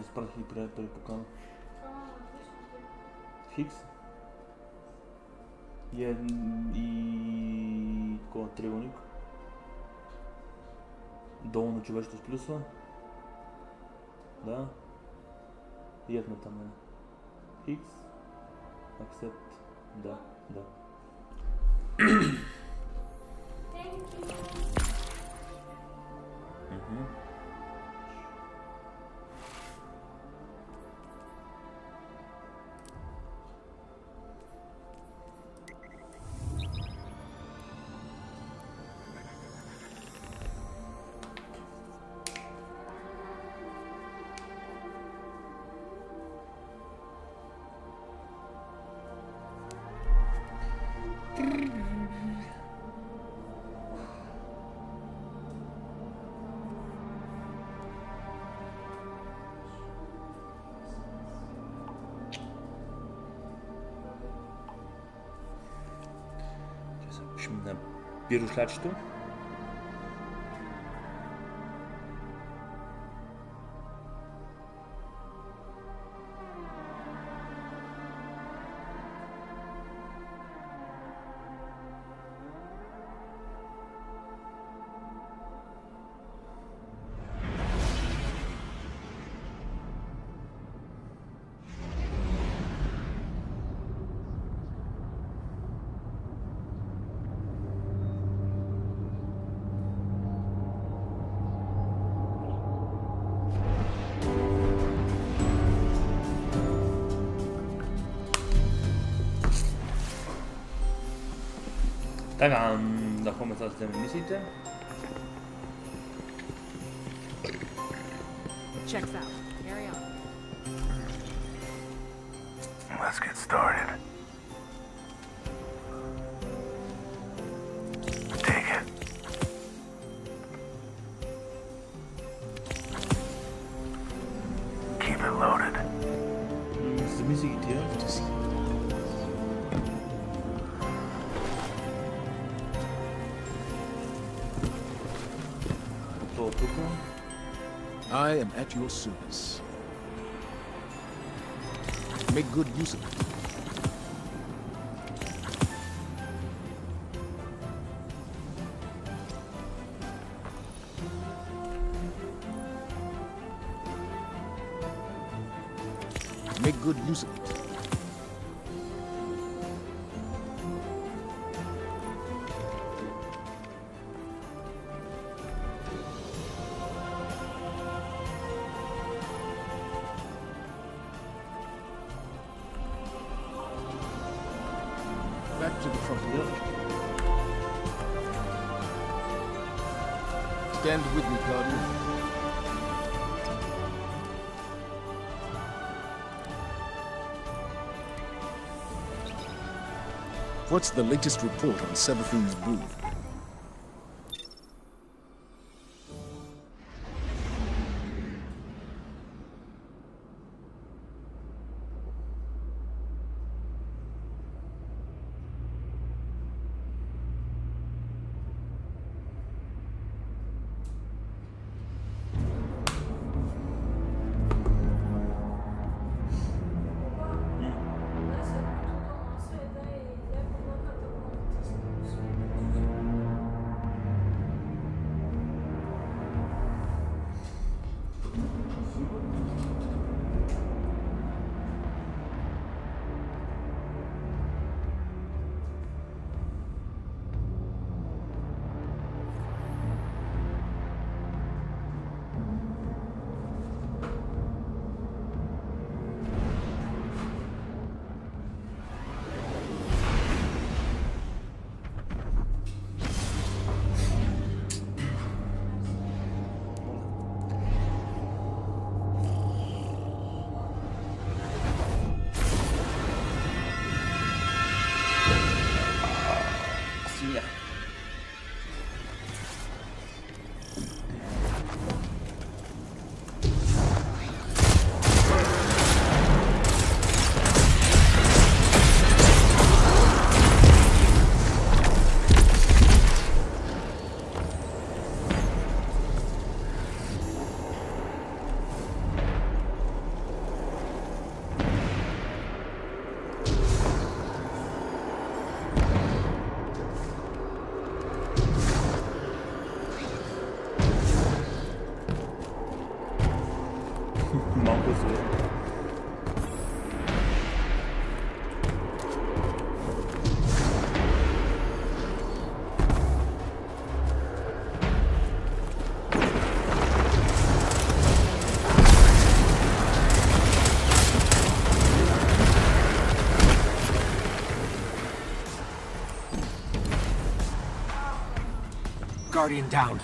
изпратих и приятели покана. Хикс. И, и такова триъгълник. Долу на човечето с плюса. Да. И една там е. Хикс. Аксепт. Да, да. Thank you. Мгм. Ще запишем Hemen, da kommet altså til min. At your service. Make good use of it. What's the latest report on Savathûn's brood? Guardian down.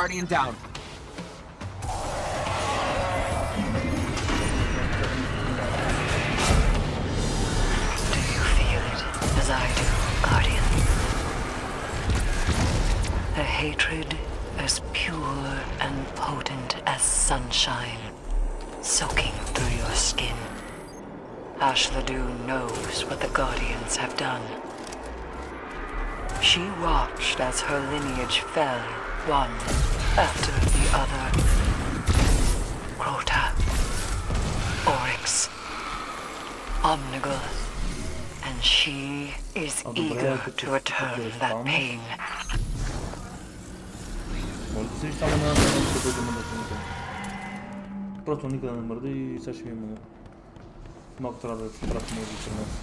Guardian? Down. Do you feel it as I do, Guardian? A hatred as pure and potent as sunshine, soaking through your skin. Ashladoo knows what the Guardians have done. She watched as her lineage fell, one eager to atone for that pain. Просто никъде не мърда и сега ще има е малко трябва да правим може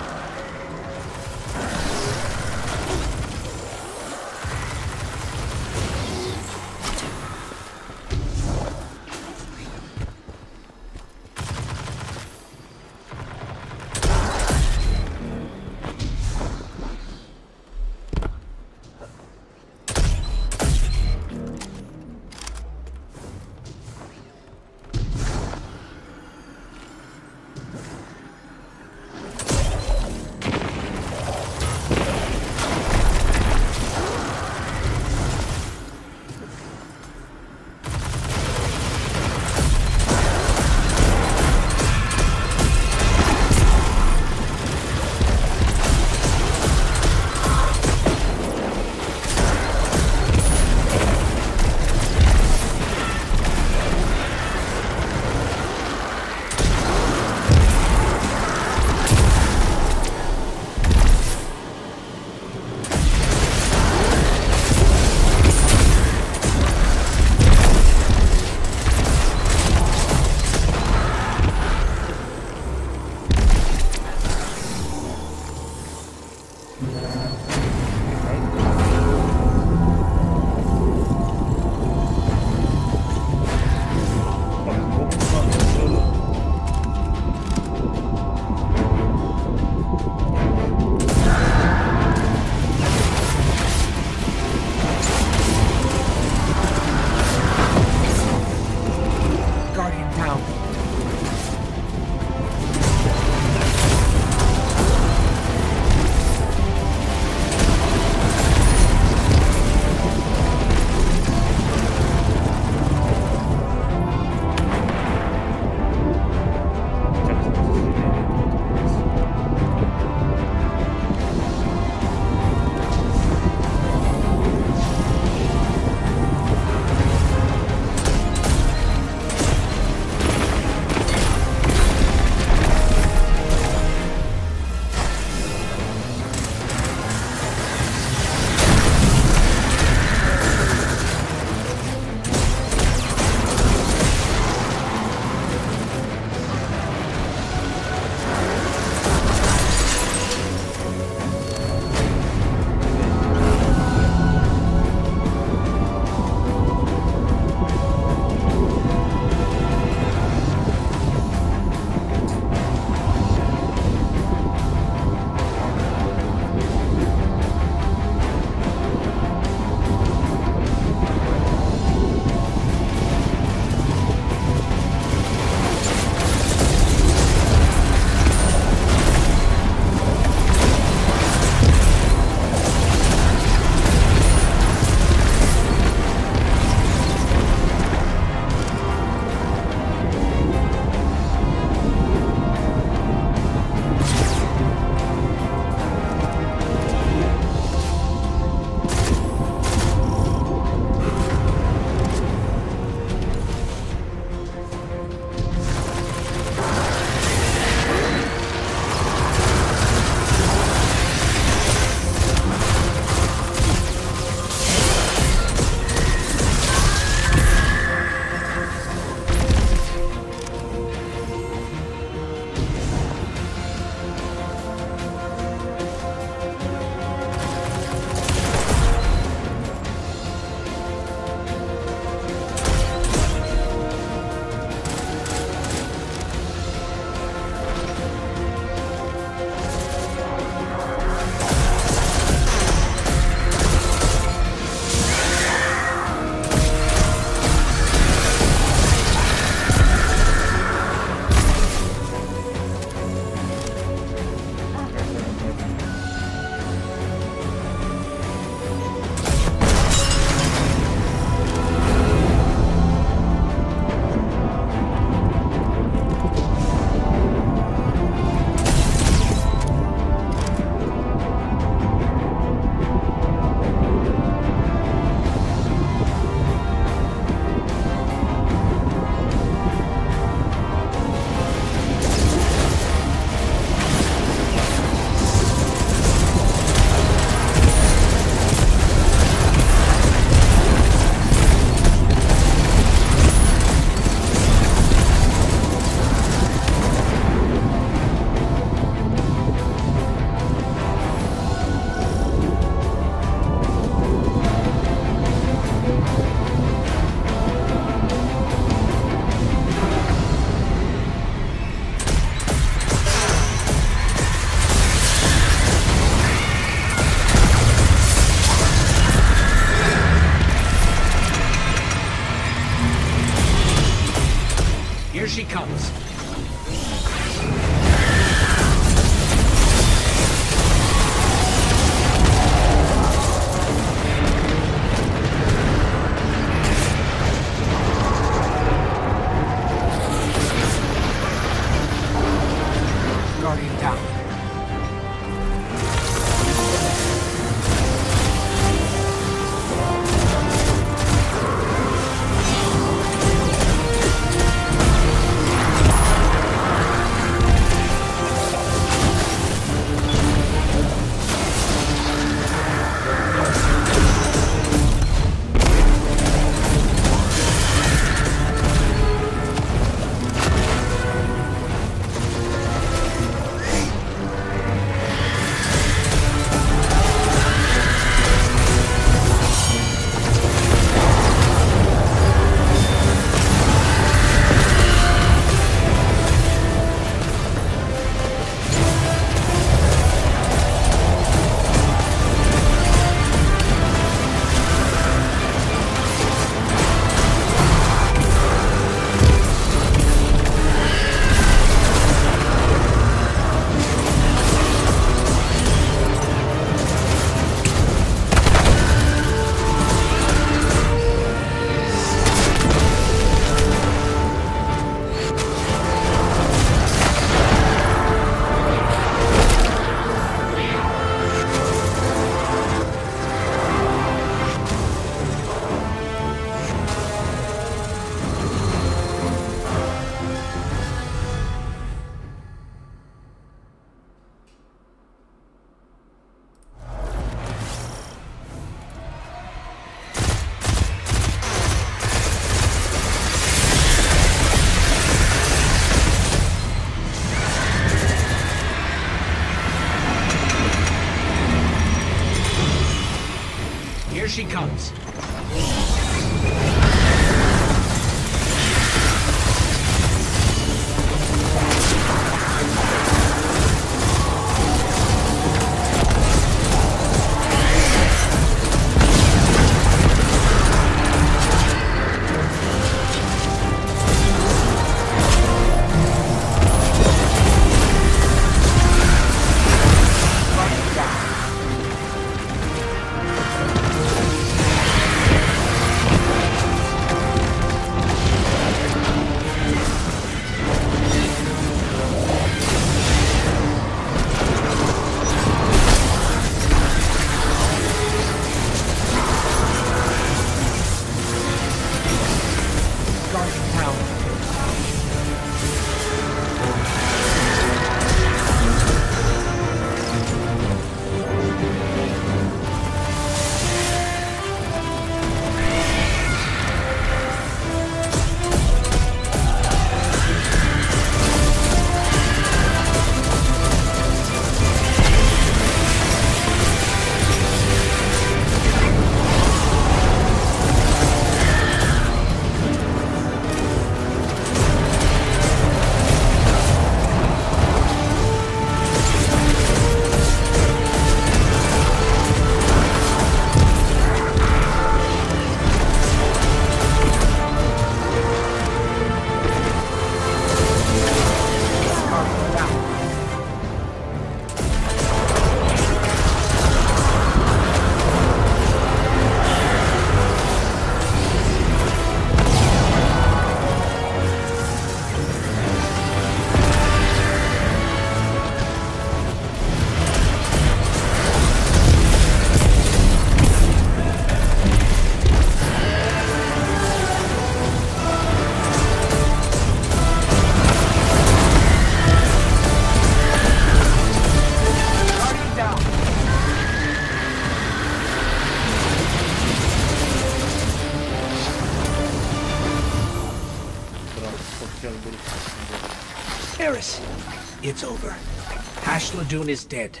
Hashladûn is dead.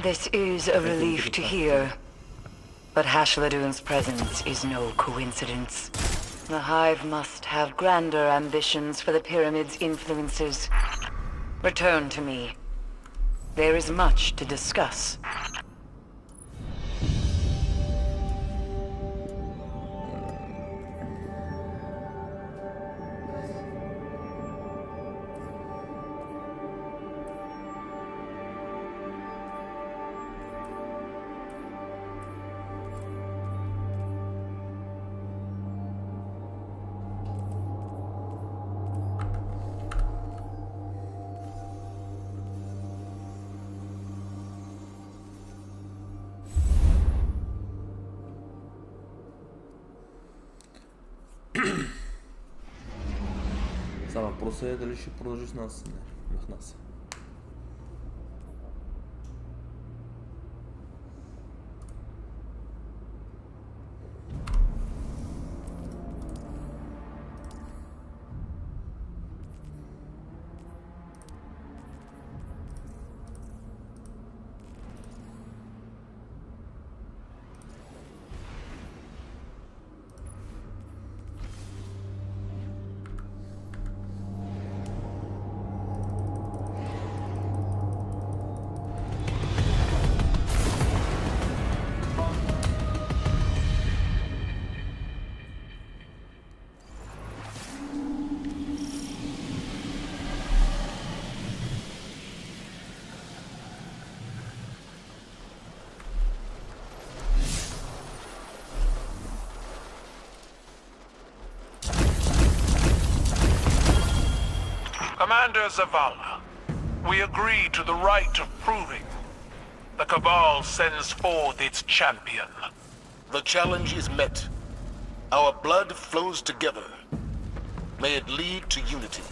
This is a relief to hear. But Hashladûn's presence is no coincidence. The Hive must have grander ambitions for the Pyramid's influences. Return to me. There is much to discuss. следующий прожить нас. Commander Zavala, we agree to the right of proving. The Cabal sends forth its champion. The challenge is met. Our blood flows together. May it lead to unity.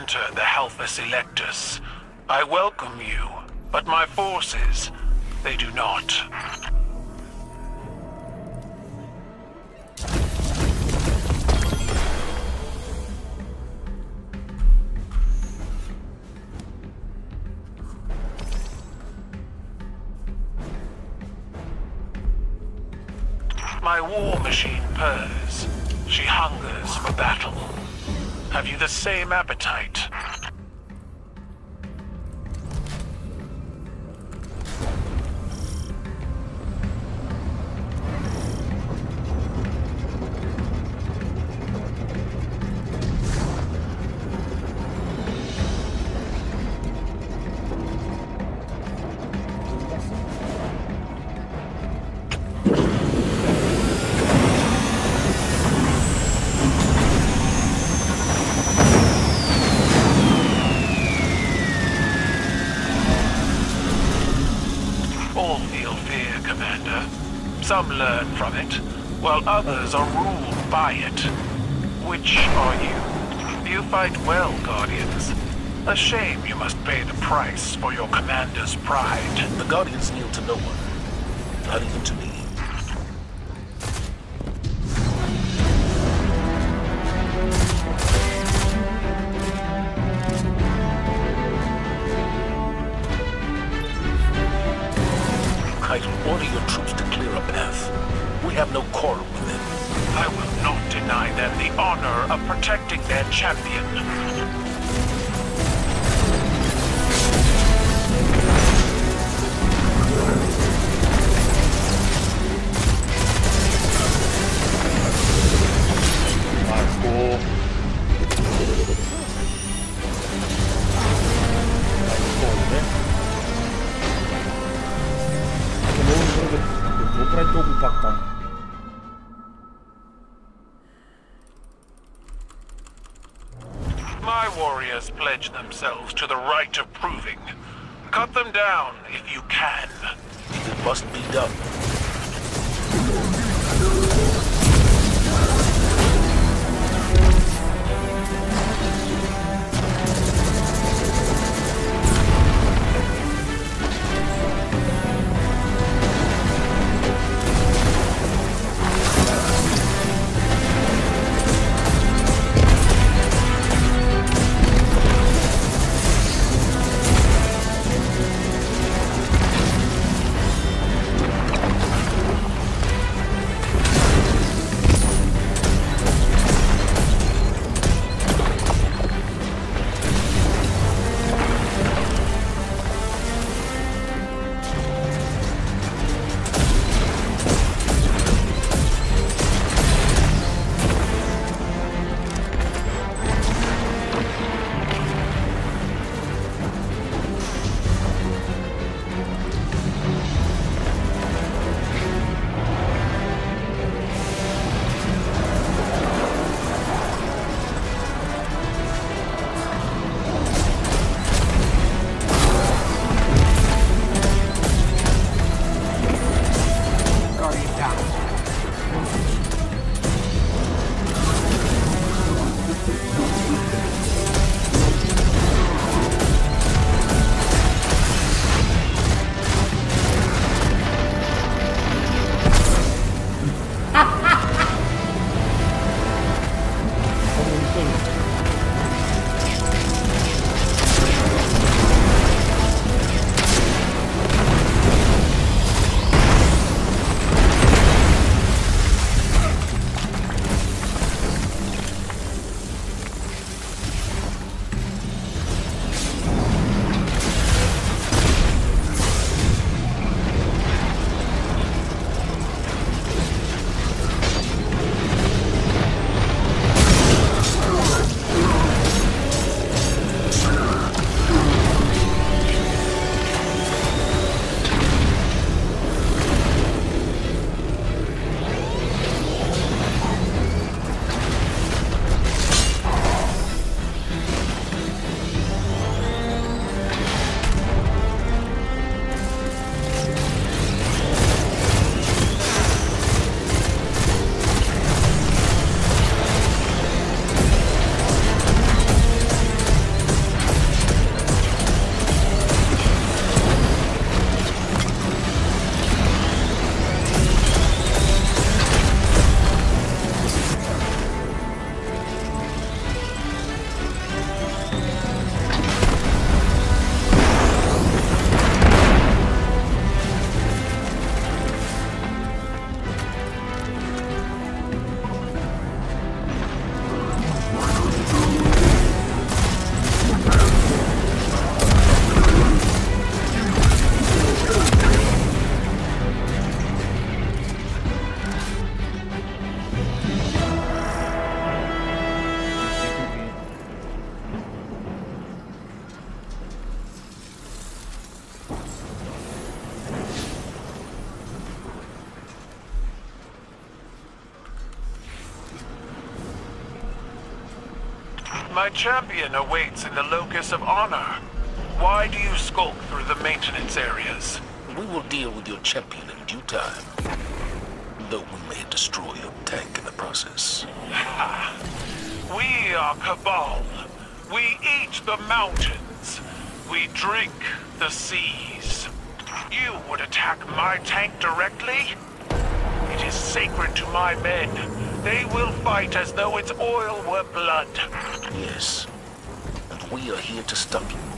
enter the Halphas Electus. I welcome you, but my forces Others are ruled by it. Which are you? You fight well, Guardians. A shame you must pay the price for your commander's pride. The Guardians kneel to no one, not even to me. Champion awaits in the locus of honor. Why do you skulk through the maintenance areas? We will deal with your champion in due time. Though we may destroy your tank in the process. We are Cabal. We eat the mountains. We drink the seas. You would attack my tank directly? It is sacred to my men. They will fight as though its oil were blood. Yes. And we are here to stop you.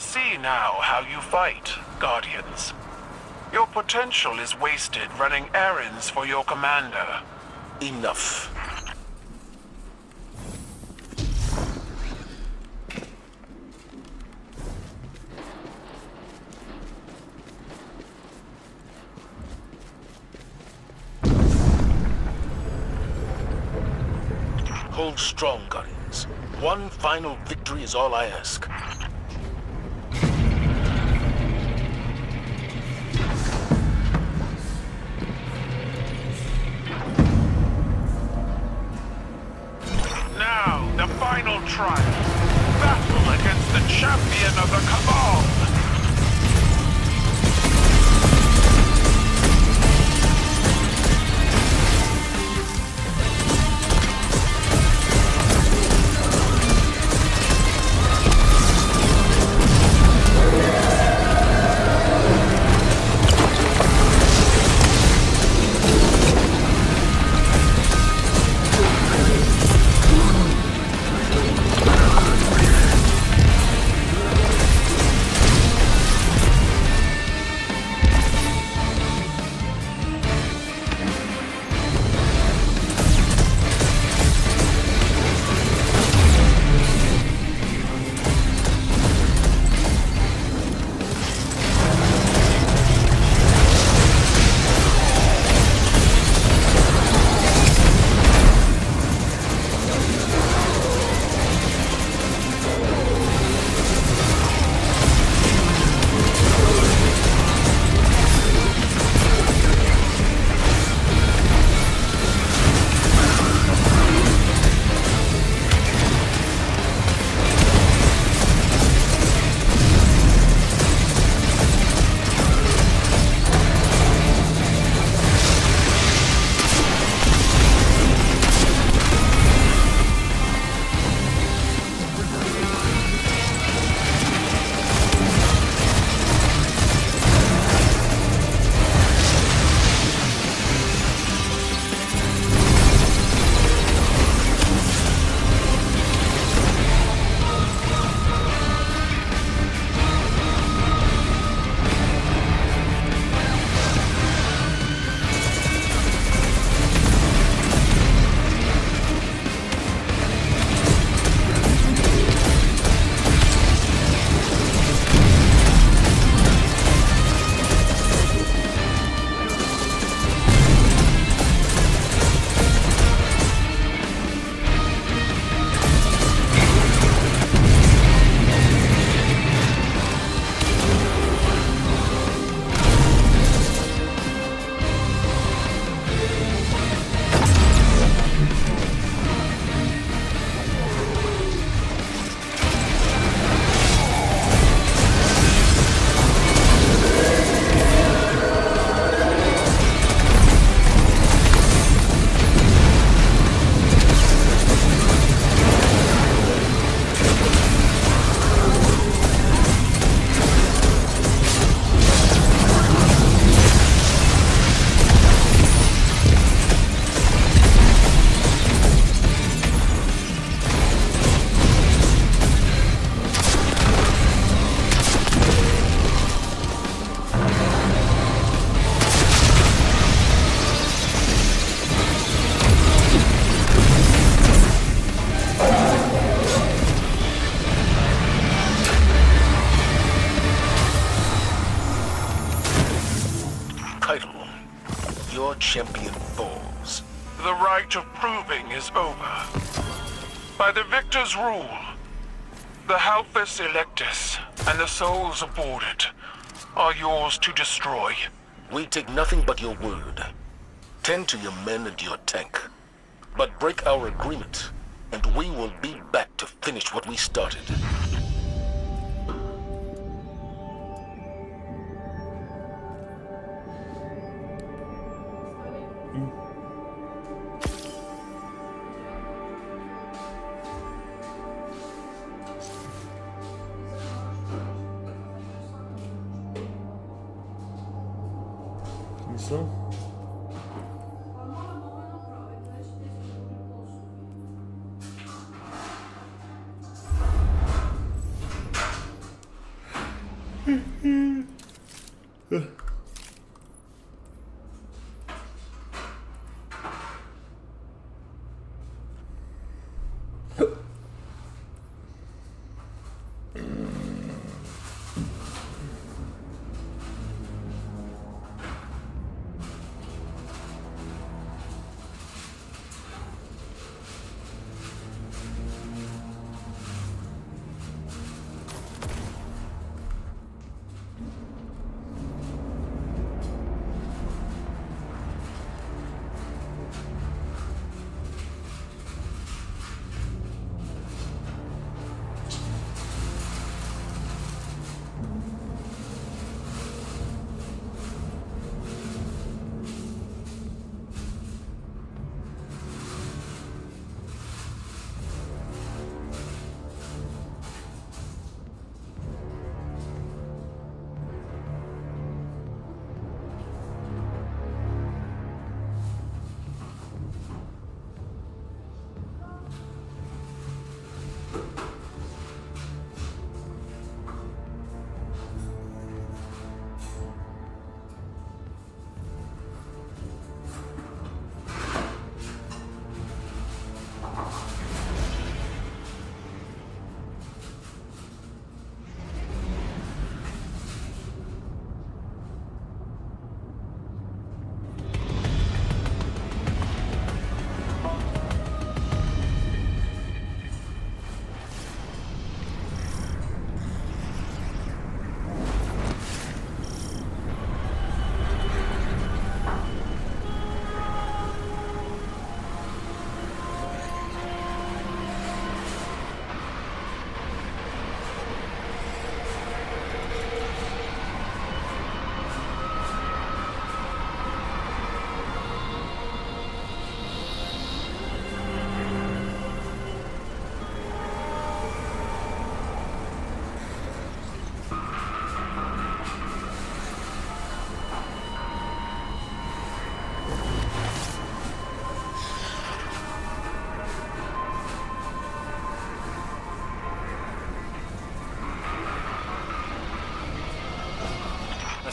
see now how you fight, Guardians. Your potential is wasted running errands for your commander. Enough. Hold strong, Guardians. One final victory is all I ask. Aboard it are yours to destroy. We take nothing but your word. Tend to your men and your tank. But break our agreement, and we will be back to finish what we started.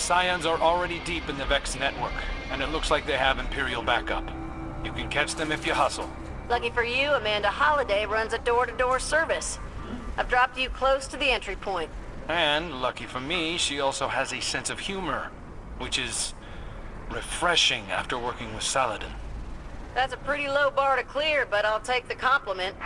Scions are already deep in the Vex network, and it looks like they have Imperial backup. You can catch them if you hustle. Lucky for you, Amanda Holliday runs a door-to-door service. I've dropped you close to the entry point. And, lucky for me, she also has a sense of humor, which is refreshing after working with Saladin. That's a pretty low bar to clear, but I'll take the compliment.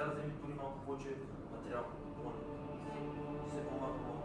трябва да вземе дори малко повече материал, се по-малко.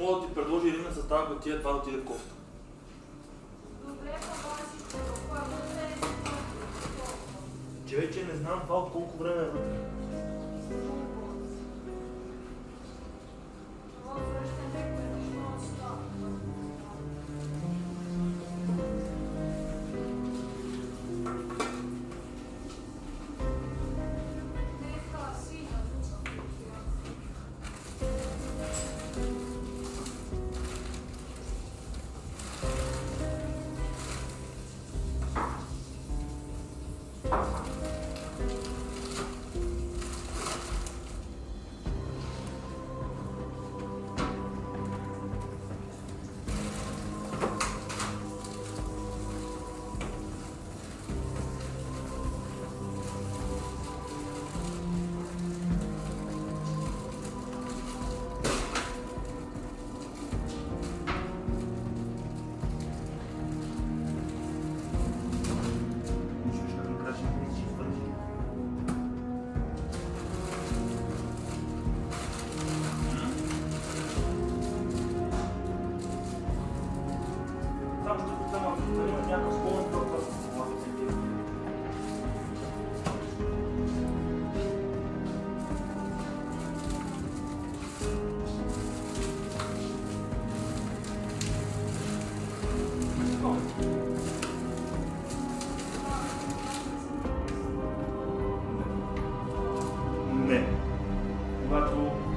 какво да ти предложи Ирина с тази котия, това да отиде в кофе. め岩戸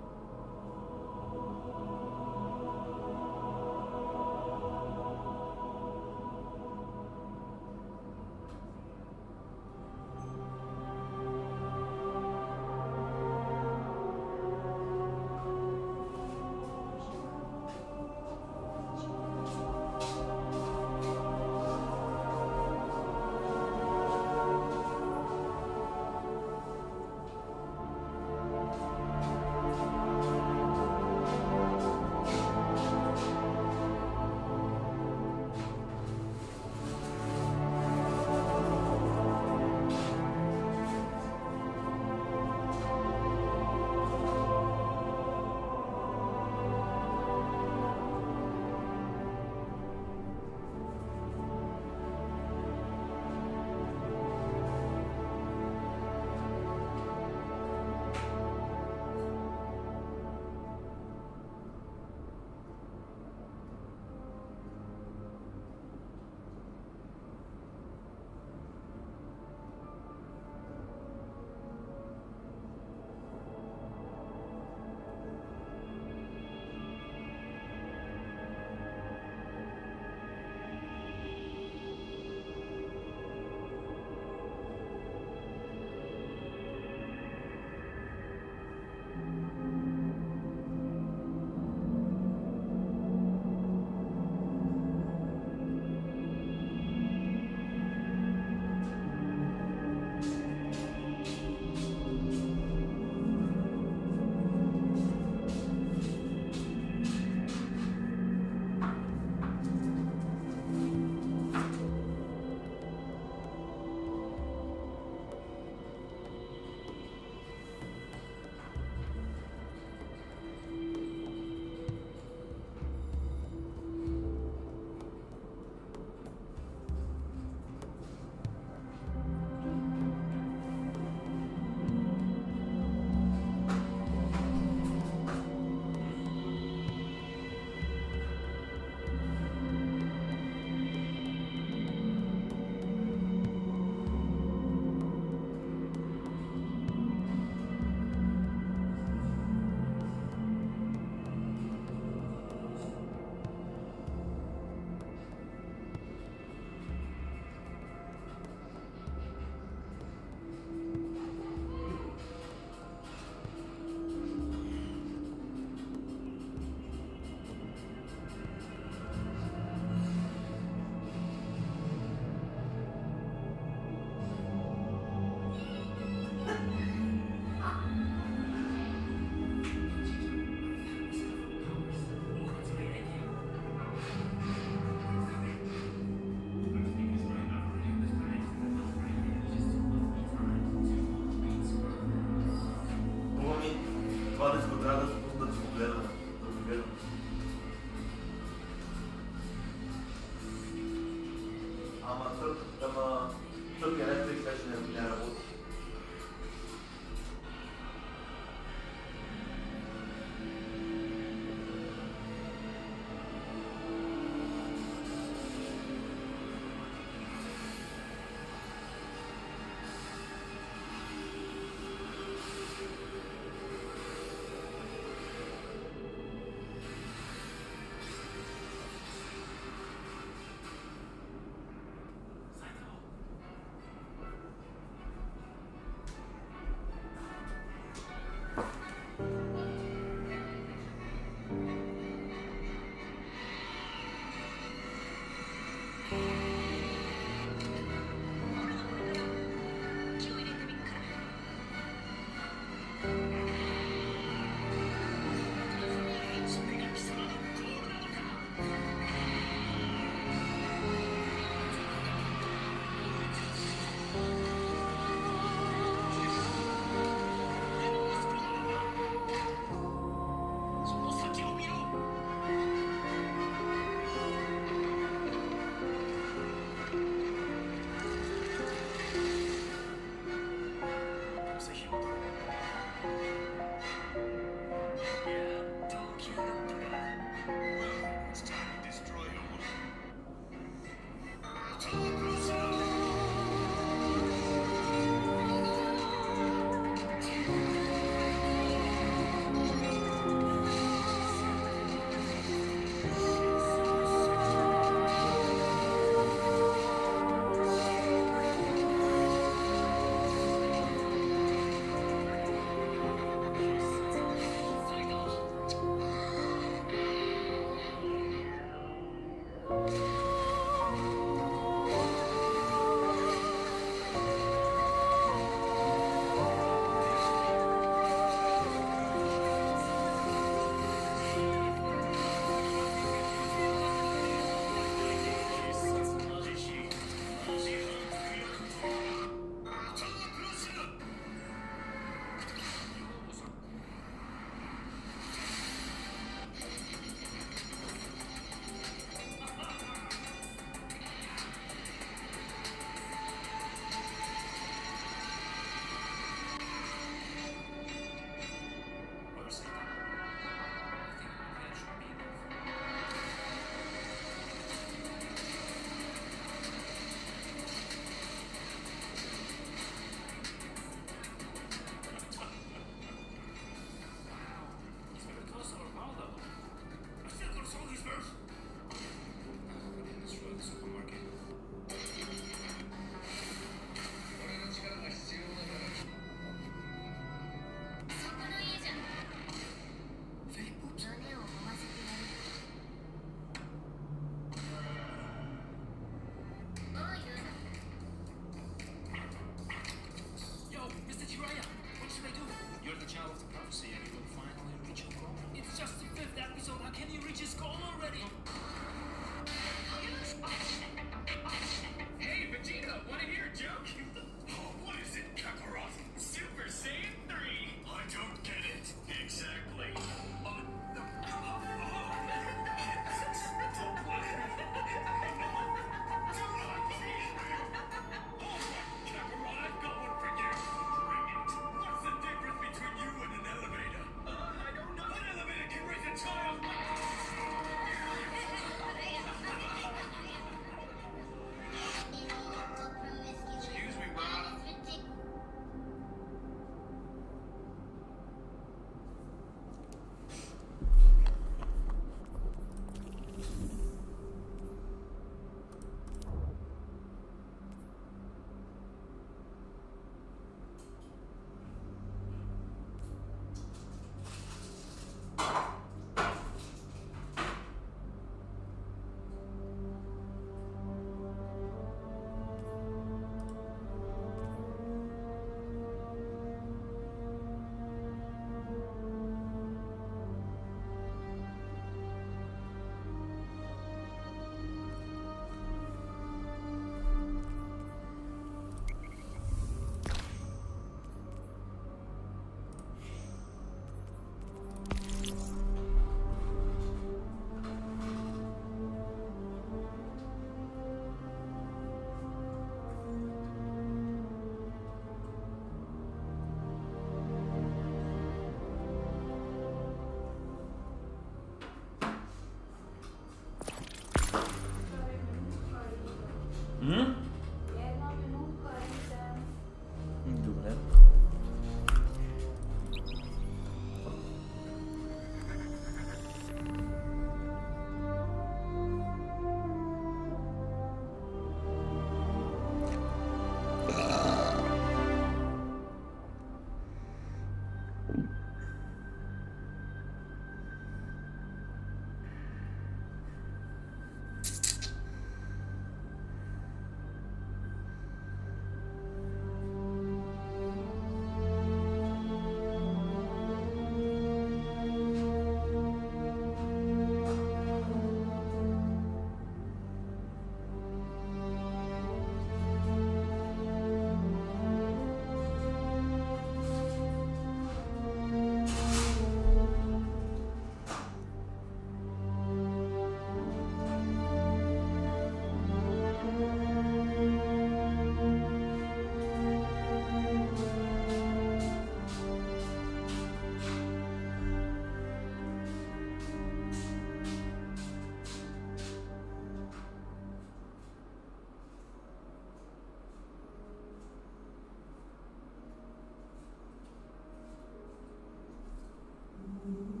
Mm-hmm.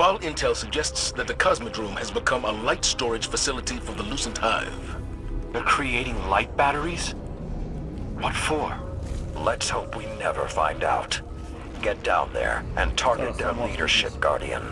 Cabal intel suggests that the Cosmodrome has become a light storage facility for the Lucent Hive. They're creating light batteries? What for? Let's hope we never find out. Get down there and target their leadership, Guardian.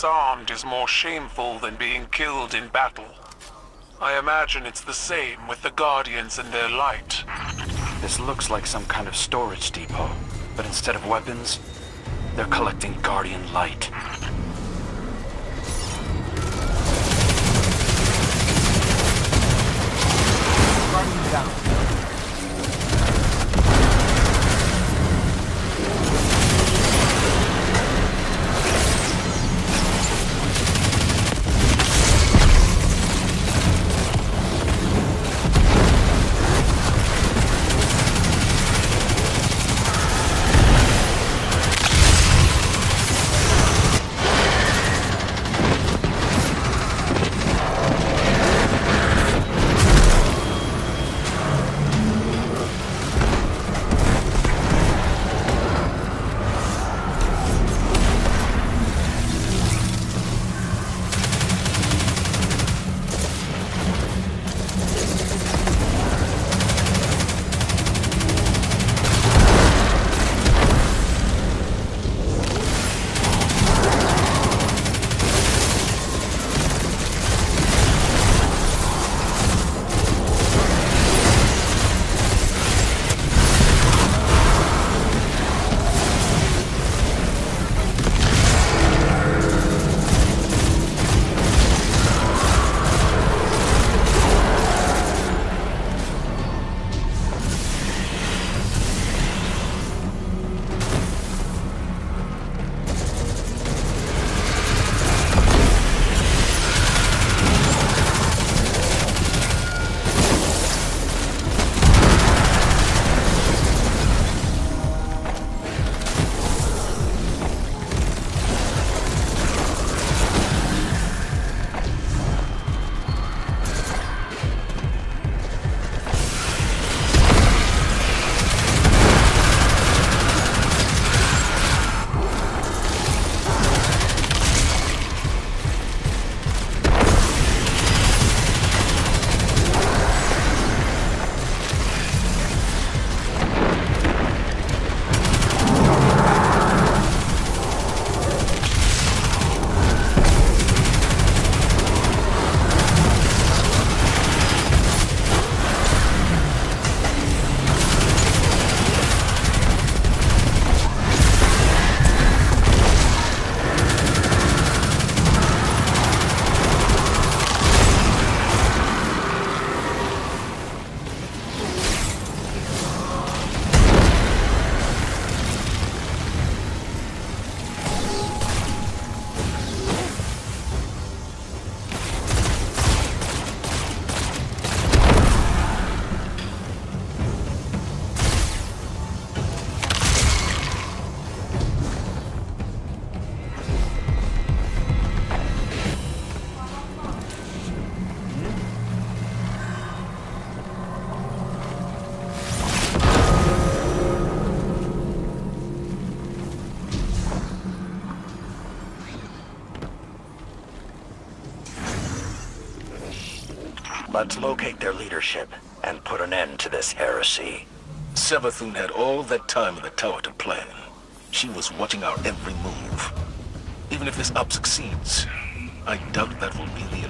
Disarmed is more shameful than being killed in battle. I imagine it's the same with the Guardians and their light. This looks like some kind of storage depot, but instead of weapons, they're collecting Guardian light. Let's locate their leadership and put an end to this heresy. Savathûn had all that time in the tower to plan. She was watching our every move. Even if this up succeeds, I doubt that will be the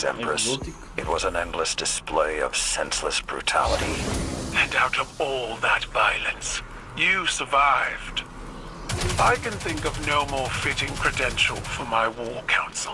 Dark Ages, Empress. It was an endless display of senseless brutality. And out of all that violence, you survived. I can think of no more fitting credential for my war council.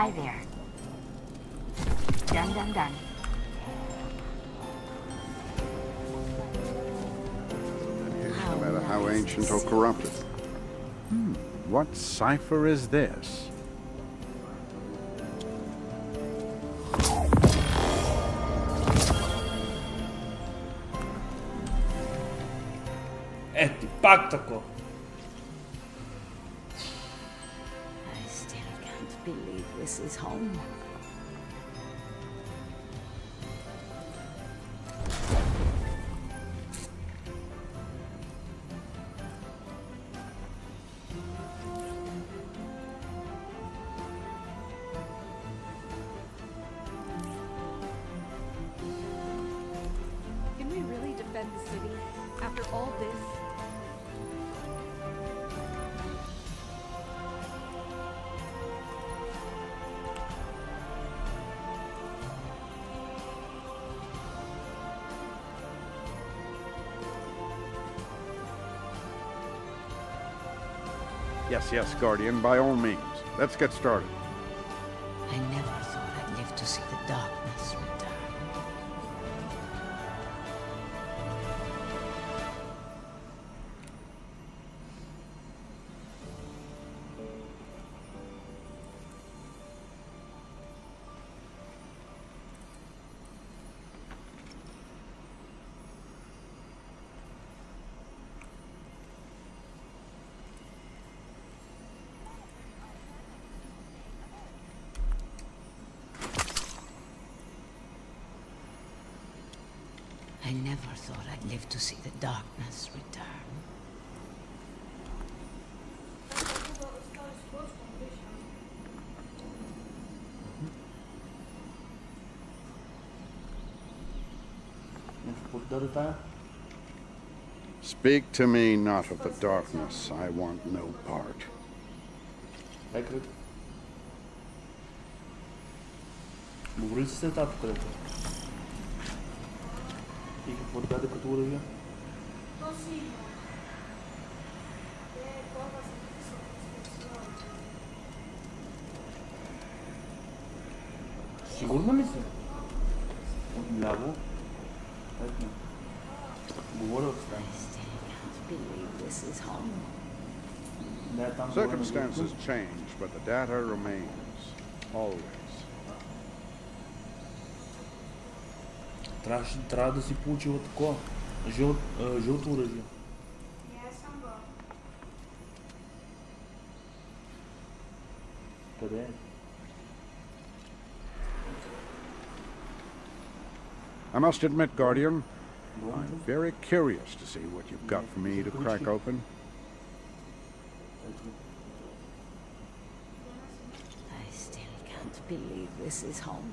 Hi there. Done, done, done. no matter how ancient or corrupted. Hmm, what cipher is this? Etti, paktako. I Yes, Guardian, by all means. Let's get started. to see the darkness return. Speak to me not of the darkness, I want no part. Mówiliście tak, ठीक है बहुत ज़्यादा कतूर हो गया Circumstances change, but the data remains, always. I must admit, Guardian, I'm very curious to see what you've got for me to crack open. I still can't believe this is home.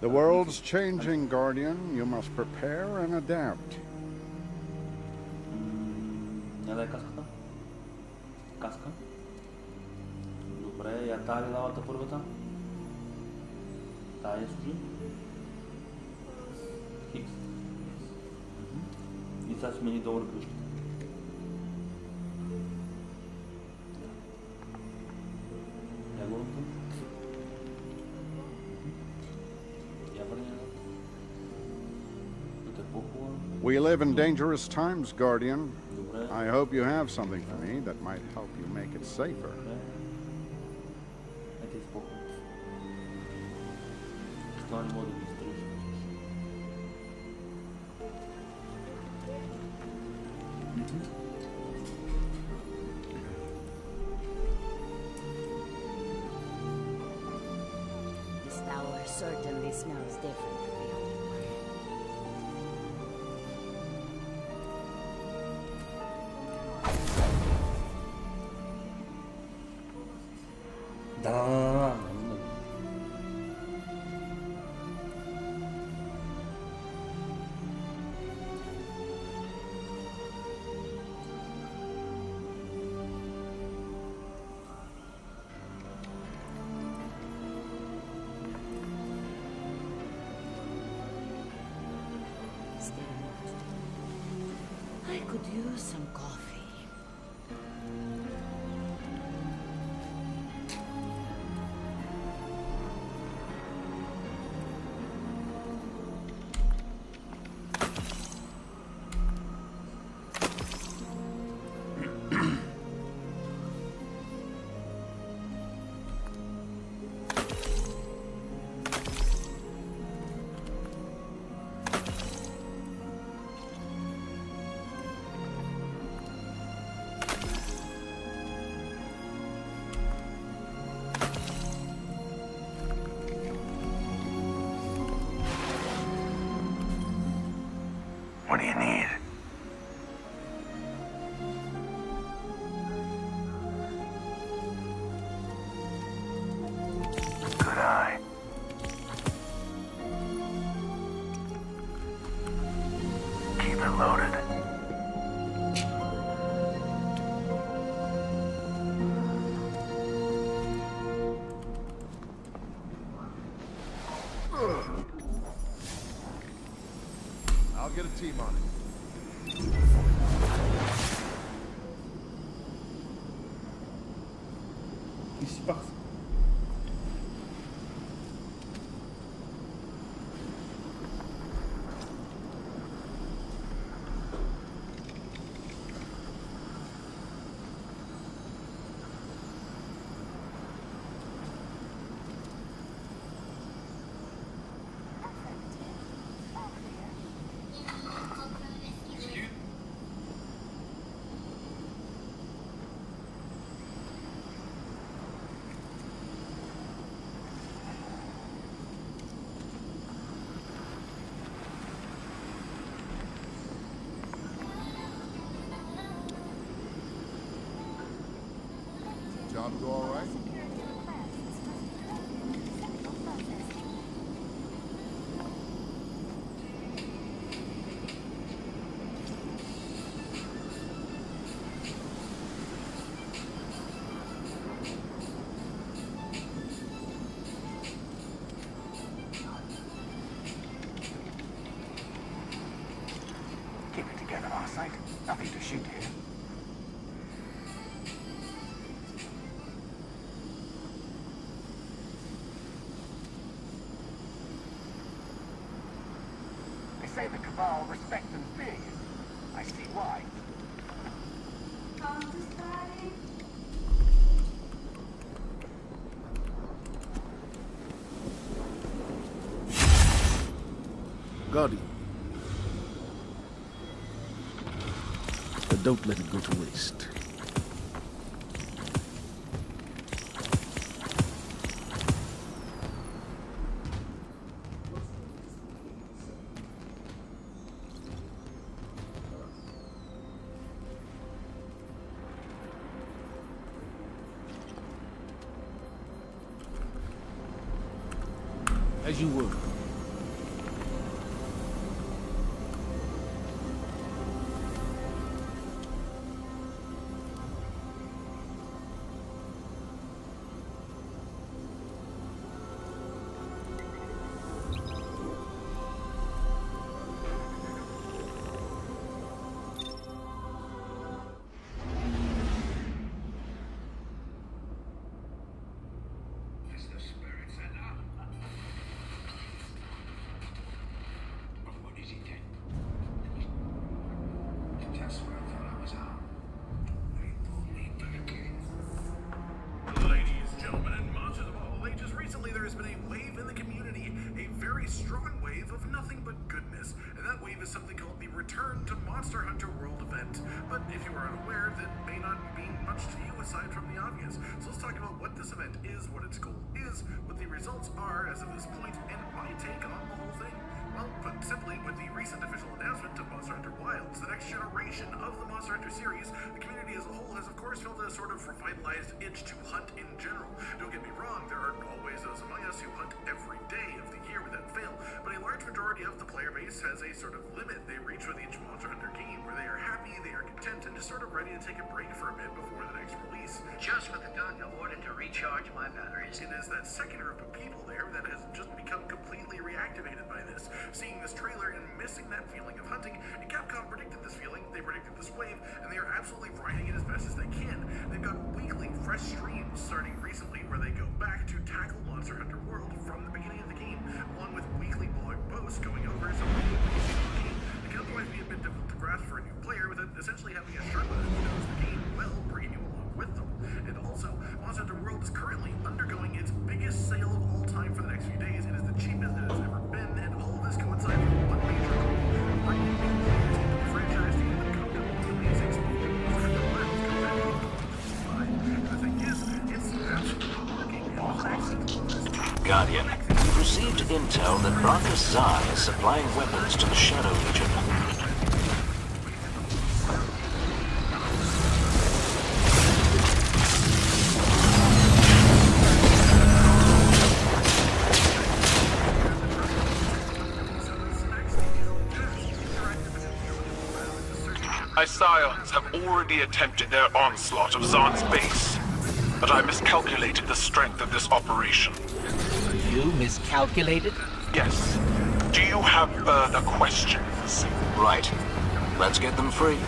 The world's changing, Guardian. You must prepare and adapt. We live in dangerous times, Guardian. I hope you have something for me that might help you make it safer. Say the Cabal respect them big. I see why. Countess Daddy? But don't let it go to waste. Are content, and just sort of ready to take a break for a bit before the next release. Just with the done in order to recharge my batteries. It is that second group of people there that has just become completely reactivated by this. Seeing this trailer and missing that feeling of hunting, and Capcom predicted this feeling, they predicted this wave, and they are absolutely riding it as best as they can. They've got weekly fresh streams starting recently where they go back to tackle Monster Hunter World from the beginning of the game, along with weekly blog posts going over some of the the game. It can otherwise be a bit difficult to grasp for a new essentially having a Sherpa who knows the game well bringing you along with them. And also, Monster Hunter World is currently undergoing its biggest sale of all time for the next few days. It is the cheapest it has ever been, and all of this coincides with one major goal, bringing new players into the franchise to become the amazing sport Monster Hunter Wilds comes out in 2025. And the thing is, it's absolutely working, and the fact Guardian, we've received intel that Bracus Zahn is supplying weapons to the Shadow Legion. My scions have already attempted their onslaught of Zahn's base, but I miscalculated the strength of this operation. You miscalculated? Yes. Do you have further questions? Right. Let's get them free.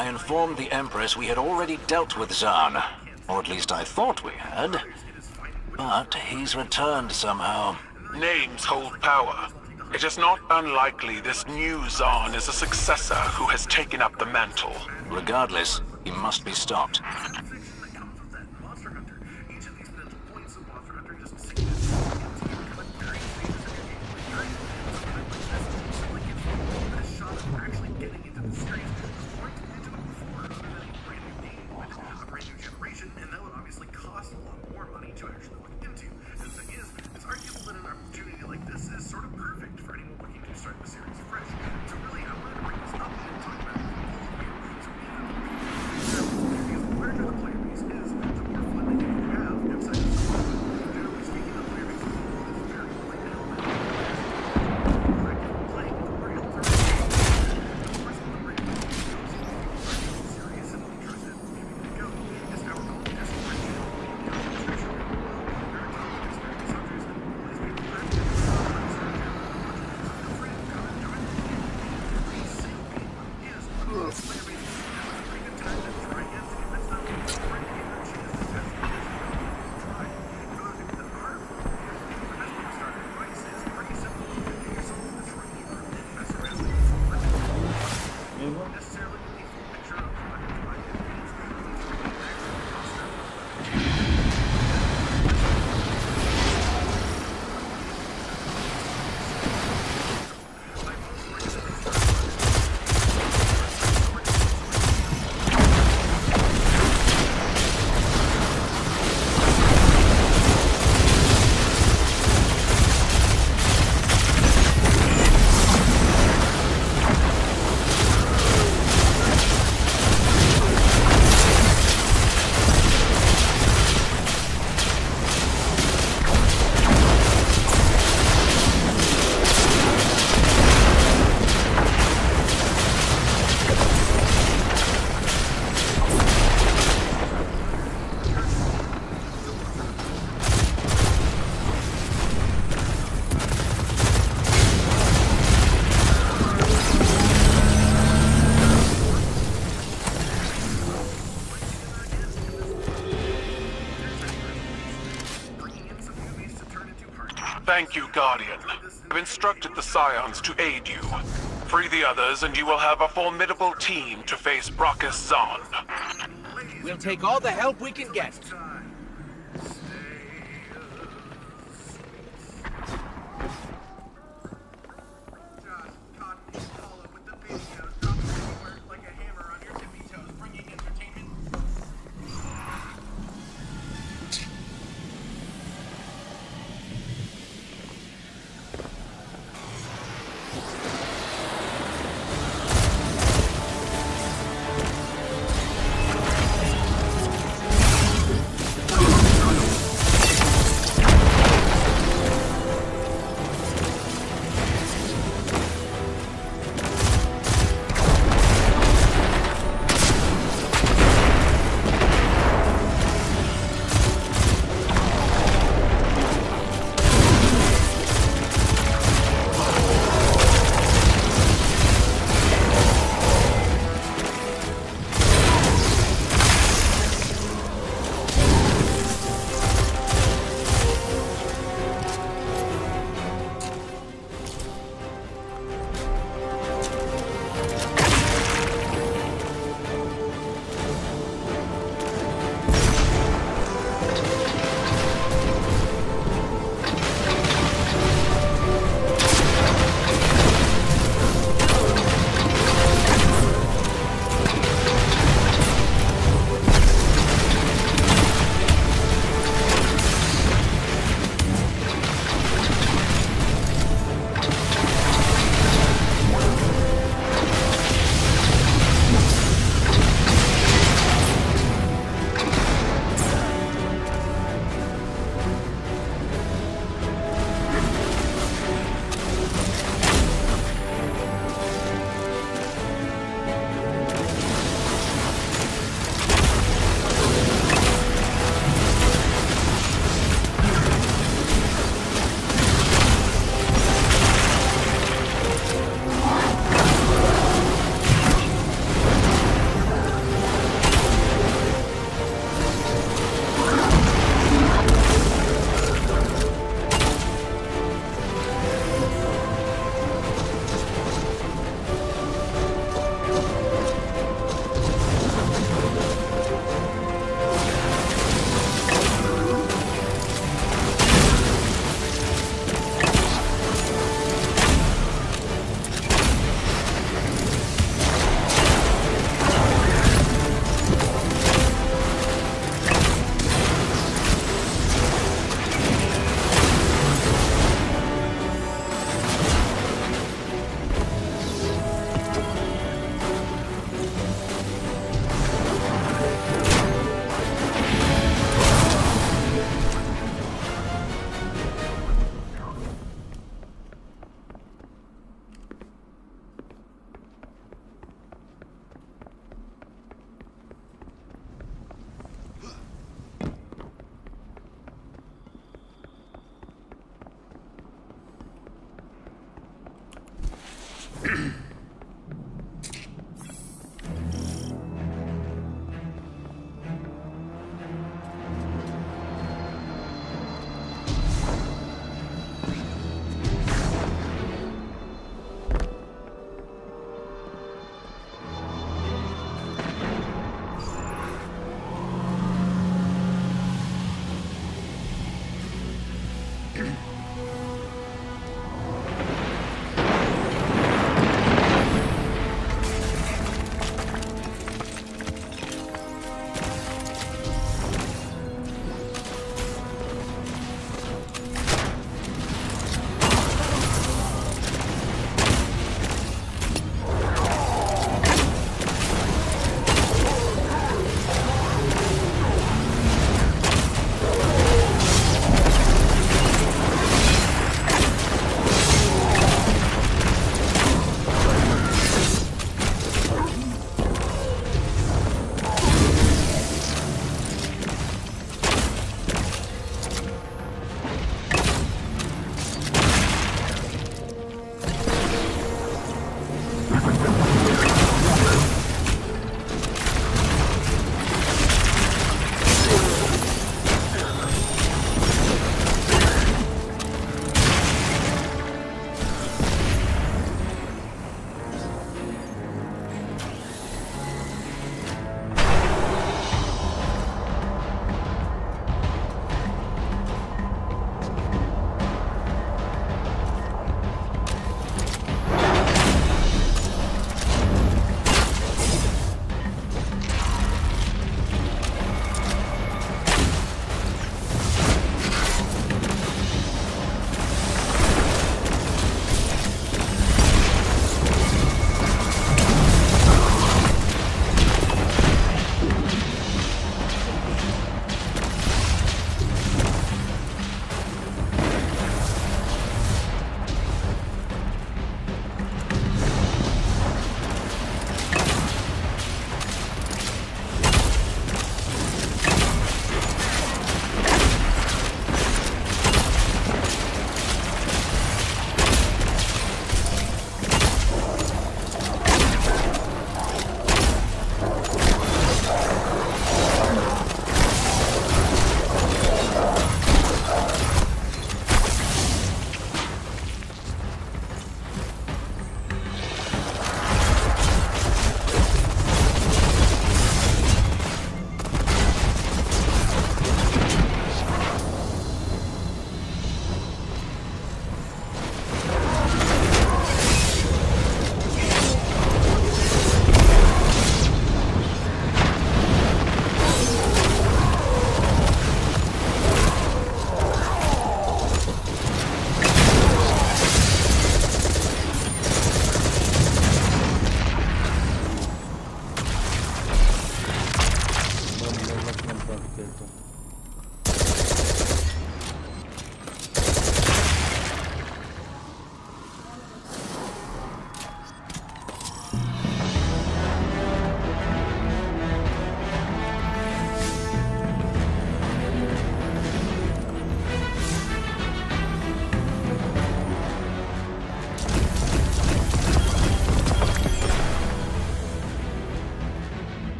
I informed the Empress we had already dealt with Zahn. Or at least I thought we had. But he's returned somehow. Names hold power. It is not unlikely this new Zahn is a successor who has taken up the mantle. Regardless, he must be stopped. Thank you, Guardian. I've instructed the Scions to aid you. Free the others, and you will have a formidable team to face Bracus Zahn. We'll take all the help we can get.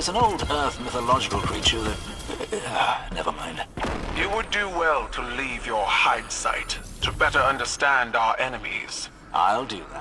There's an old Earth mythological creature that... Uh, never mind. You would do well to leave your hide site to better understand our enemies. I'll do that.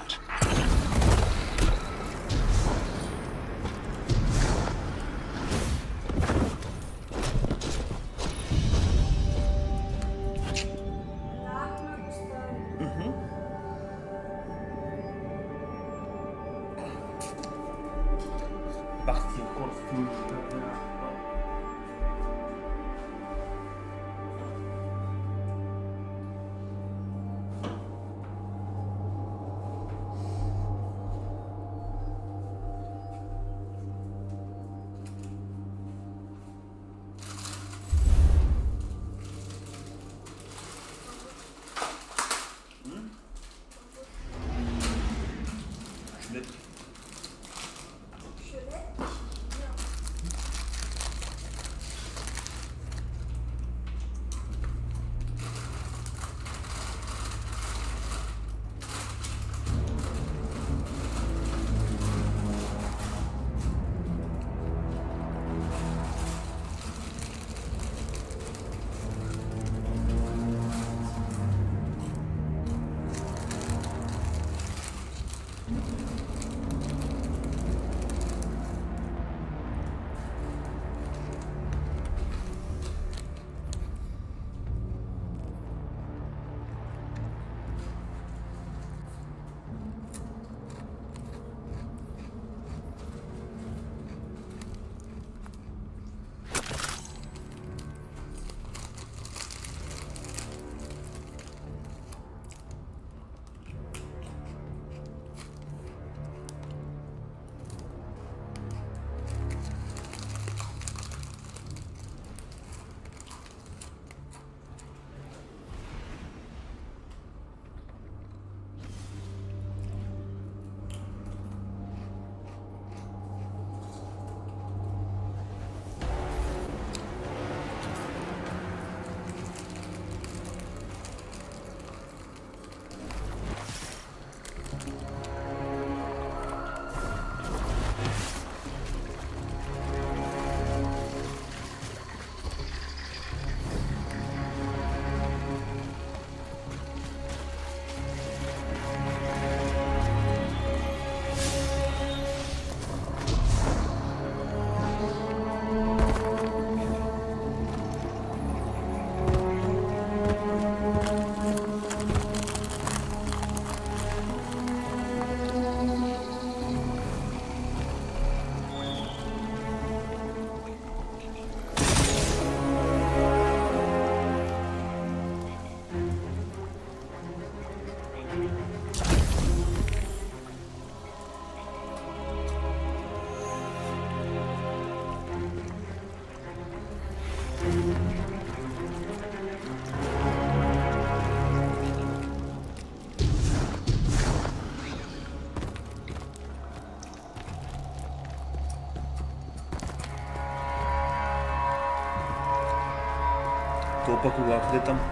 Opakular de tam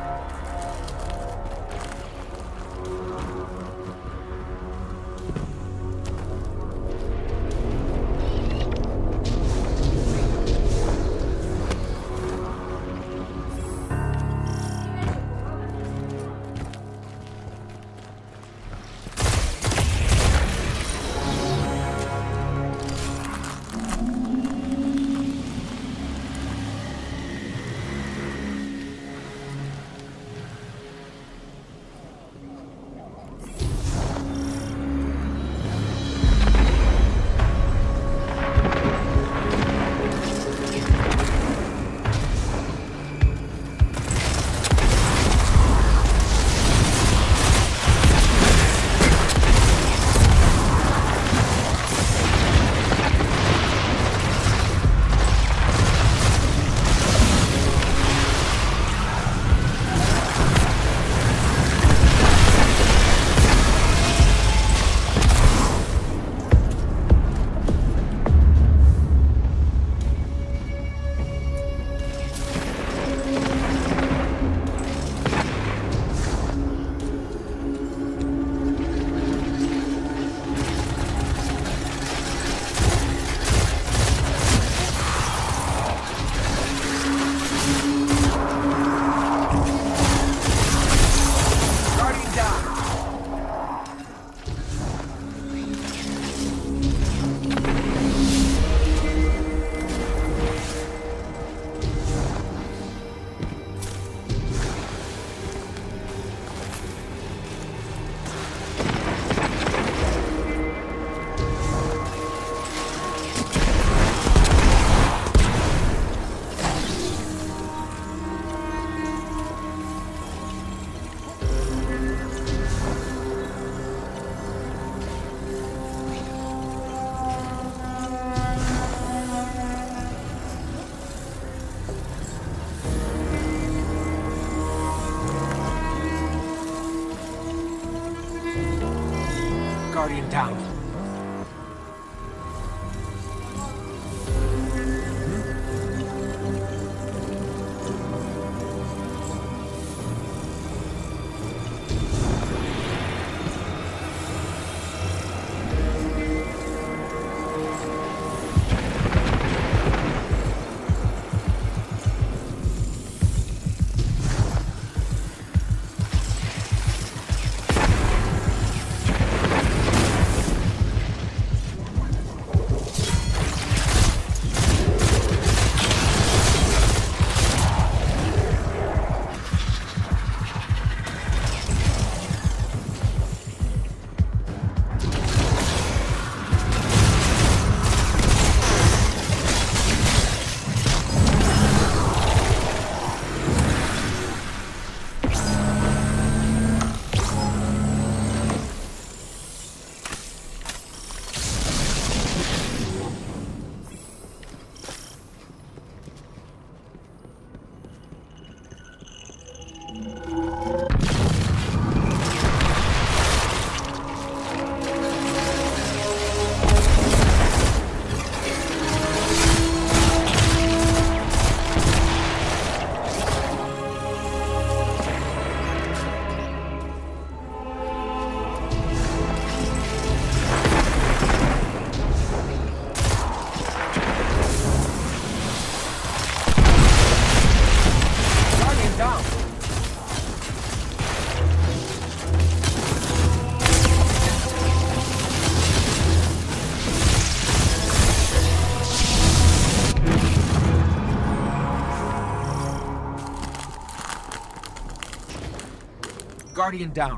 Guardian down.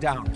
Down.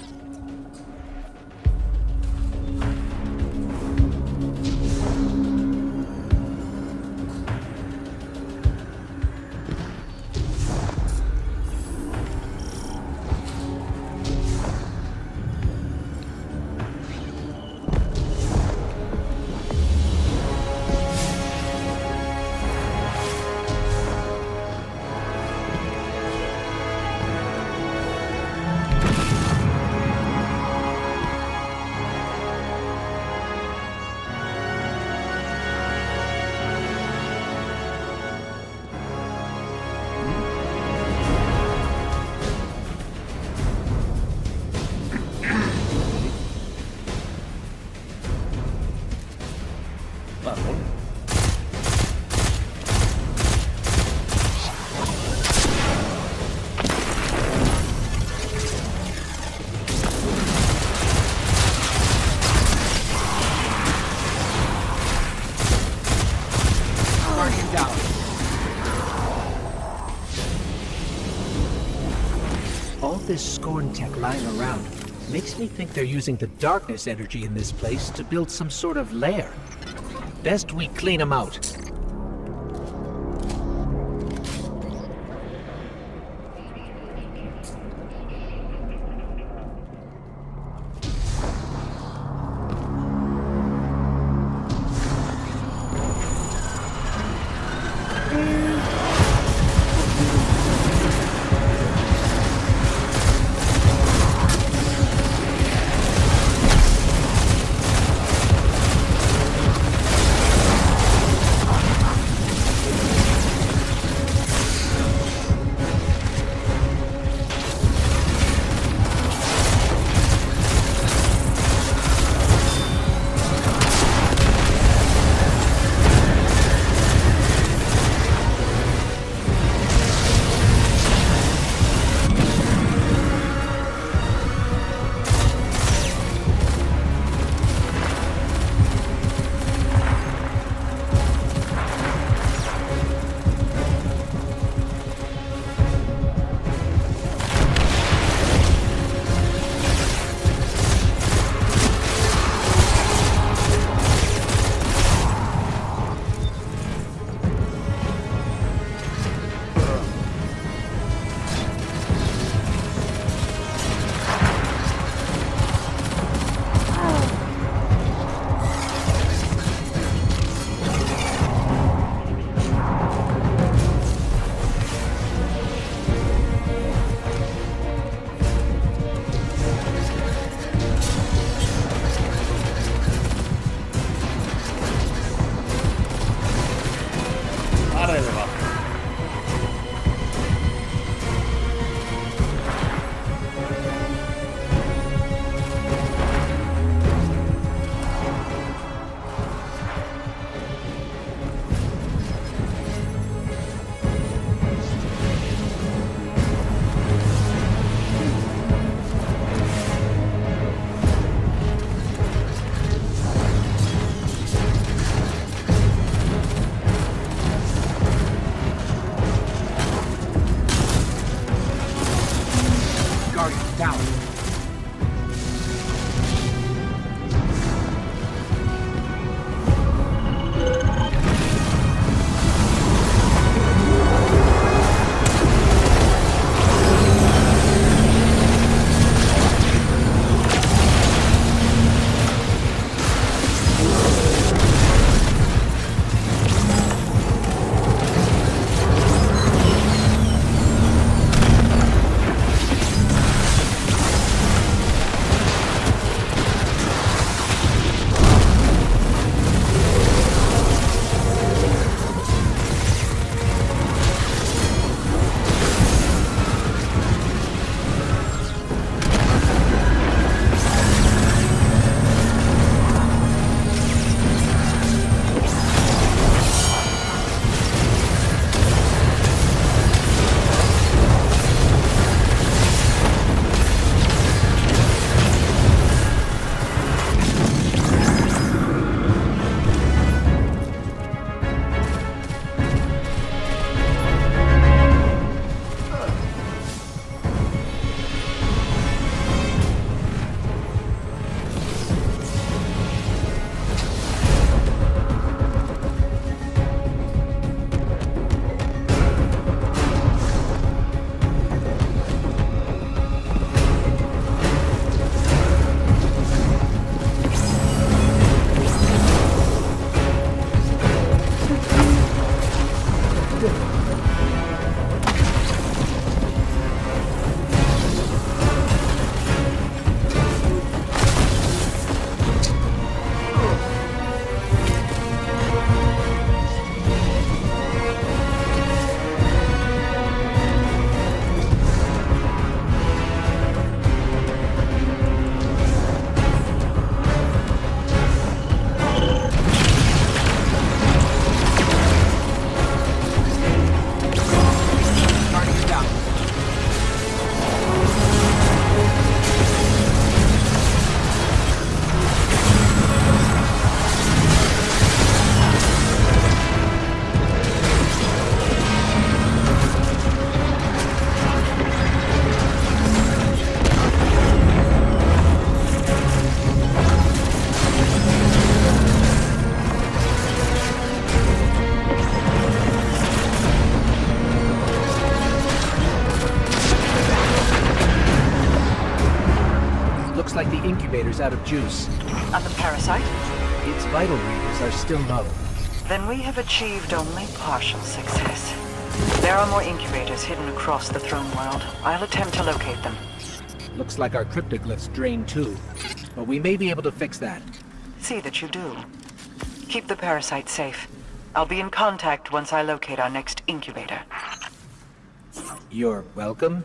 Tech lying around makes me think they're using the darkness energy in this place to build some sort of lair. Best we clean them out. Out of juice. On the parasite? Its vital readings are still low. Then we have achieved only partial success. There are more incubators hidden across the throne world. I'll attempt to locate them. Looks like our cryptoglyphs drain too. But we may be able to fix that. See that you do. Keep the parasite safe. I'll be in contact once I locate our next incubator. You're welcome.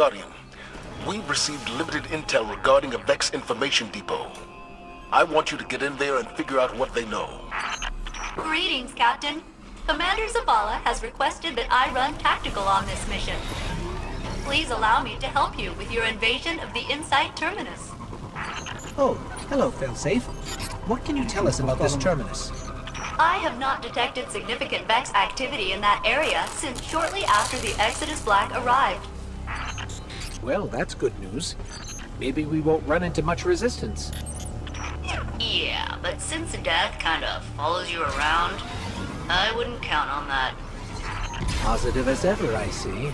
Guardian, we've received limited intel regarding a Vex information depot. I want you to get in there and figure out what they know. Greetings, Captain. Commander Zavala has requested that I run tactical on this mission. Please allow me to help you with your invasion of the Insight Terminus. Oh, hello, Failsafe. What can you tell us about this terminus? I have not detected significant Vex activity in that area since shortly after the Exodus Black arrived. Well, that's good news. Maybe we won't run into much resistance. Yeah, but since death kind of follows you around, I wouldn't count on that. Positive as ever, I see.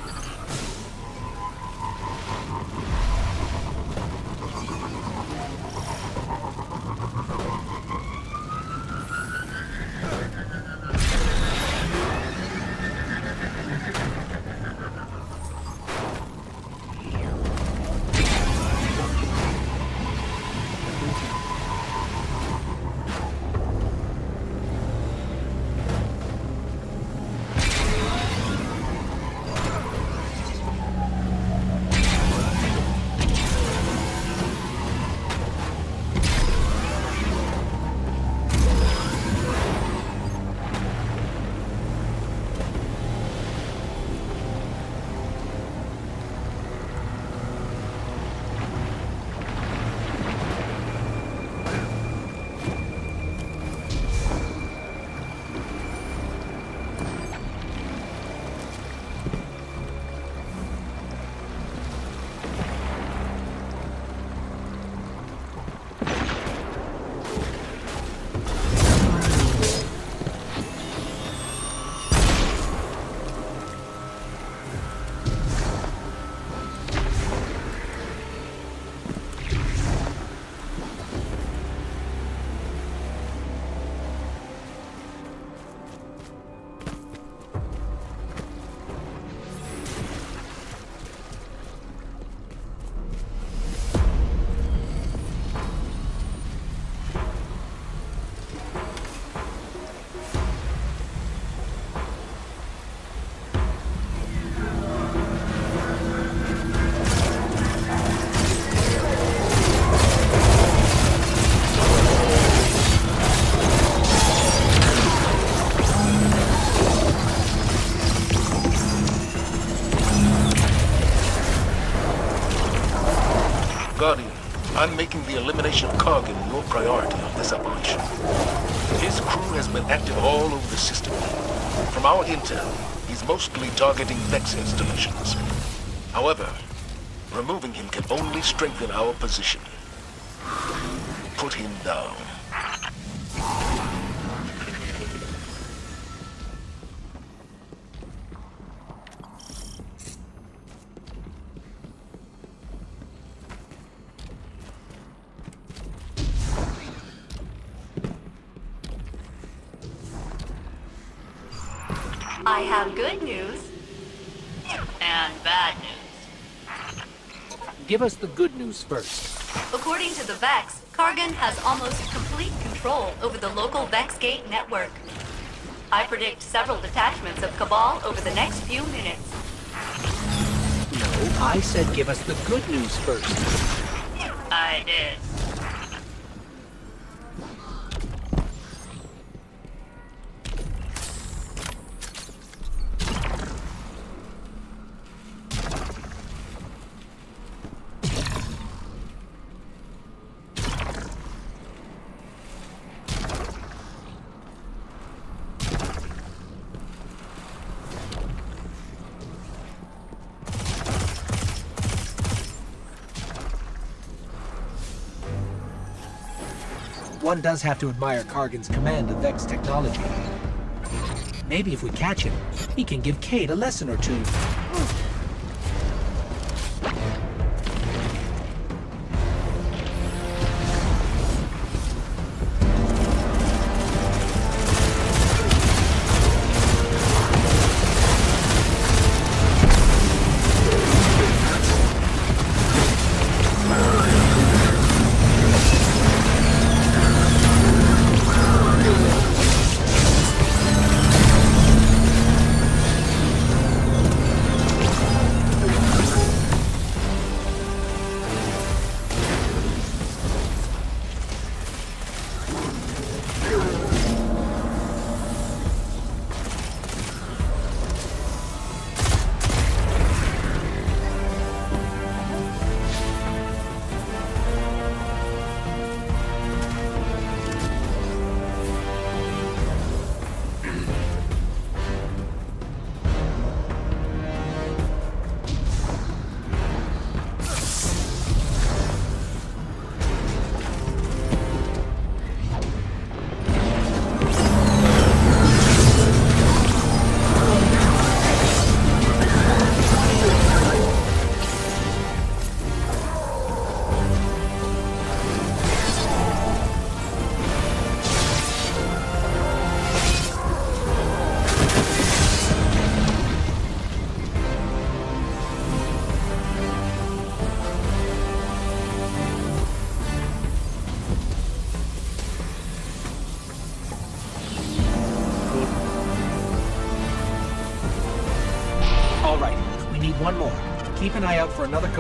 I'm making the elimination of Kargan your priority on this operation. His crew has been active all over the system. From our intel, he's mostly targeting Vex installations. However, removing him can only strengthen our position. Put him down. Give us the good news first. According to the Vex, Kargan has almost complete control over the local Vexgate network. I predict several detachments of Cabal over the next few minutes. No, I said give us the good news first. I did. One does have to admire Kargan's command of Vex technology. Maybe if we catch him, he can give Kate a lesson or two.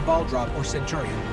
Cabal drop or Centurion.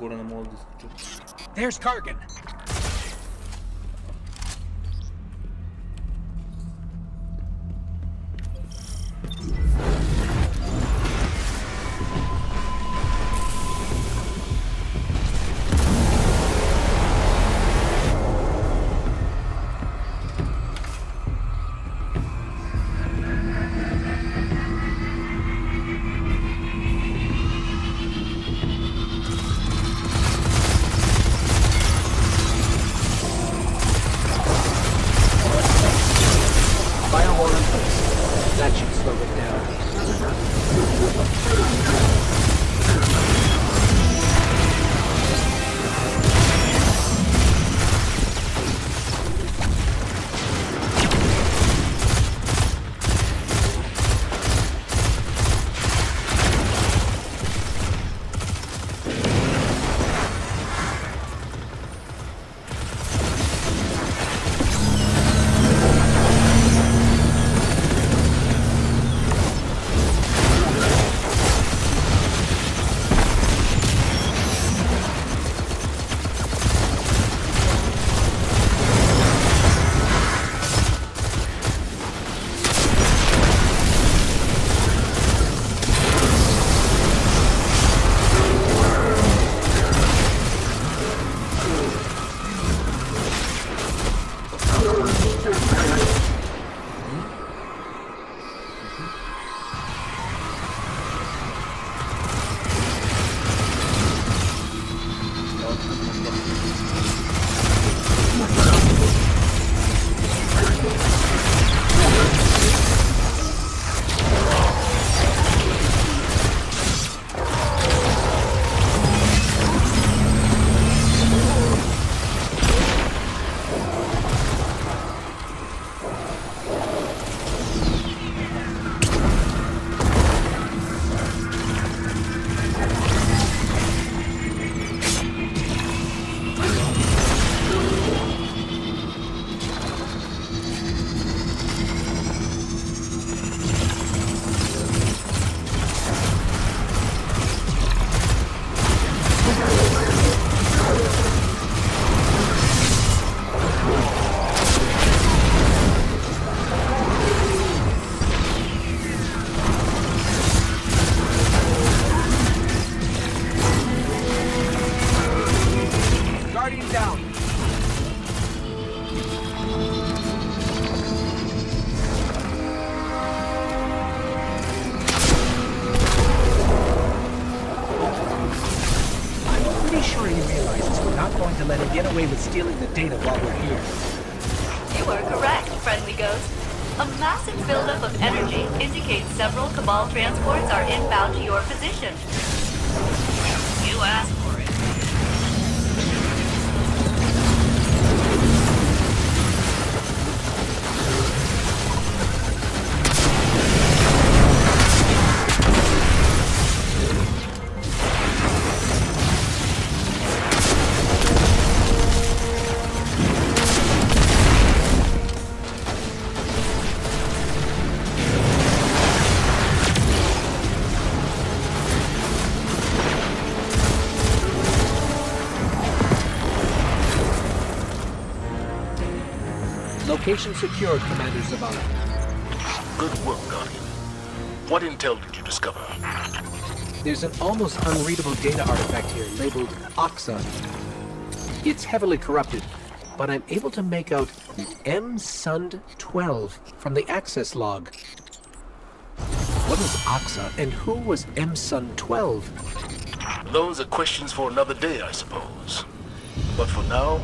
Gore ne mogu da isključim. There's Kargan. Stealing the data while we're here. You are correct, friendly ghost. A massive buildup of energy indicates several Cabal transports are inbound to your position. You asked Location secured, Commander Zavala. Good work, Guardian. What intel did you discover? There's an almost unreadable data artifact here labeled Oxa. It's heavily corrupted, but I'm able to make out M Sund 12 from the access log. What is Oxa and who was M Sund 12? Those are questions for another day, I suppose. But for now,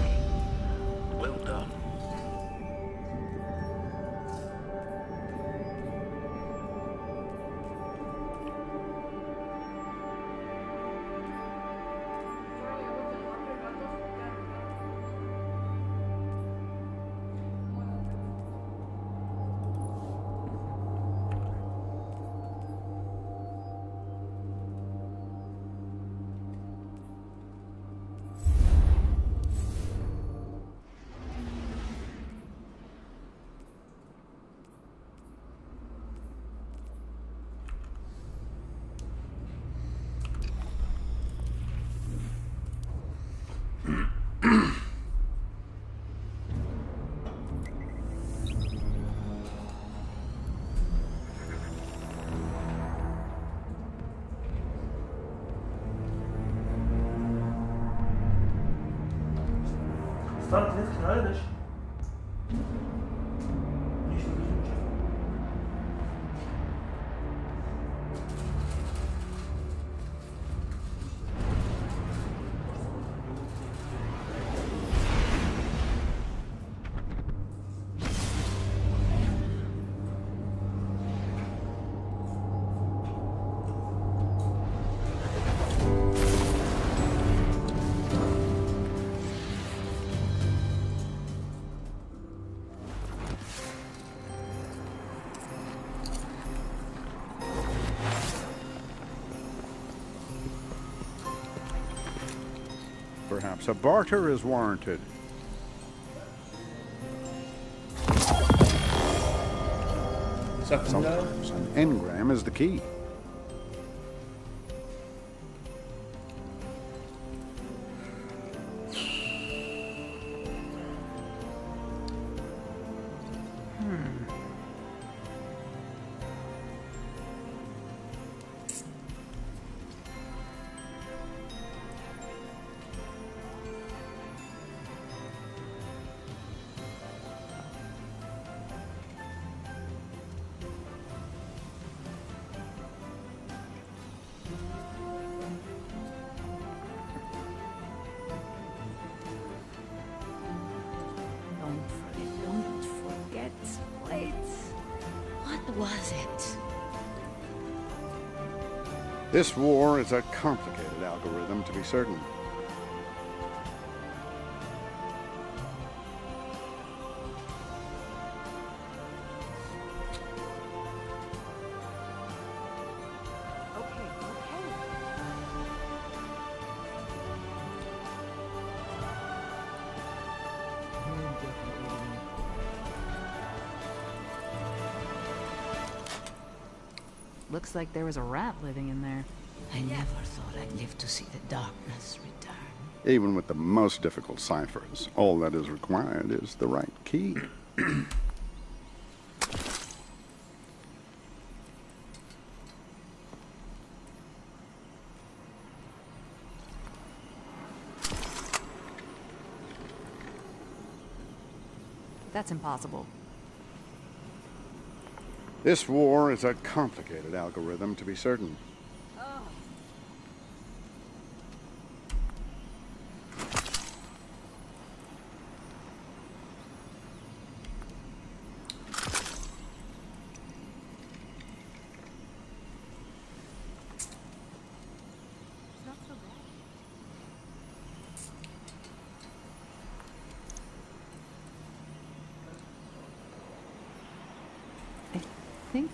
barter is warranted. Sometimes an engram is the key. This war is a complicated algorithm, to be certain. Looks like there was a rat living in there. I never thought I'd live to see the darkness return. Even with the most difficult ciphers, all that is required is the right key. That's impossible. This war is a complicated algorithm, to be certain.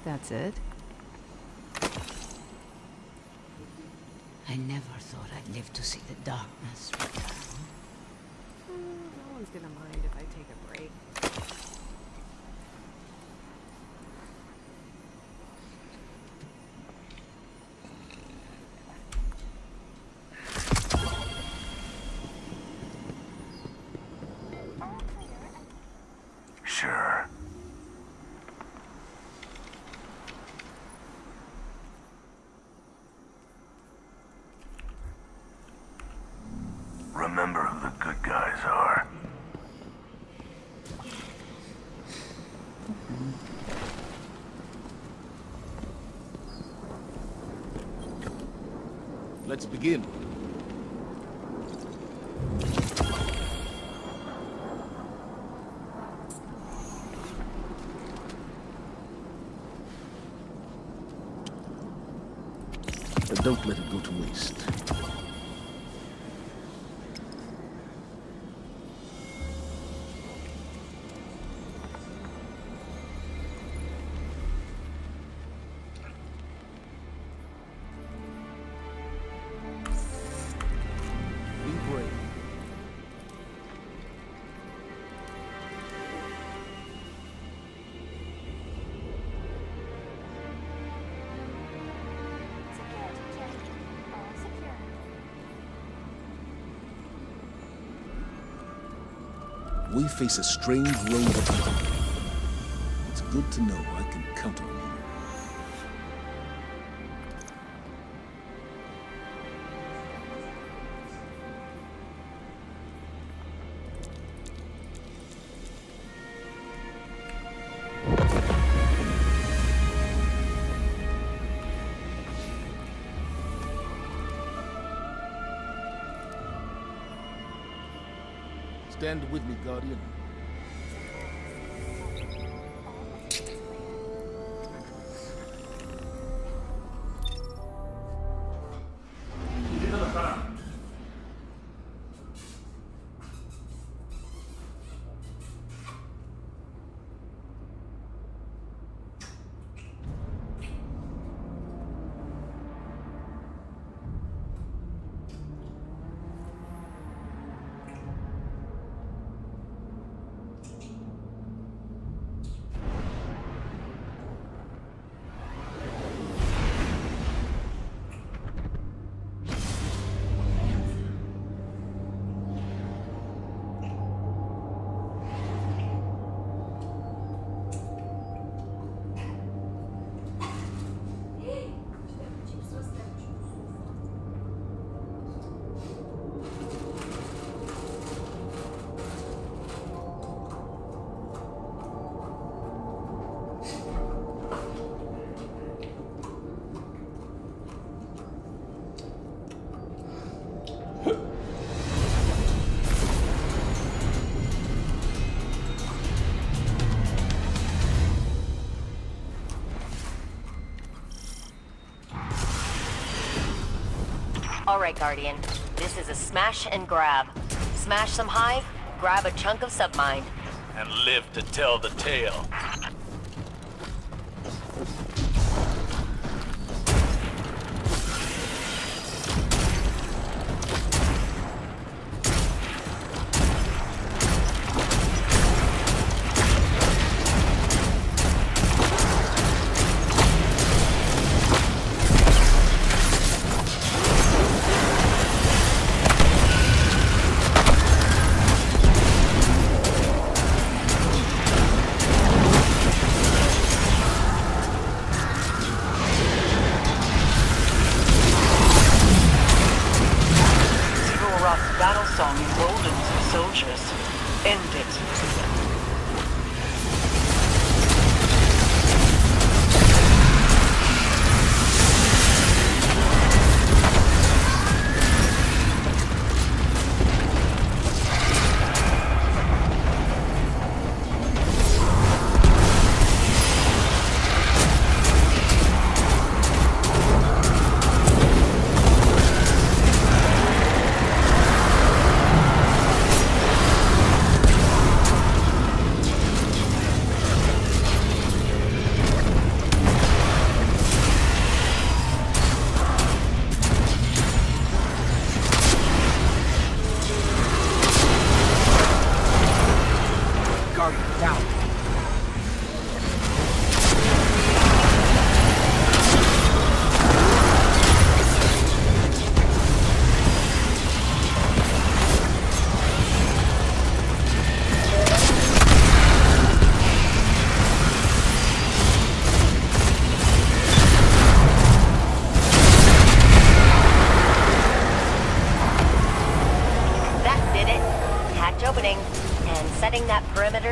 I I never thought I'd live to see the darkness return. Hmm, no one's gonna mind if I take a break. Remember who the good guys are. Let's begin. But don't let it go to waste. face a strange road ahead. It's good to know I can count on you. Stand with me, Guardian. Alright, Guardian. This is a smash and grab. Smash some hive, grab a chunk of submind. And live to tell the tale.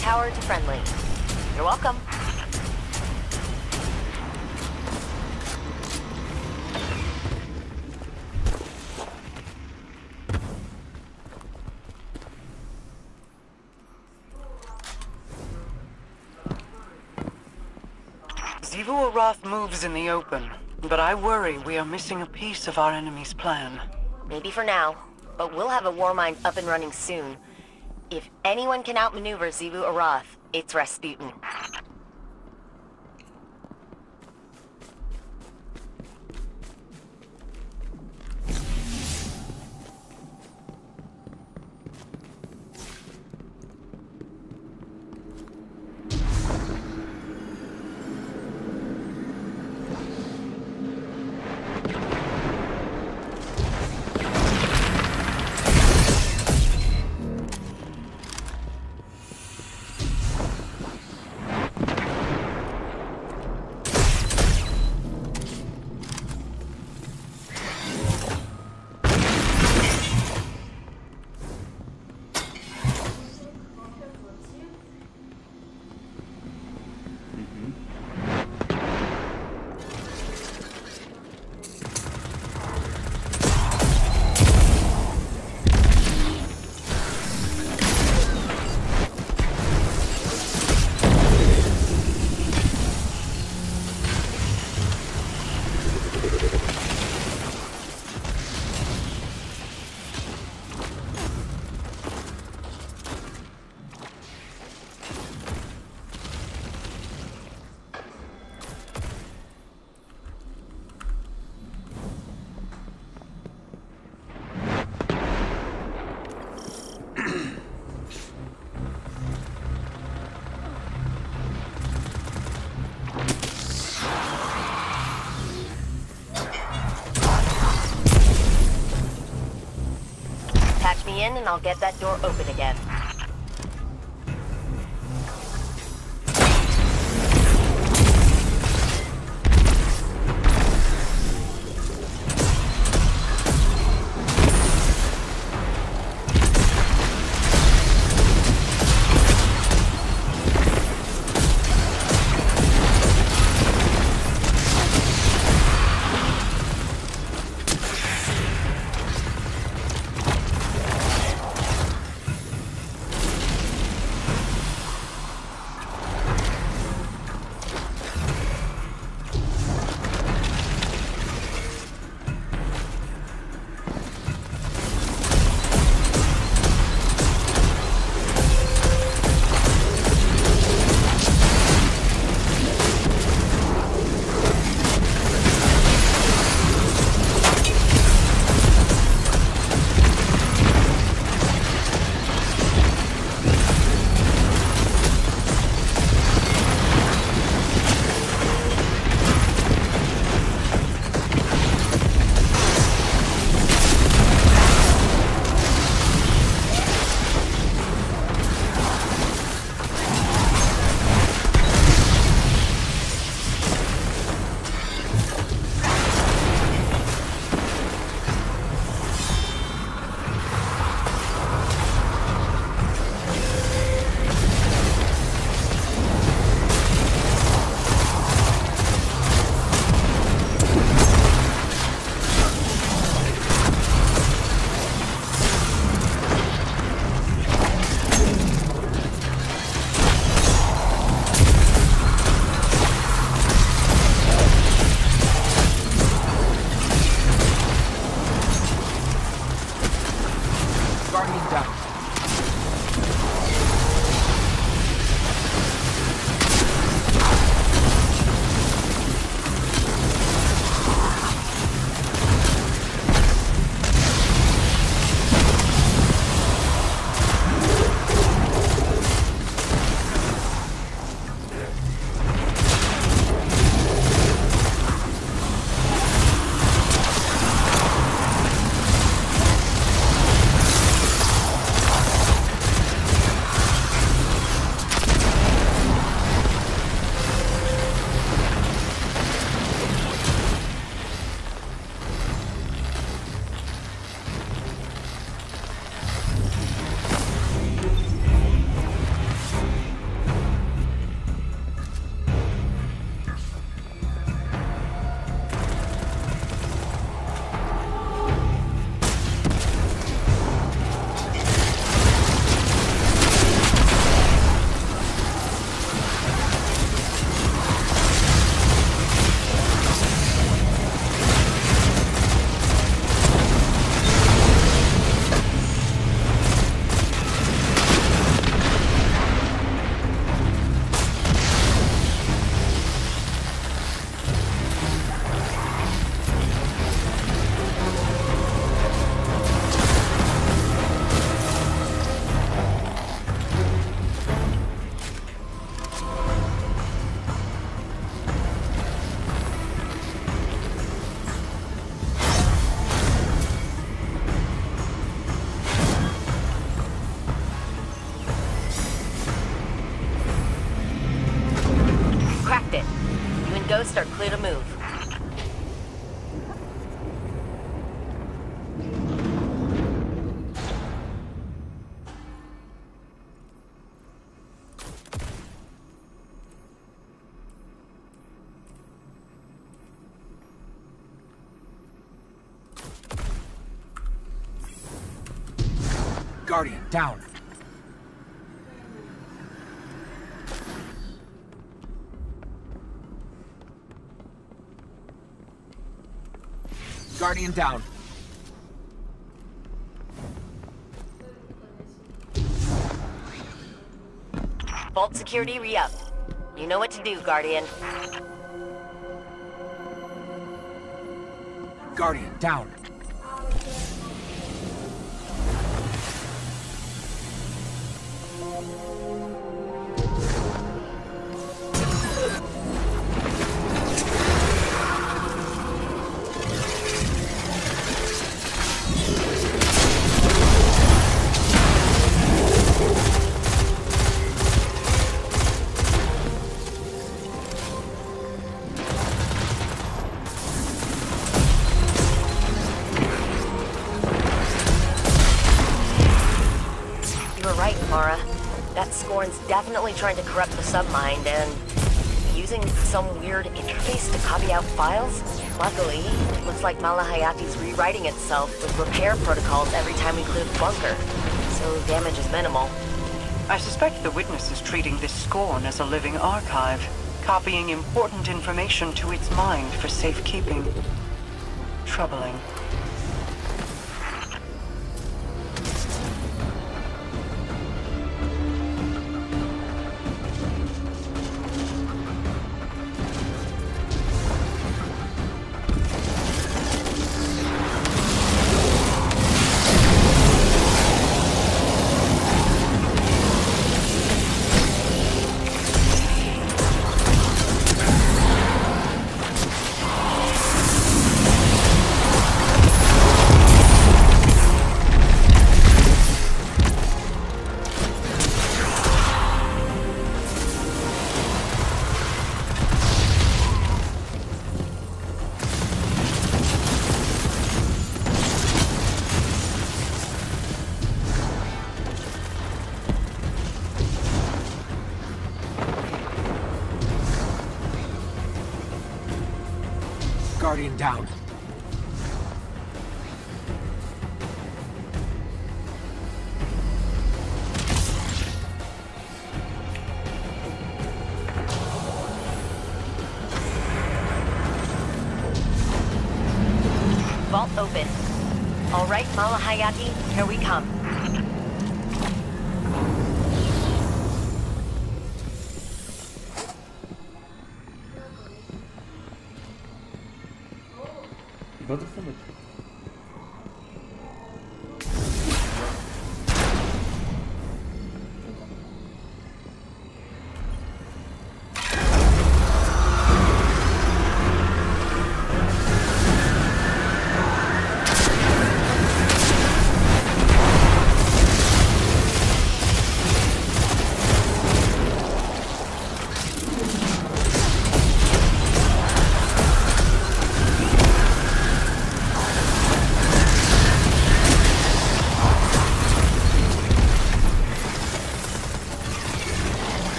Tower to friendly. You're welcome. Zivu Arath moves in the open, but I worry we are missing a piece of our enemy's plan. Maybe for now, but we'll have a Warmind up and running soon. Anyone can outmaneuver Zivu Arath, it's Rasputin. And I'll get that door open again. Guardian down. Vault security re-up. You know what to do, Guardian. Guardian, down. Definitely trying to corrupt the submind and using some weird interface to copy out files. Luckily, looks like Malahayati's rewriting itself with repair protocols every time we clear the bunker. So damage is minimal. I suspect the witness is treating this Scorn as a living archive, copying important information to its mind for safekeeping. Troubling.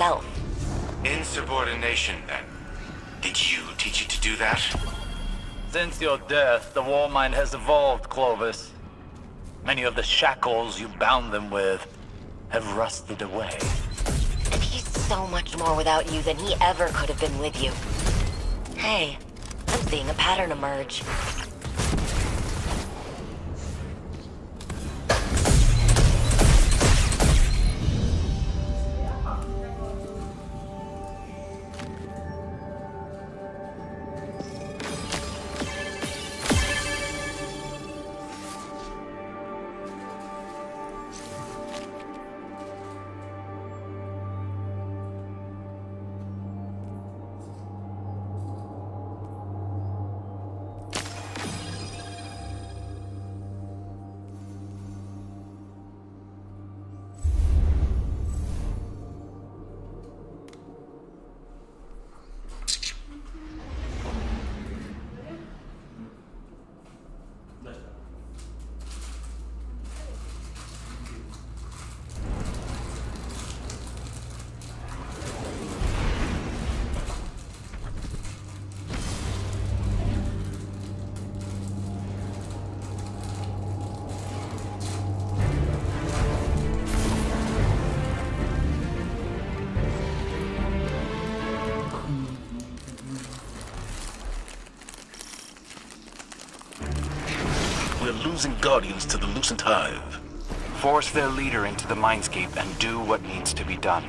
Built. Insubordination, then. Did you teach it to do that? Since your death, the war mind has evolved, Clovis. Many of the shackles you bound them with have rusted away. And he's so much more without you than he ever could have been with you. Hey, I'm seeing a pattern emerge. The mindscape and do what needs to be done.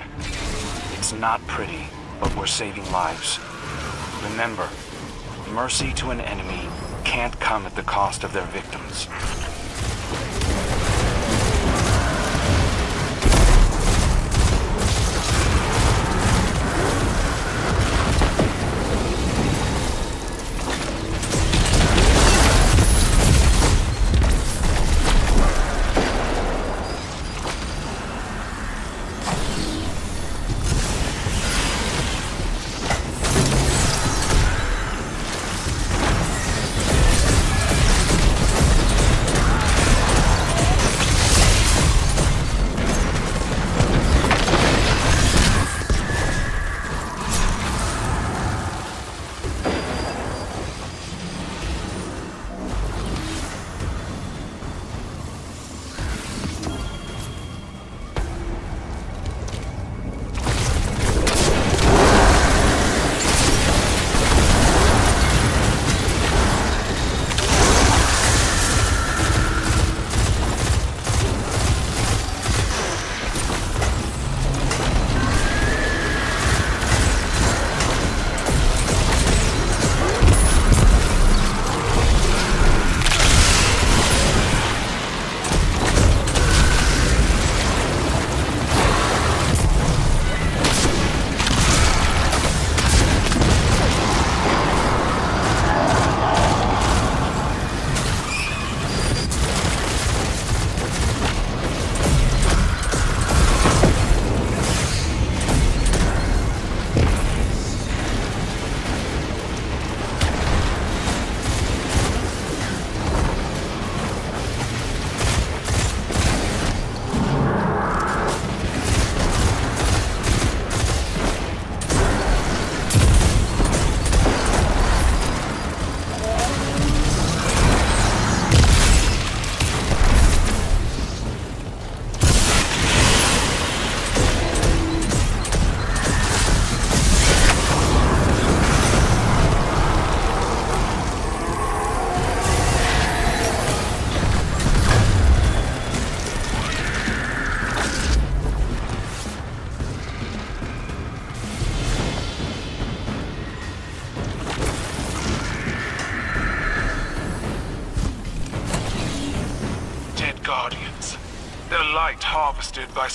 It's not pretty, but we're saving lives. Remember, mercy to an enemy can't come at the cost of their victims.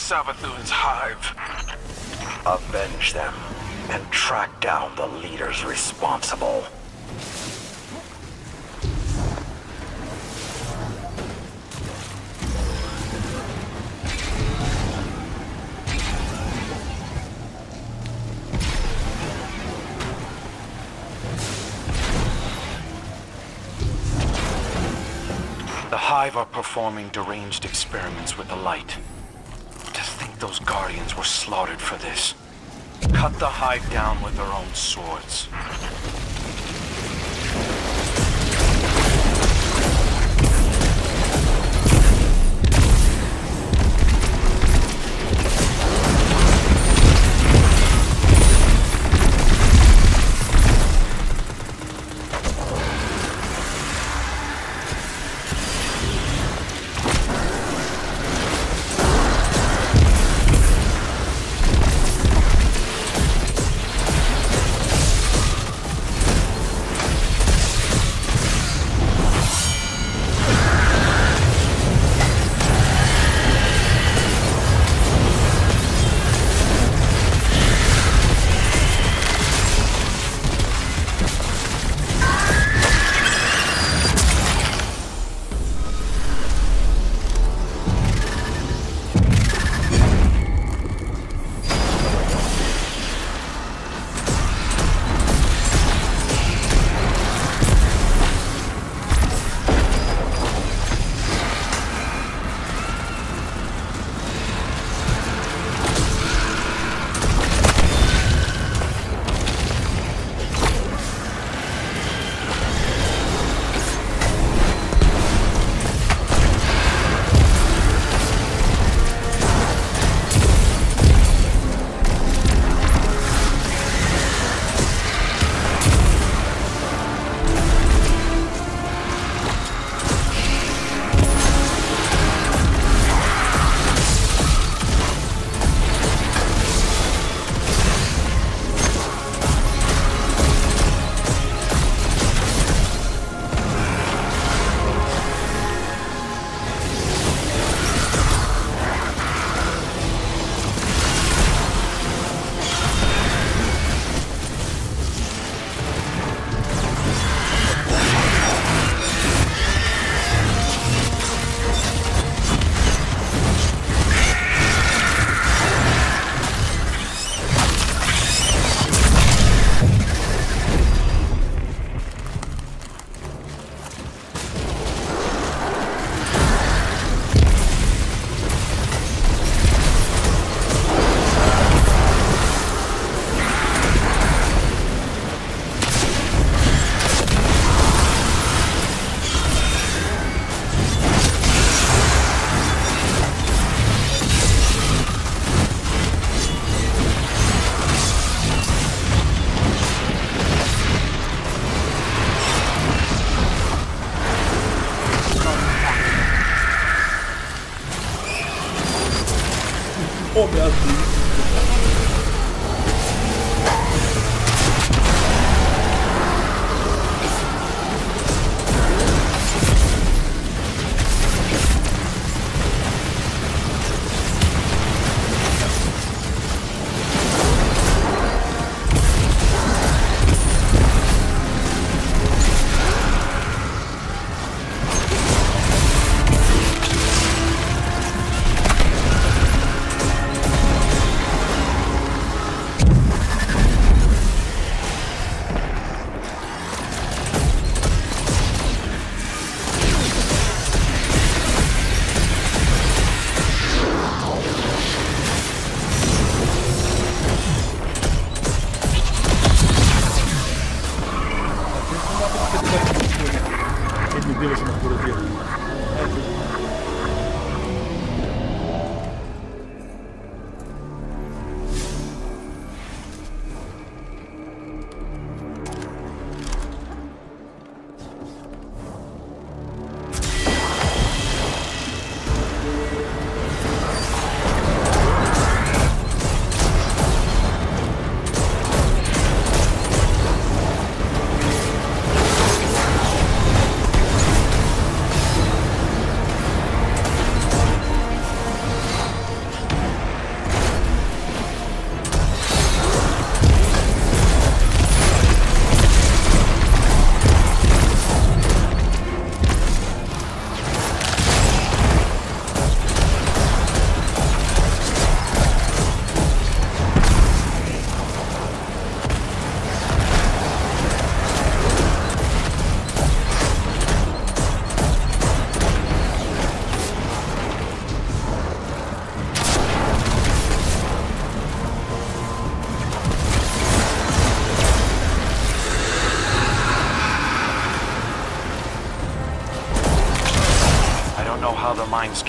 Savathûn's hive. Avenge them and track down the leaders responsible. The Hive are performing deranged experiments with the light. Guardians were slaughtered for this. Cut the Hive down with their own swords. Mindscape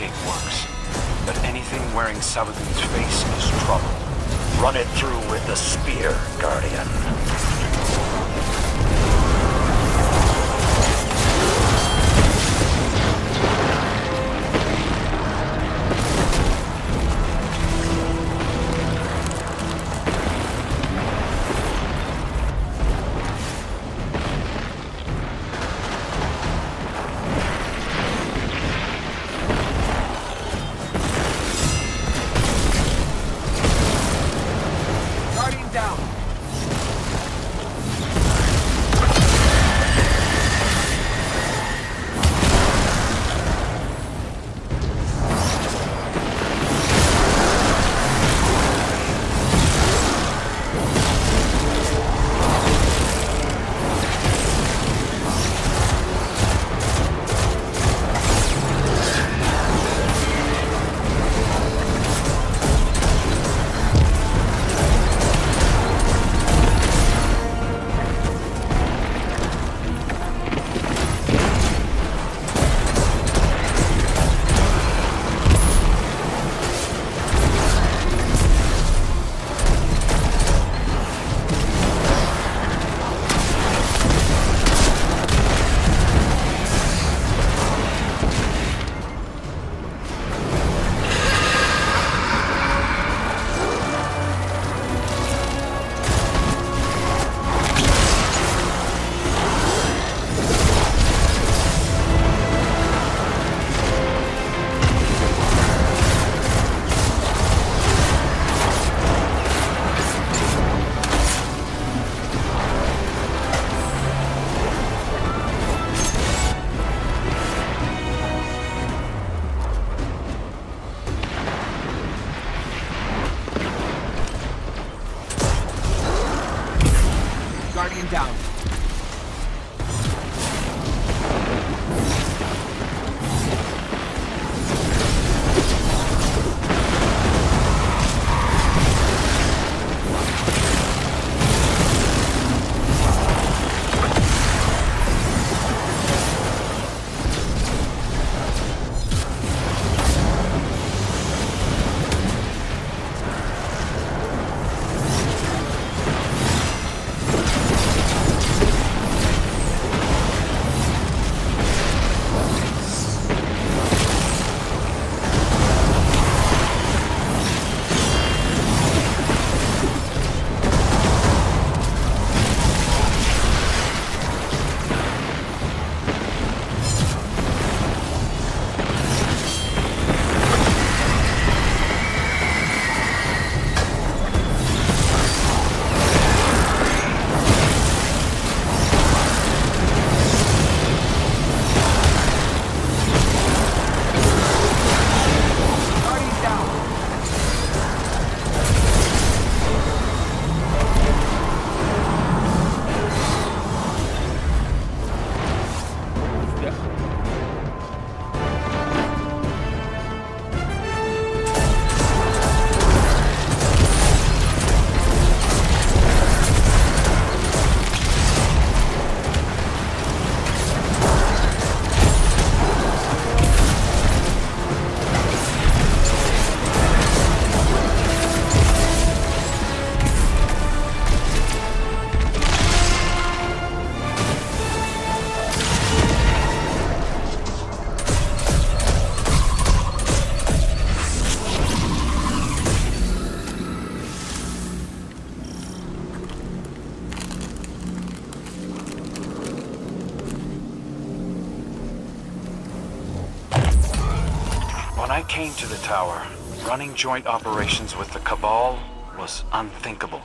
tower, running joint operations with the Cabal was unthinkable.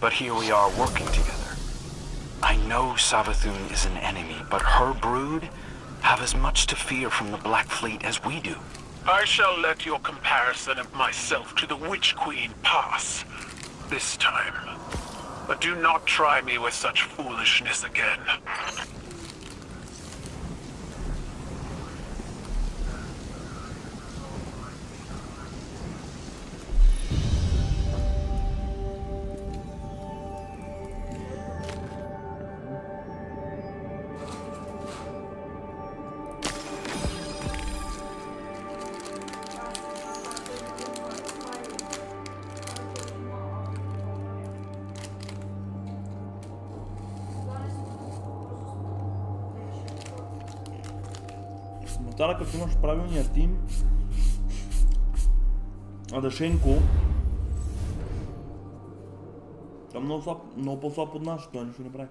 But here we are working together. I know Savathûn is an enemy, but her brood have as much to fear from the Black Fleet as we do. I shall let your comparison of myself to the Witch Queen pass. This time. But do not try me with such foolishness again. Като имаш правилния тим, Адашенко е много, слаб, много по-слаб от нас, той нищо не прави.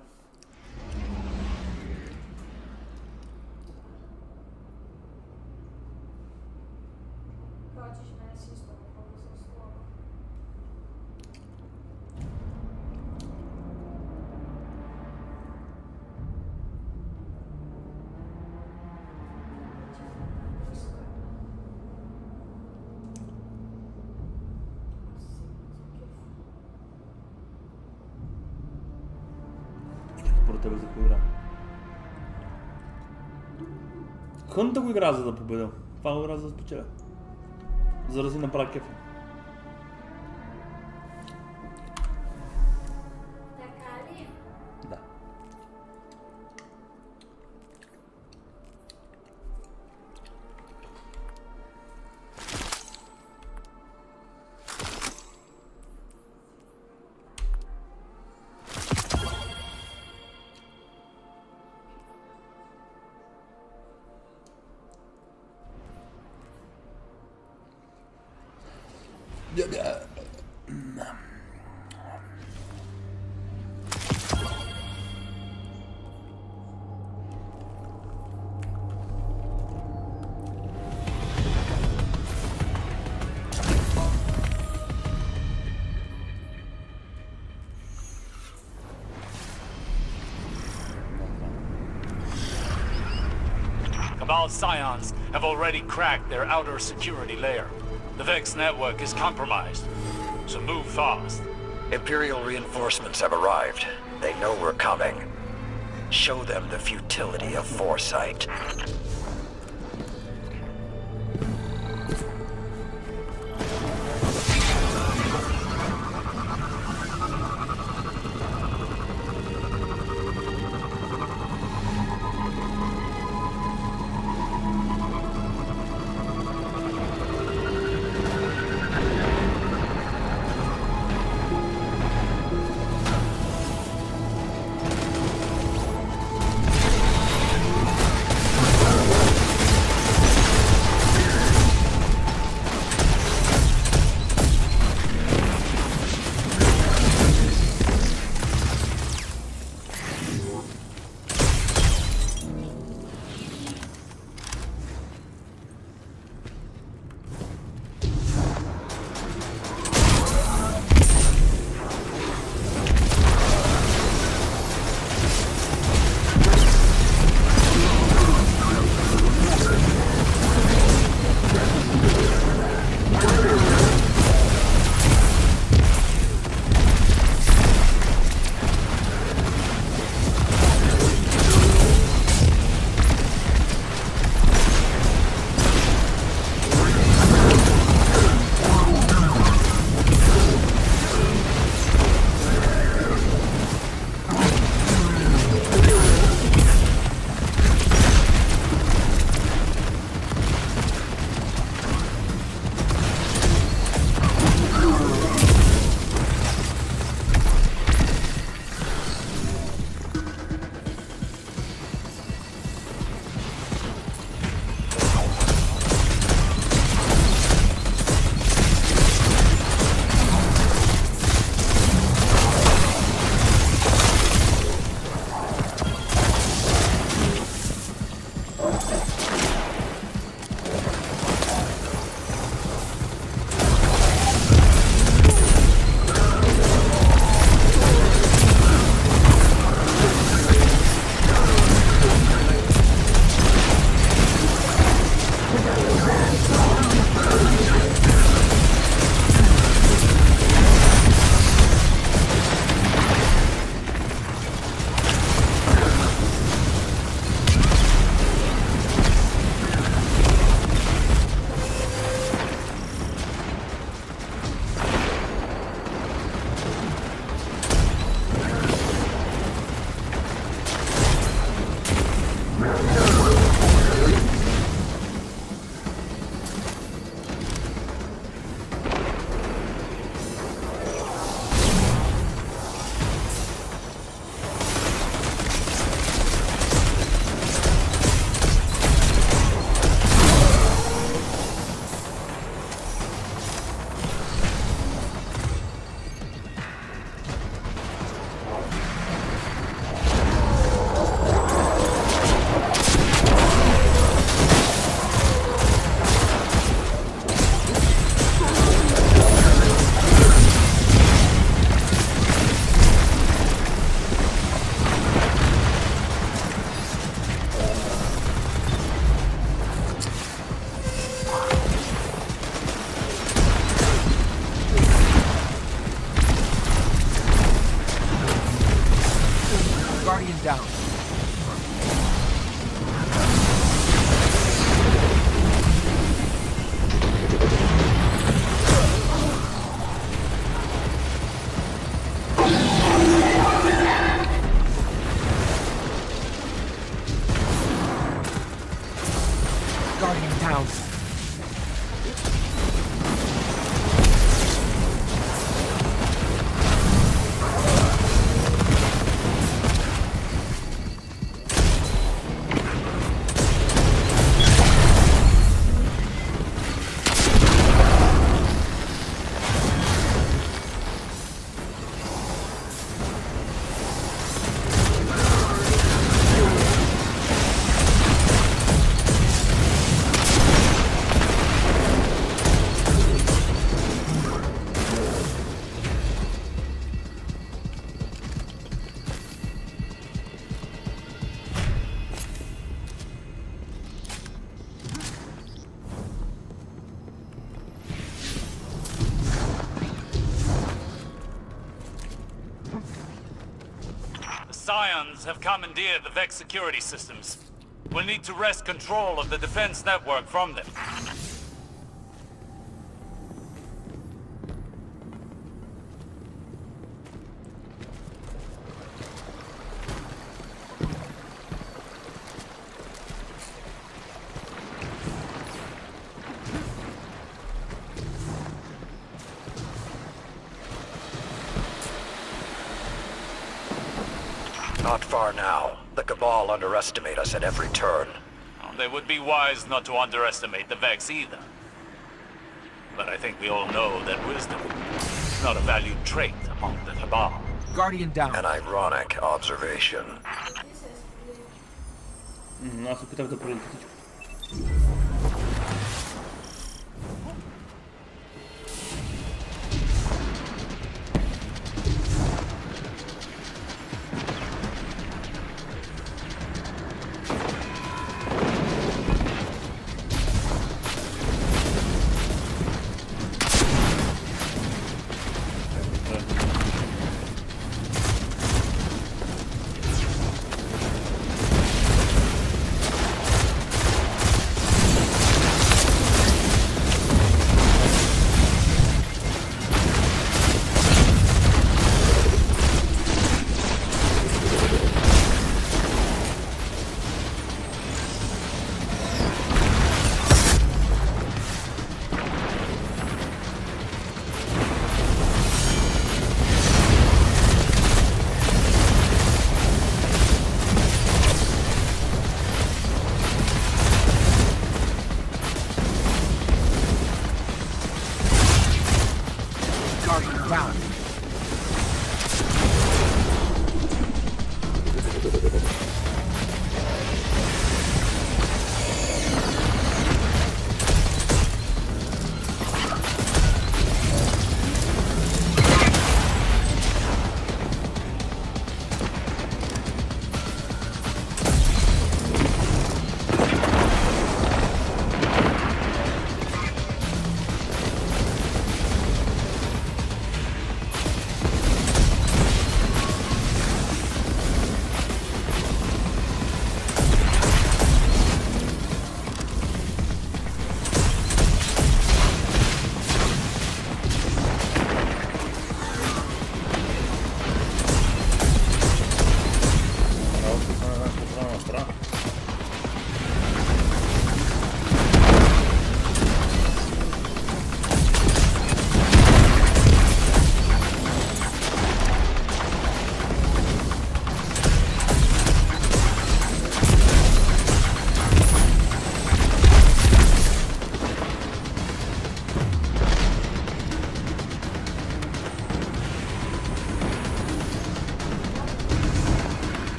Хънта го игра за да победя. Това го игра за да спечеля. За да си направя кефа. Already cracked their outer security layer. The Vex network is compromised, so move fast. Imperial reinforcements have arrived. They know we're coming. Show them the futility of foresight. Scions have commandeered the Vex security systems. We'll need to wrest control of the defense network from them. Not far now. The Cabal underestimate at every turn. They would be wise not to underestimate the Vex either. But I think we all know that wisdom is not a valued trait among the Cabal. Guardian down. An ironic observation.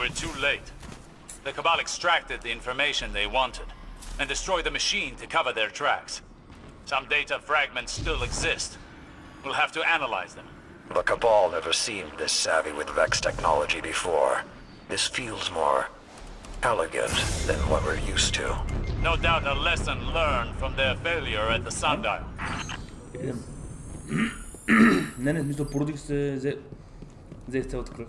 We're too late. The Cabal extracted the information they wanted, and destroyed the machine to cover their tracks. Some data fragments still exist. We'll have to analyze them. The Cabal never seemed this savvy with Vex technology before. This feels more elegant than what we're used to. No doubt a lesson learned from their failure at the sundial. Idem. ne, ne, мисля, породих се, взе, взех цялата кръв.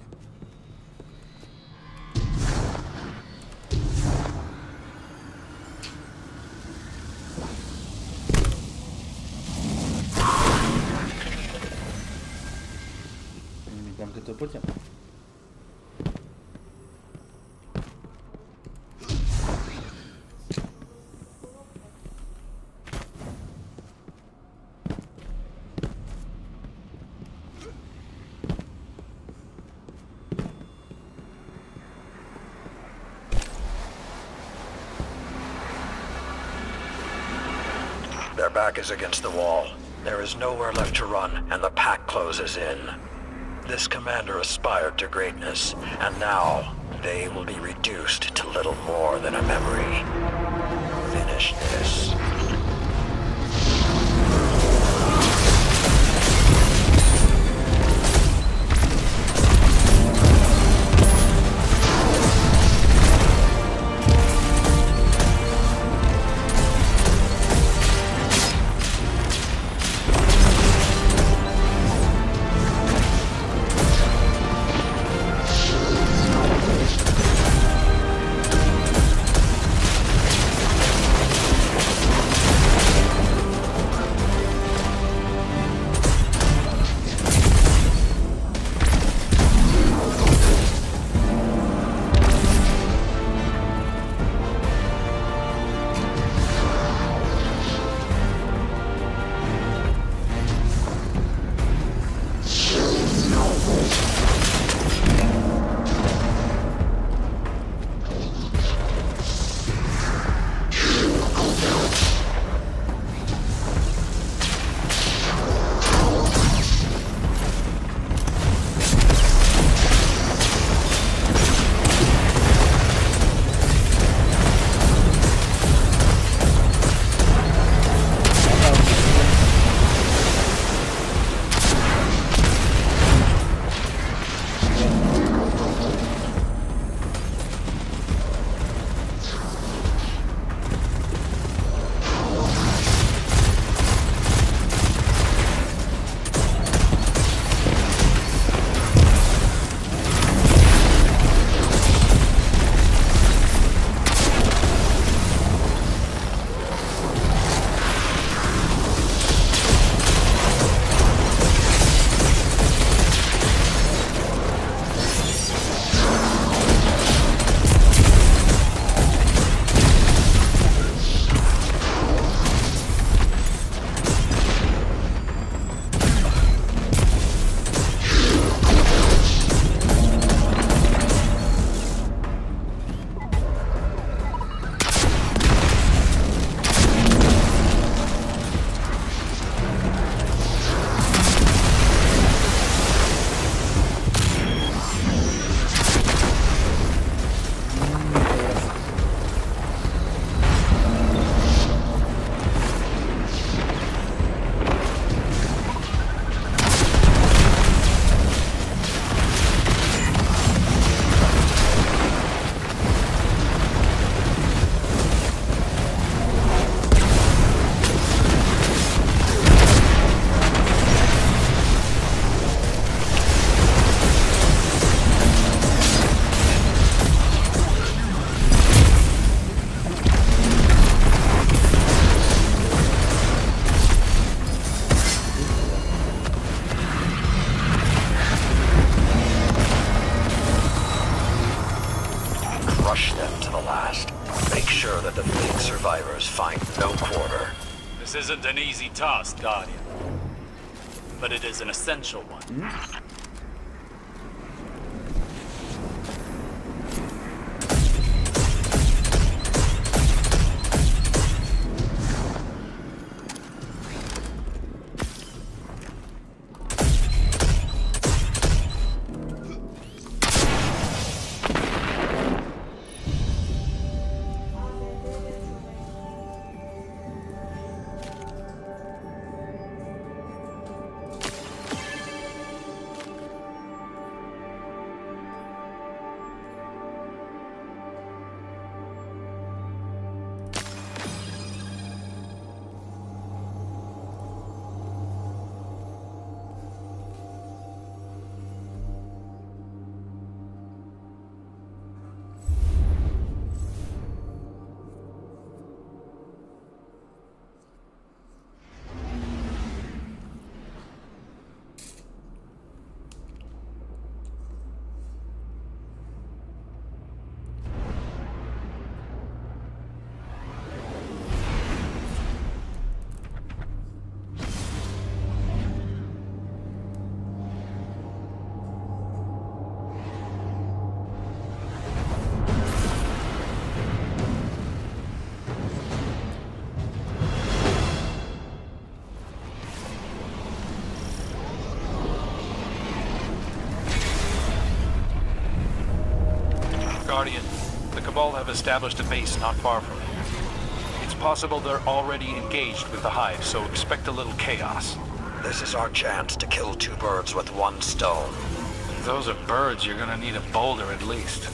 Не знам къде е пътя. Their back is against the wall. There is nowhere left to run, and the pack closes in. This commander aspired to greatness, and now they will be reduced to little more than a memory. Finish this. Task, Guardian. But it is an essential one. Hmm? Established a base not far from here. It's possible they're already engaged with the Hive, so expect a little chaos. This is our chance to kill two birds with one stone. If those are birds, you're gonna need a boulder at least.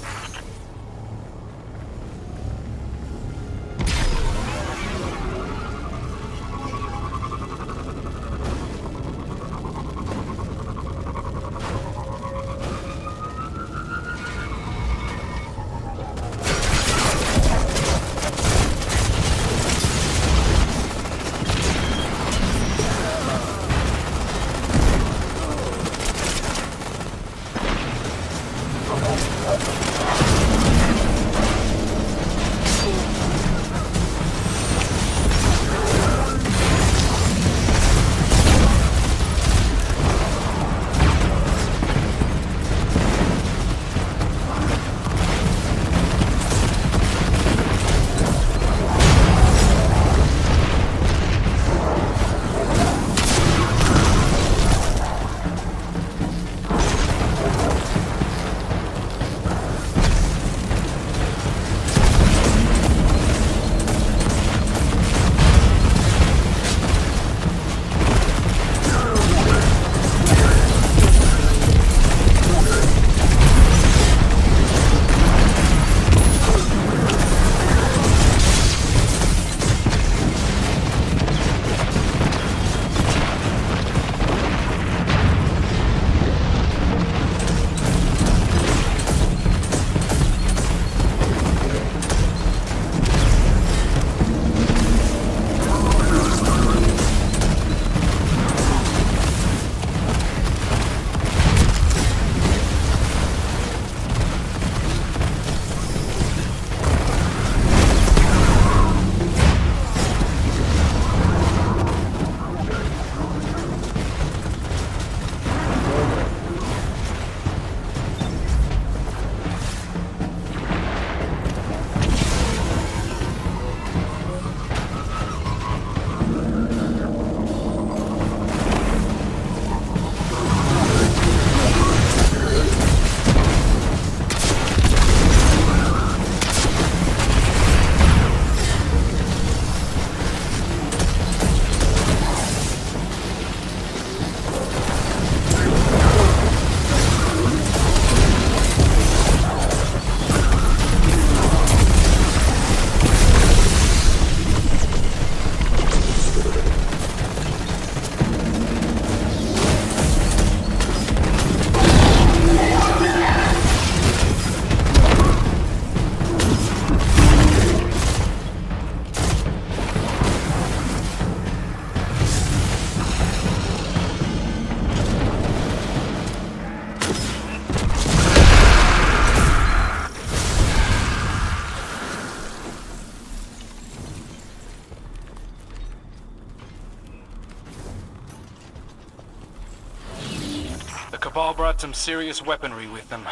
Cabal some serious weaponry with them.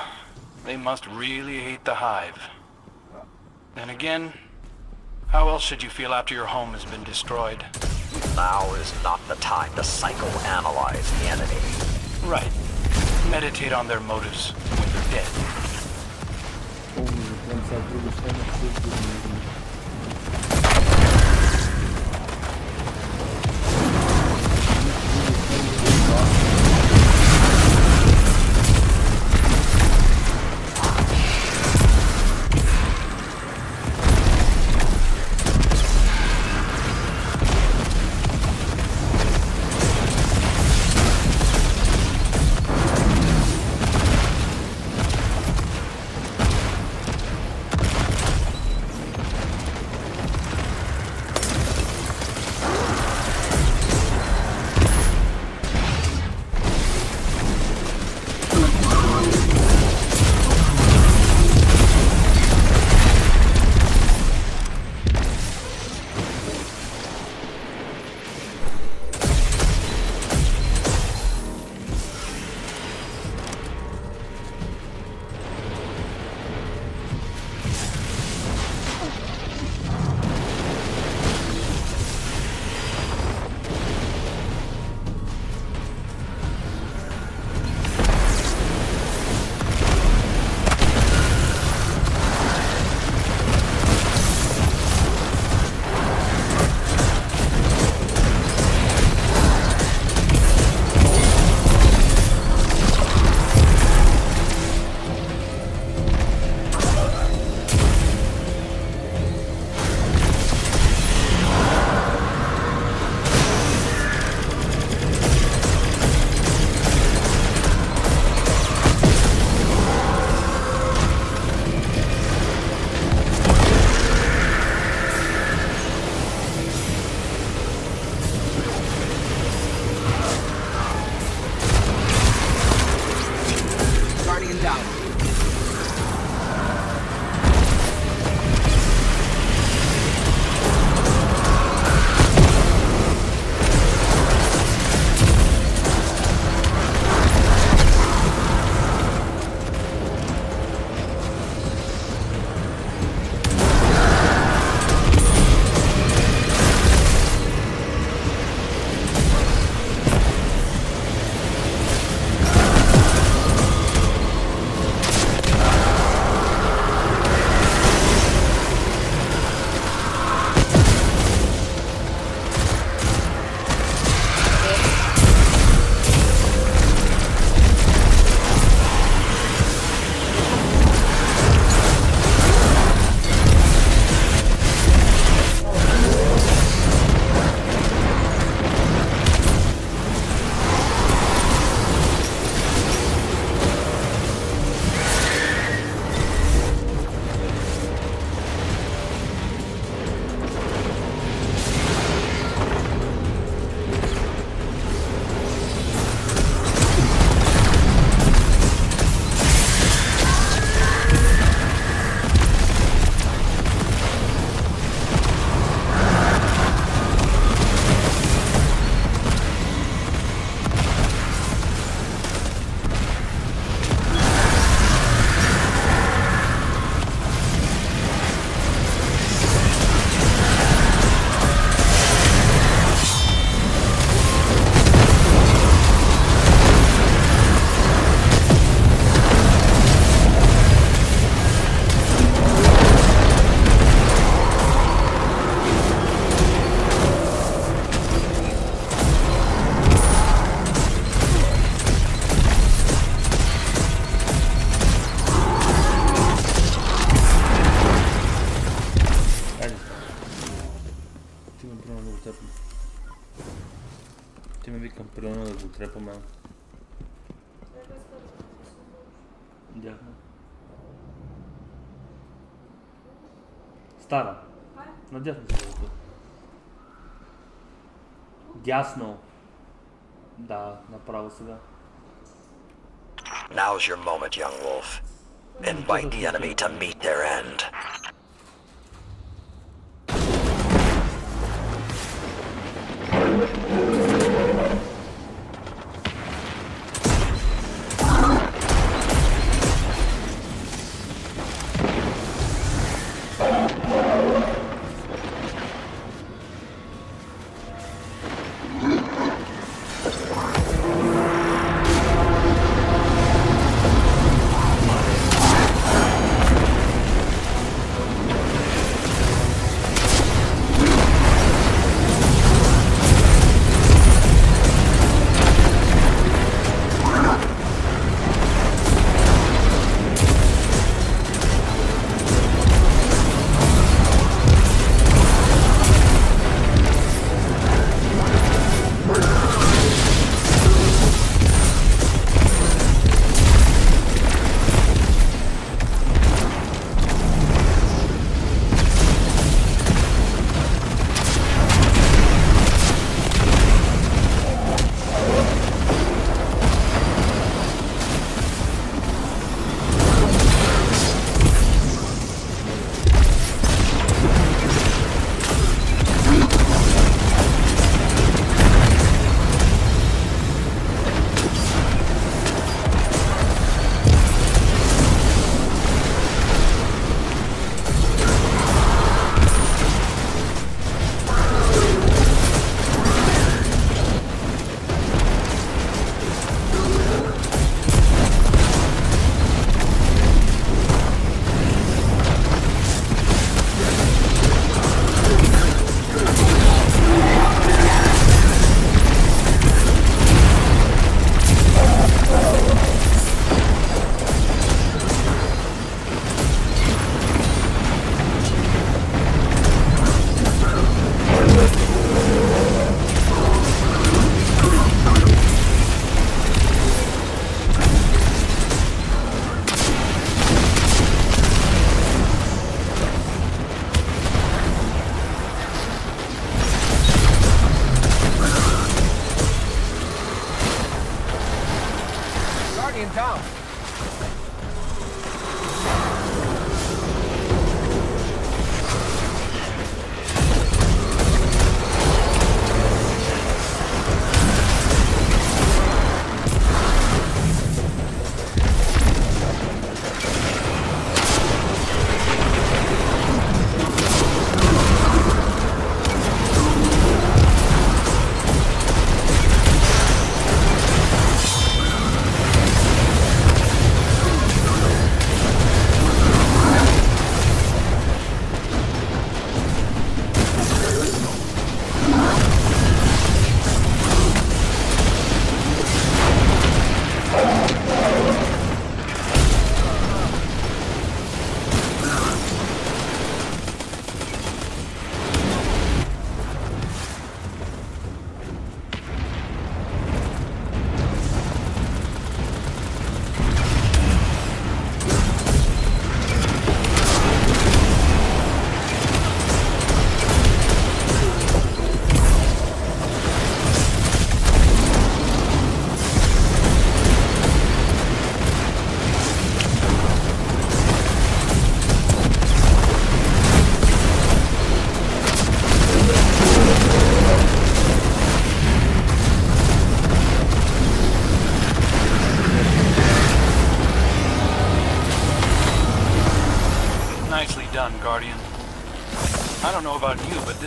They must really hate the Hive. Then again, how else should you feel after your home has been destroyed? Now is not the time to psychoanalyze the enemy. Right. Meditate on their motives when you're dead. Дясно. Да, направо сега. Now's your moment, young wolf. Invite the enemy to meet their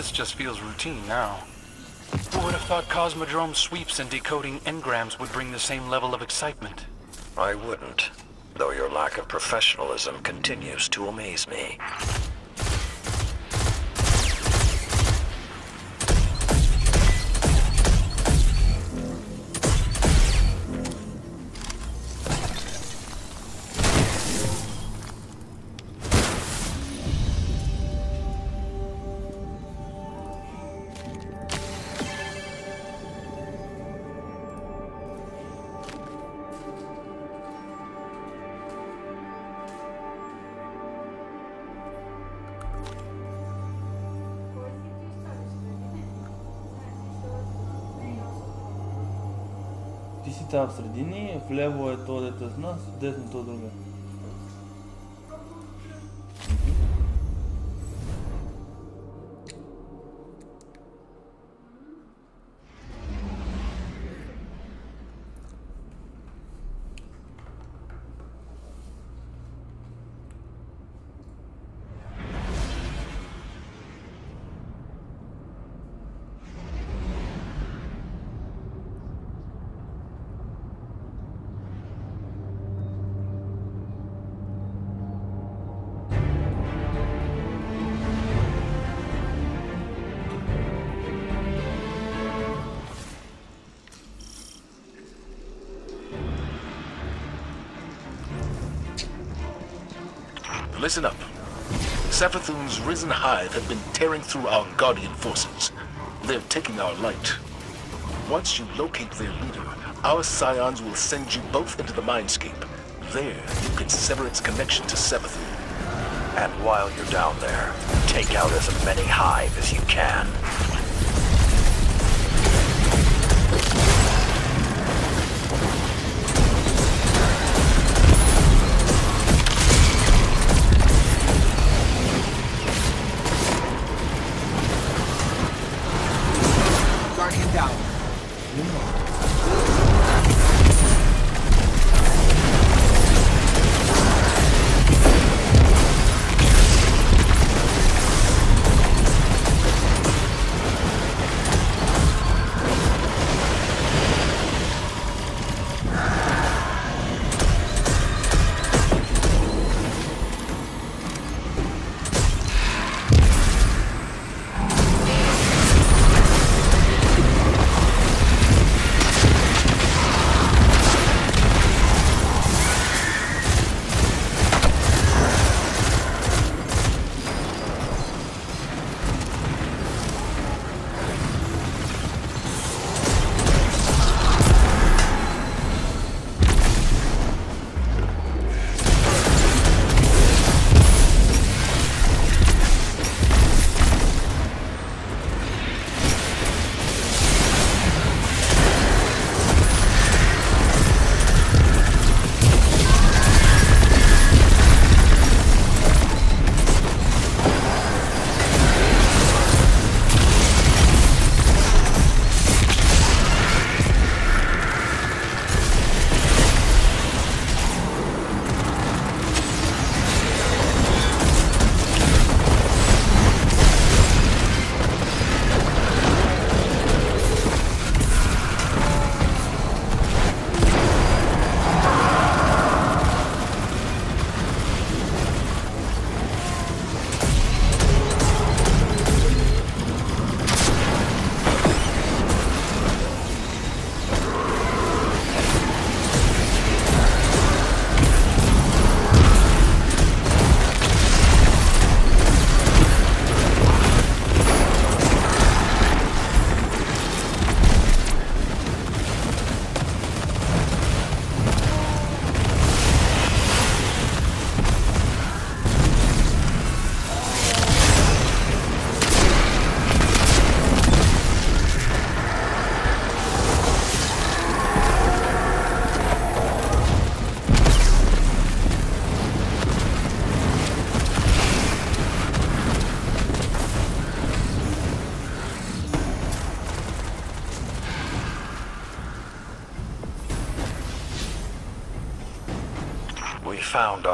this just feels routine now. Who would have thought Cosmodrome sweeps and decoding engrams would bring the same level of excitement? I wouldn't, though your lack of professionalism continues to amaze me. Sredini, vlevo je to, da je to z nas, desno to druge. Listen Savathûn's risen hive have been tearing through our Guardian forces. They're taking our light. Once you locate their leader, our scions will send you both into the mindscape. There, you can sever its connection to Savathun. And while you're down there, take out as many hive as you can.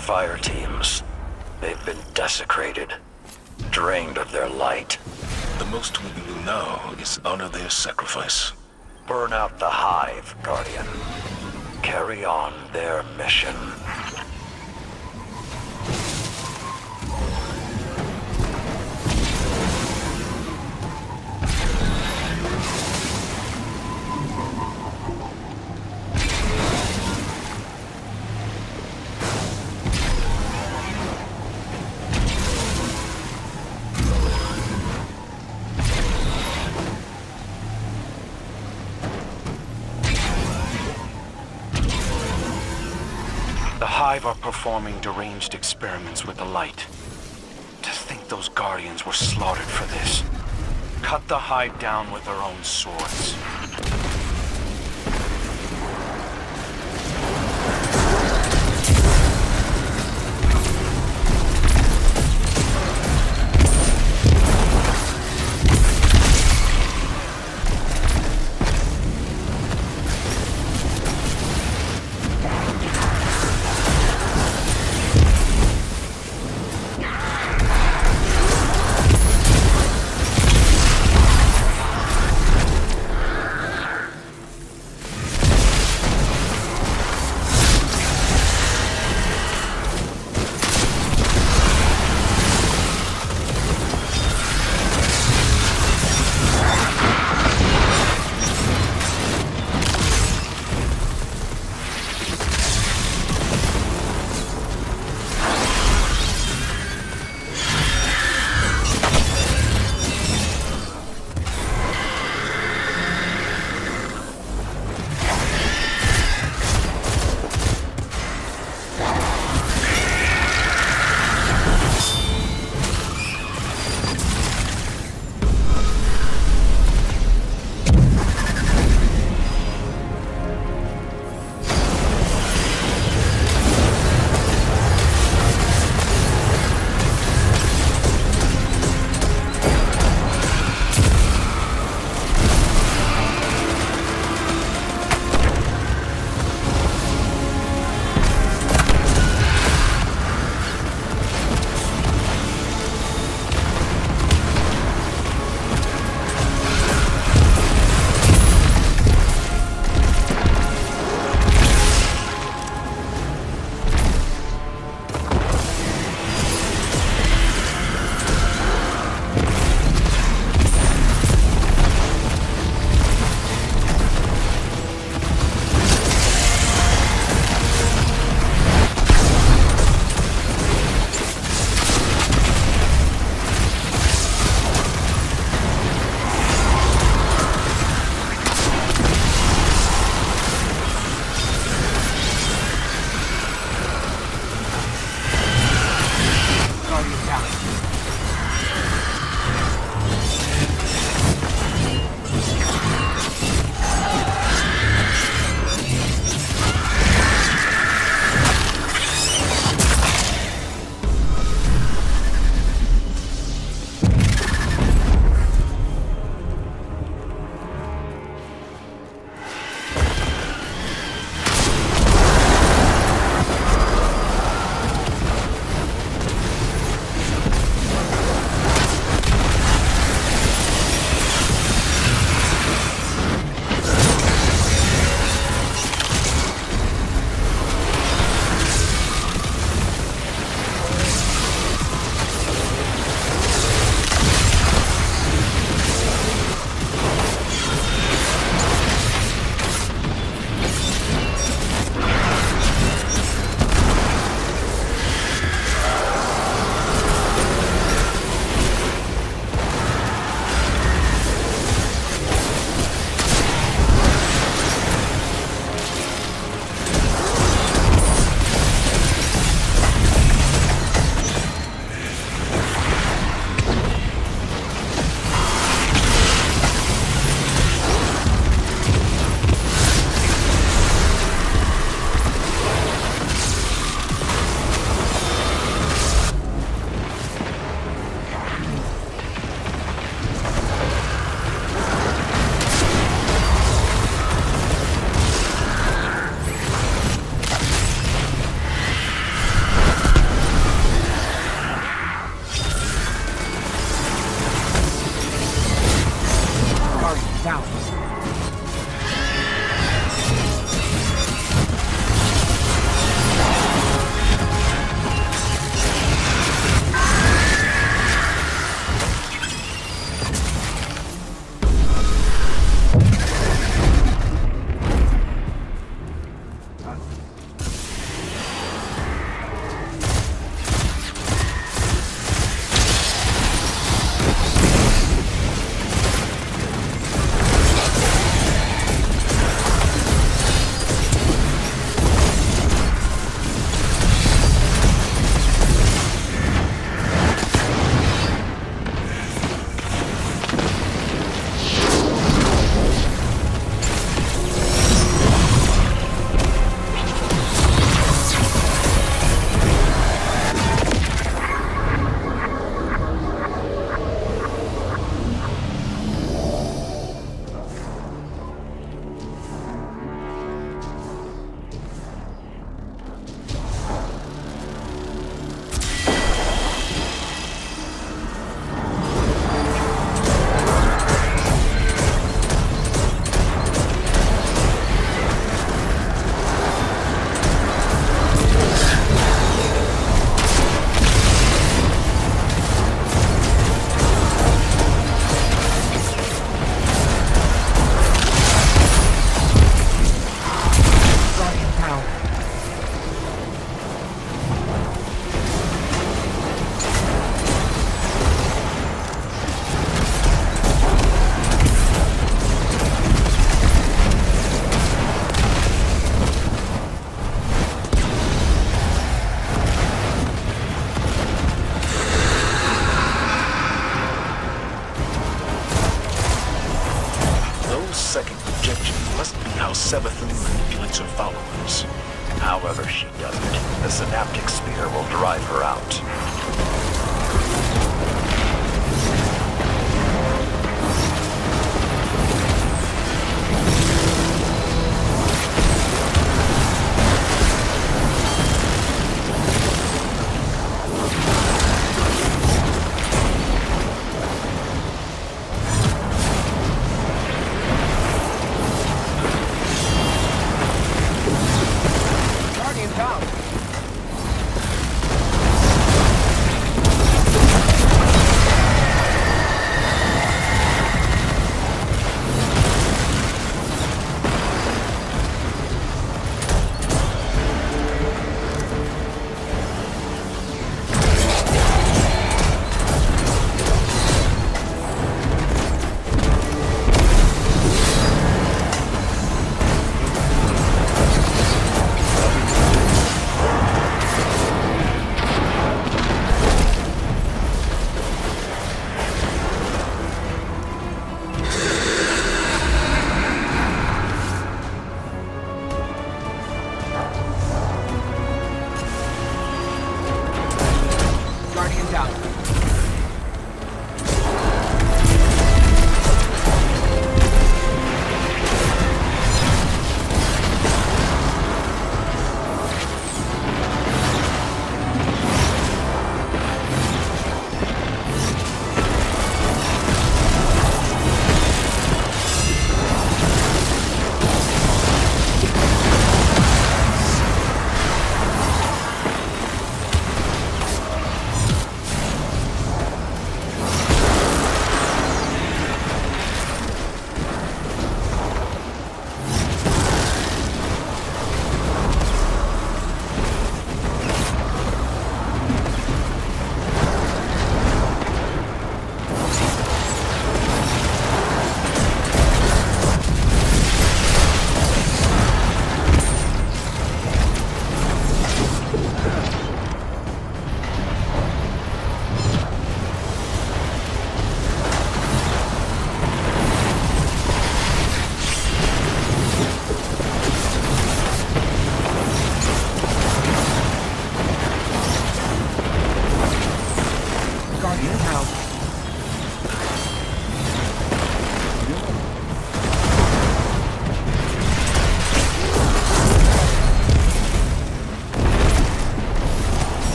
Our fire teams. They've been desecrated, drained of their light. The most we can do now is honor their sacrifice. Burn out performing deranged experiments with the light. To think those Guardians were slaughtered for this. Cut the Hive down with their own swords.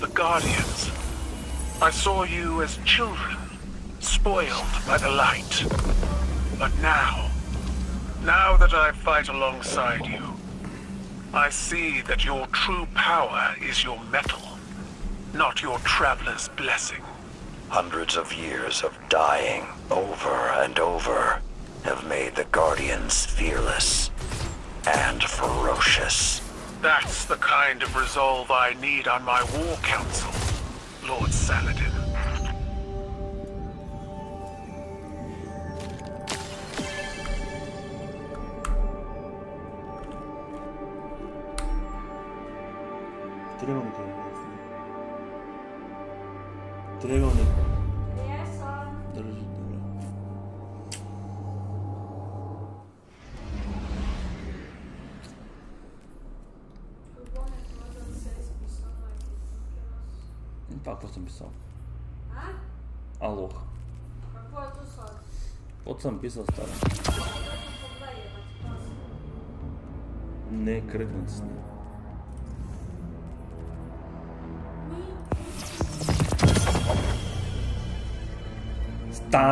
The Guardians, I saw you as children, spoiled by the light. But now, now that I fight alongside you, I see that your true power is your mettle, not your traveler's blessing. Hundreds of years of dying over and over have made the Guardians fearless and ferocious. That's the kind of resolve I need on my war council, Lord Saladin.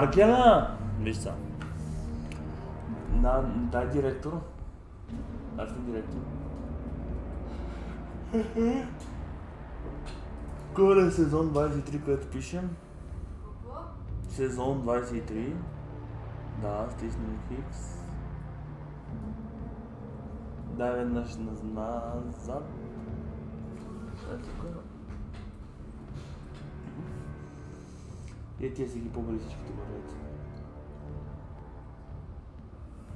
Старгела! Виж са. Да, дай директор. Аз съм директор. Кой е сезон 23, което пишем? Сезон 23. Да, стиснем Хикс. Дай веднъж наз- назад. Е, тук. Я тебе не помню, лисичка-то нравится.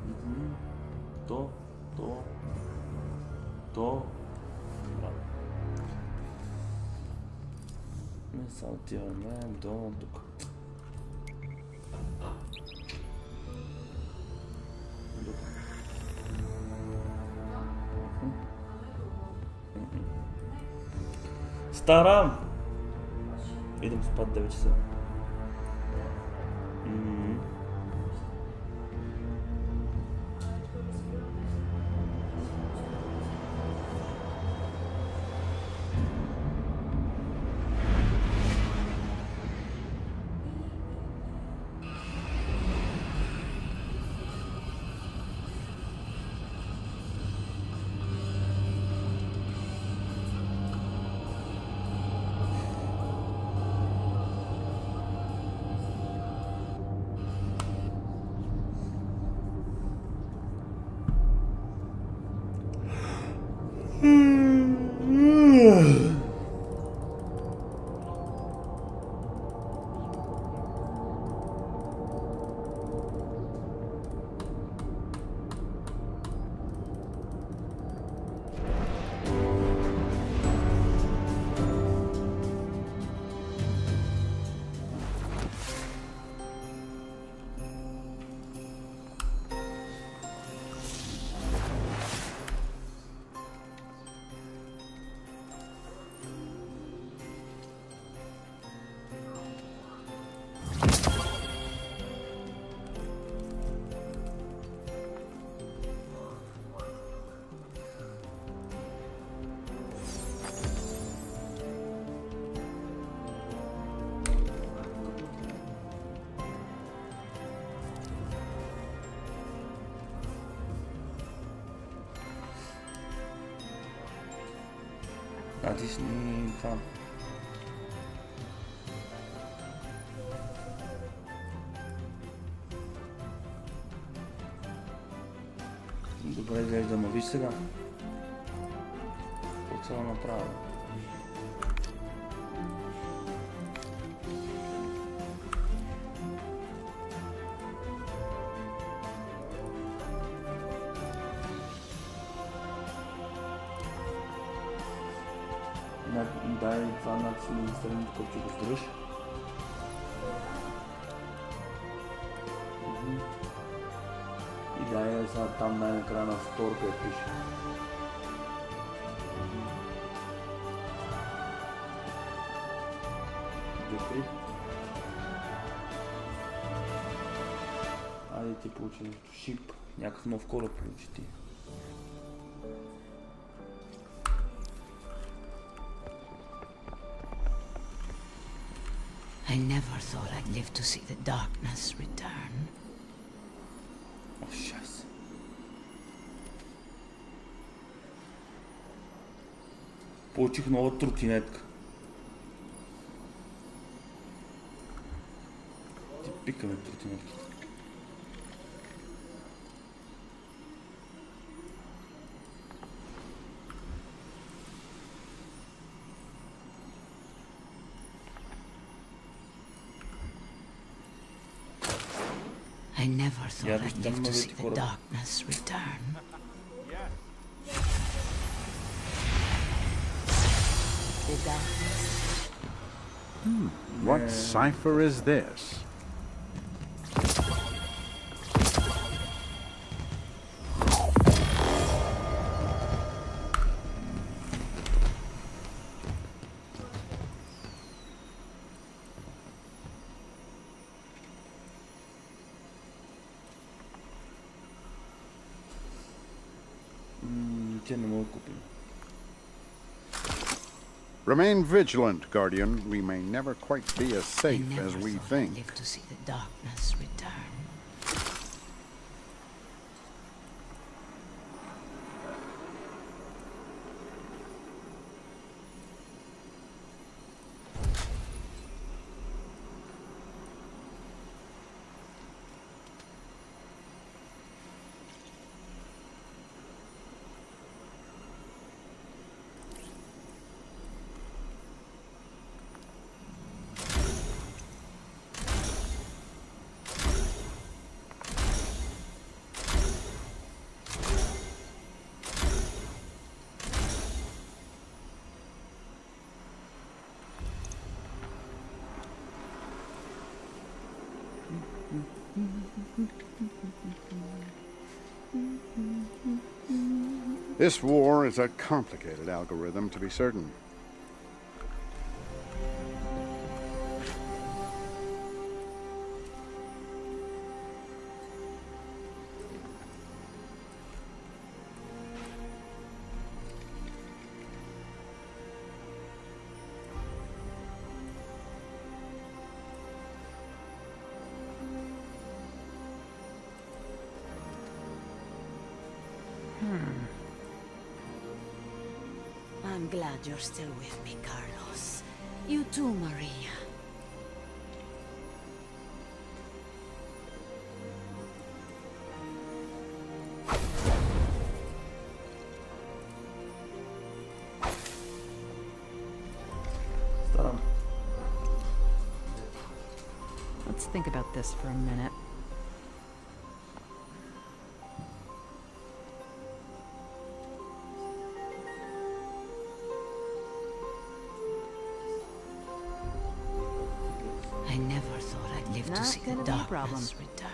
Угу. То, то, то. Мы салтируем дом только. Старам. Идем спать до вечера. гледаш да виж сега. Какво се направя? Дай два начина на страни, който ще го стръж. сега там най-накрая на вторка я пише. Декри. Айде ти получи нещо. Шип. Някакъв нов кораб получи ти. I never thought I'd live to see the darkness return. О, scheiße. Получих нова тротинетка. Ти пикаме тротинетките. I never thought Я I'd виждам live to новите see the хора. darkness return. Darkness. Hmm. What cipher is this? Remain vigilant, Guardian. We may never quite be as safe as we think. live to see the darkness return. This war is a complicated algorithm, to be certain. Still with me, Carlos. You too, Maria. Staram. Let's think about this for a minute. Problem. return.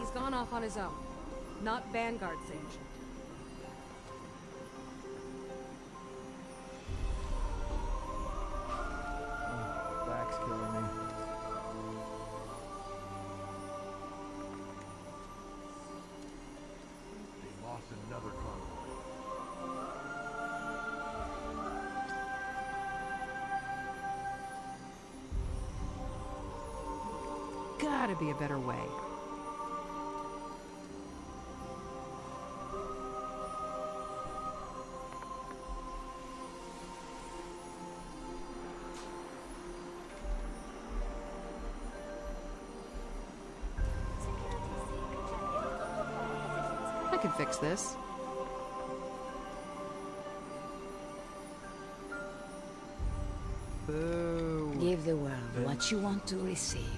He's gone off on his own. Not Vanguard Gotta be a better way. I can fix this. Boo. Give the world what you want to receive.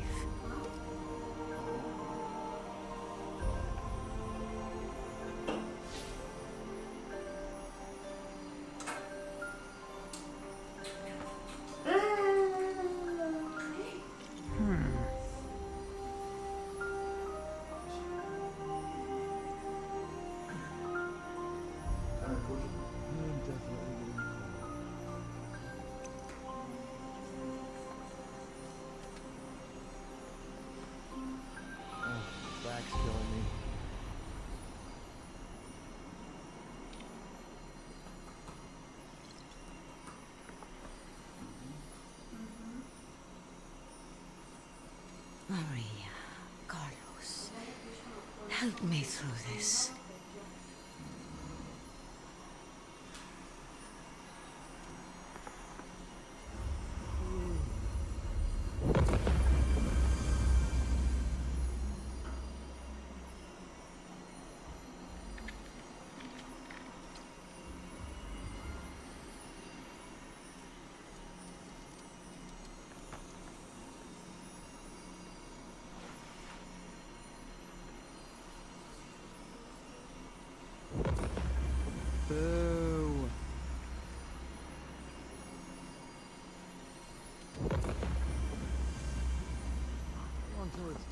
Help me through this.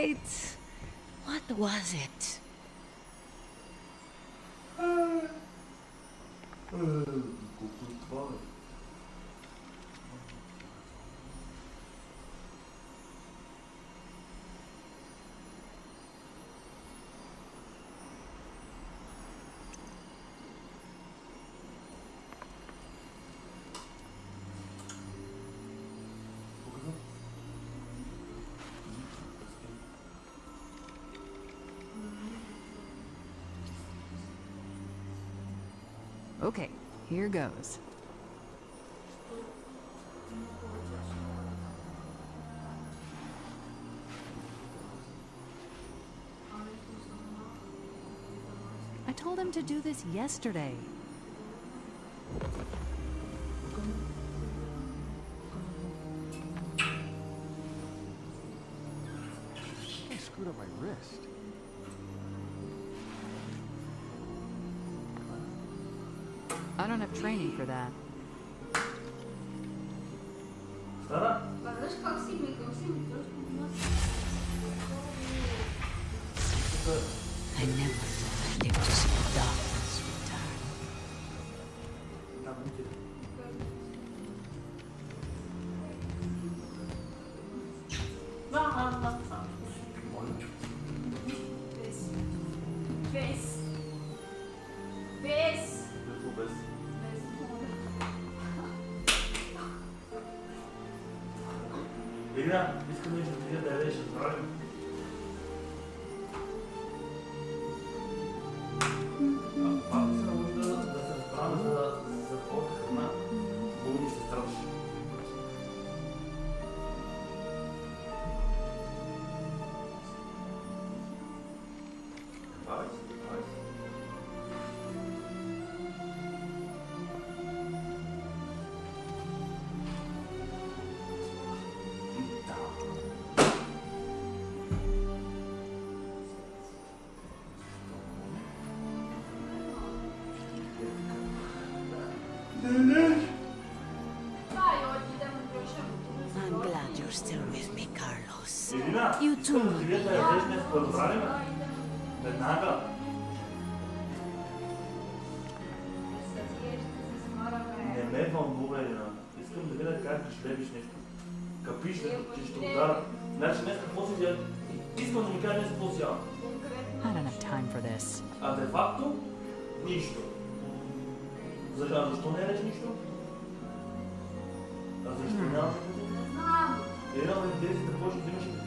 Wait. What was it? Here goes. I told him to do this yesterday. Правим. Веднага. Не ме вълнува, Ирина. Искам да видя как ще лебиш нещо. Капиш ли, че ще удара. Значи днес какво си взел? Искам да ми кажеш днес какво си ял. I don't have time for this. А де факто, нищо. За, а защо не ядеш нищо? А защо нямаш апетит? Ирина, на 10 какво ще взимаш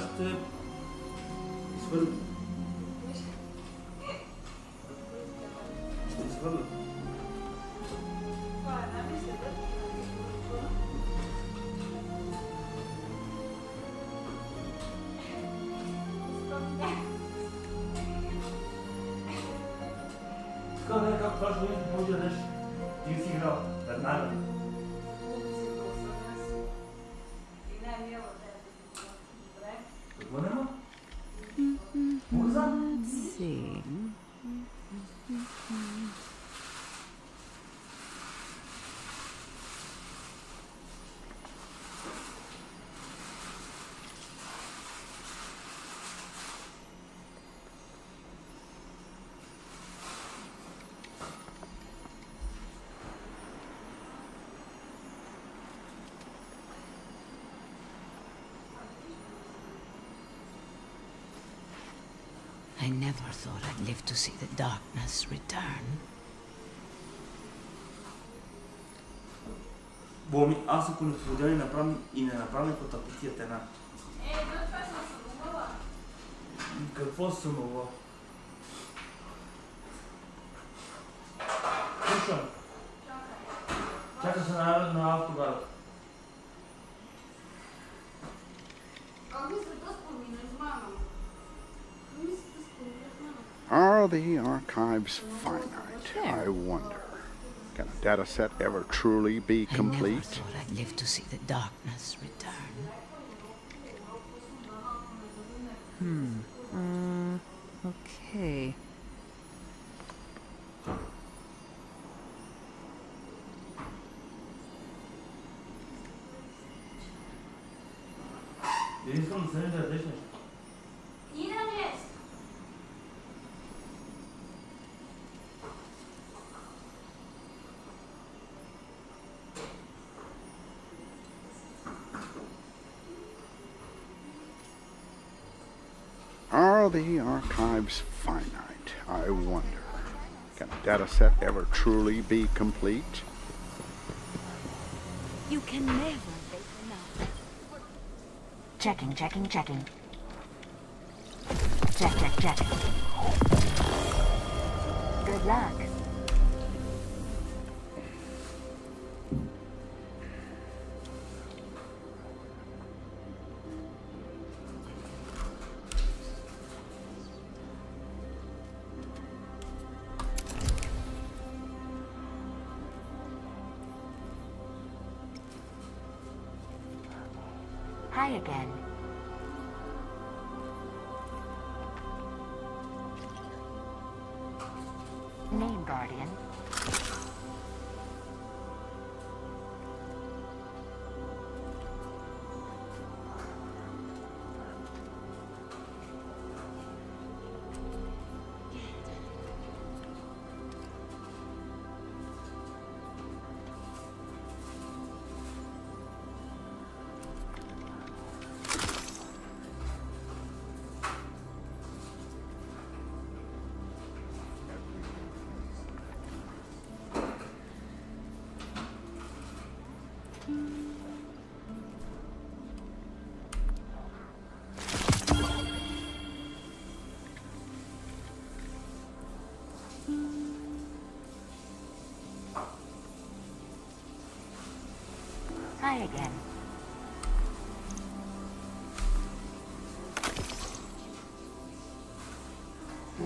last uh, I never thought I'd live to see the darkness return. Боми, аз ако не ходя и направим и не направим по тапетията една. Е, но това съм сънувала. Какво се сънува? Слушам. Чакай се на, на автогара. Archives finite? I wonder. Can a data set ever truly be complete? I never thought I'd live to see the darkness return. Archives finite? I wonder. Can a data set ever truly be complete? You can never make enough. Checking, checking, checking. Check, check, check. Good luck.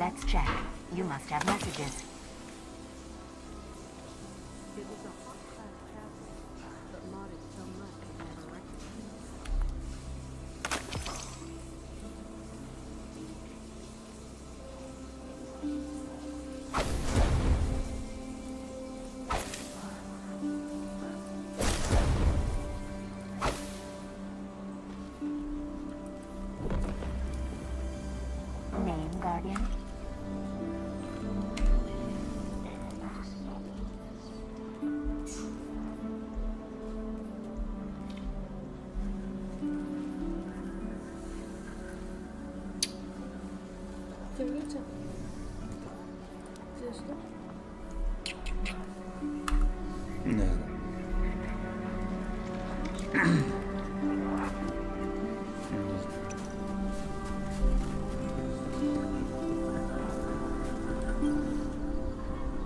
Let's check. You must have messages. Are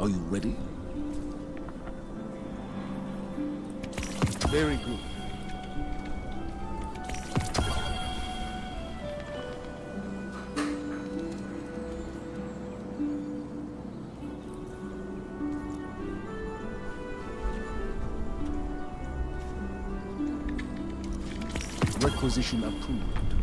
you ready? Very good. Requisition approved.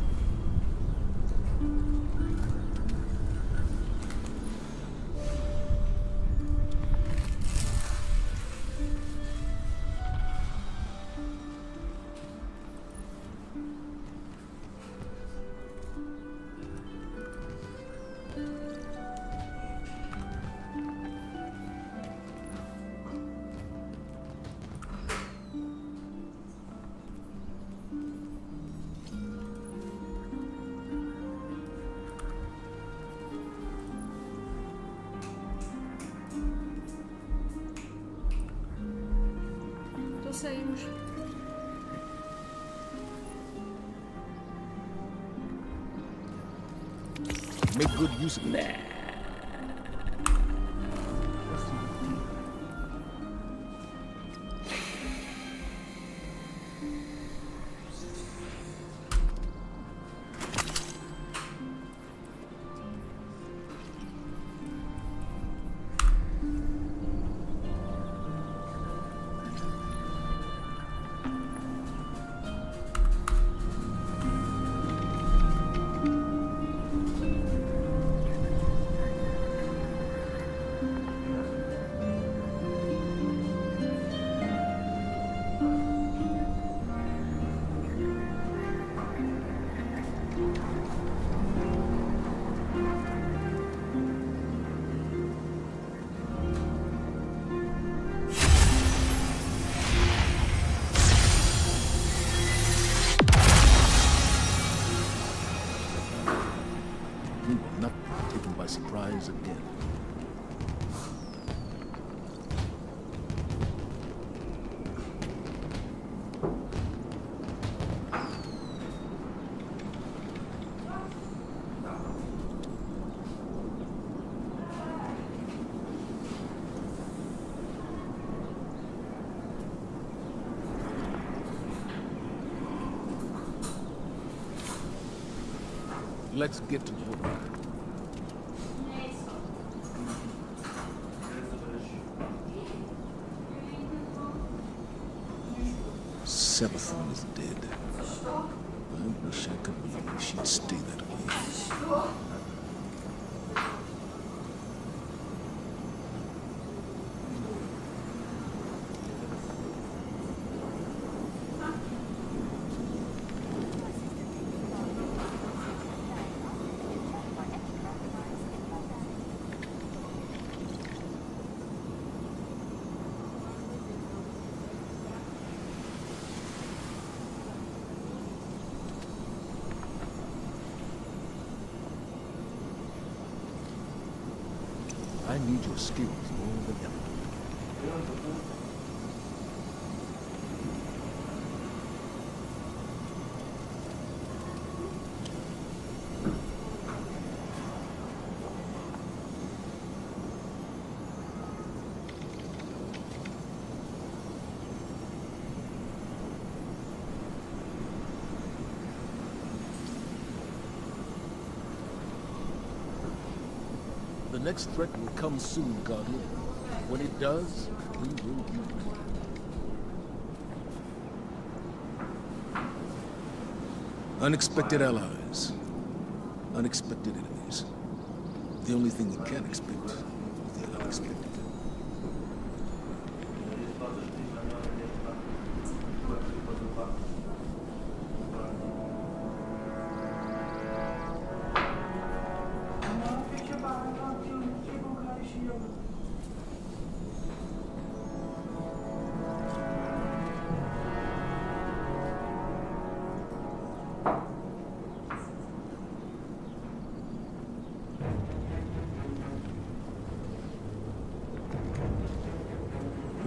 Let's get to work. Savathûn is dead. I wish I could believe she'd stay that way. I need your skills more than ever. The next threat will come soon, Guardian. When it does, we will be ready. Unexpected allies. Unexpected enemies. The only thing we can expect We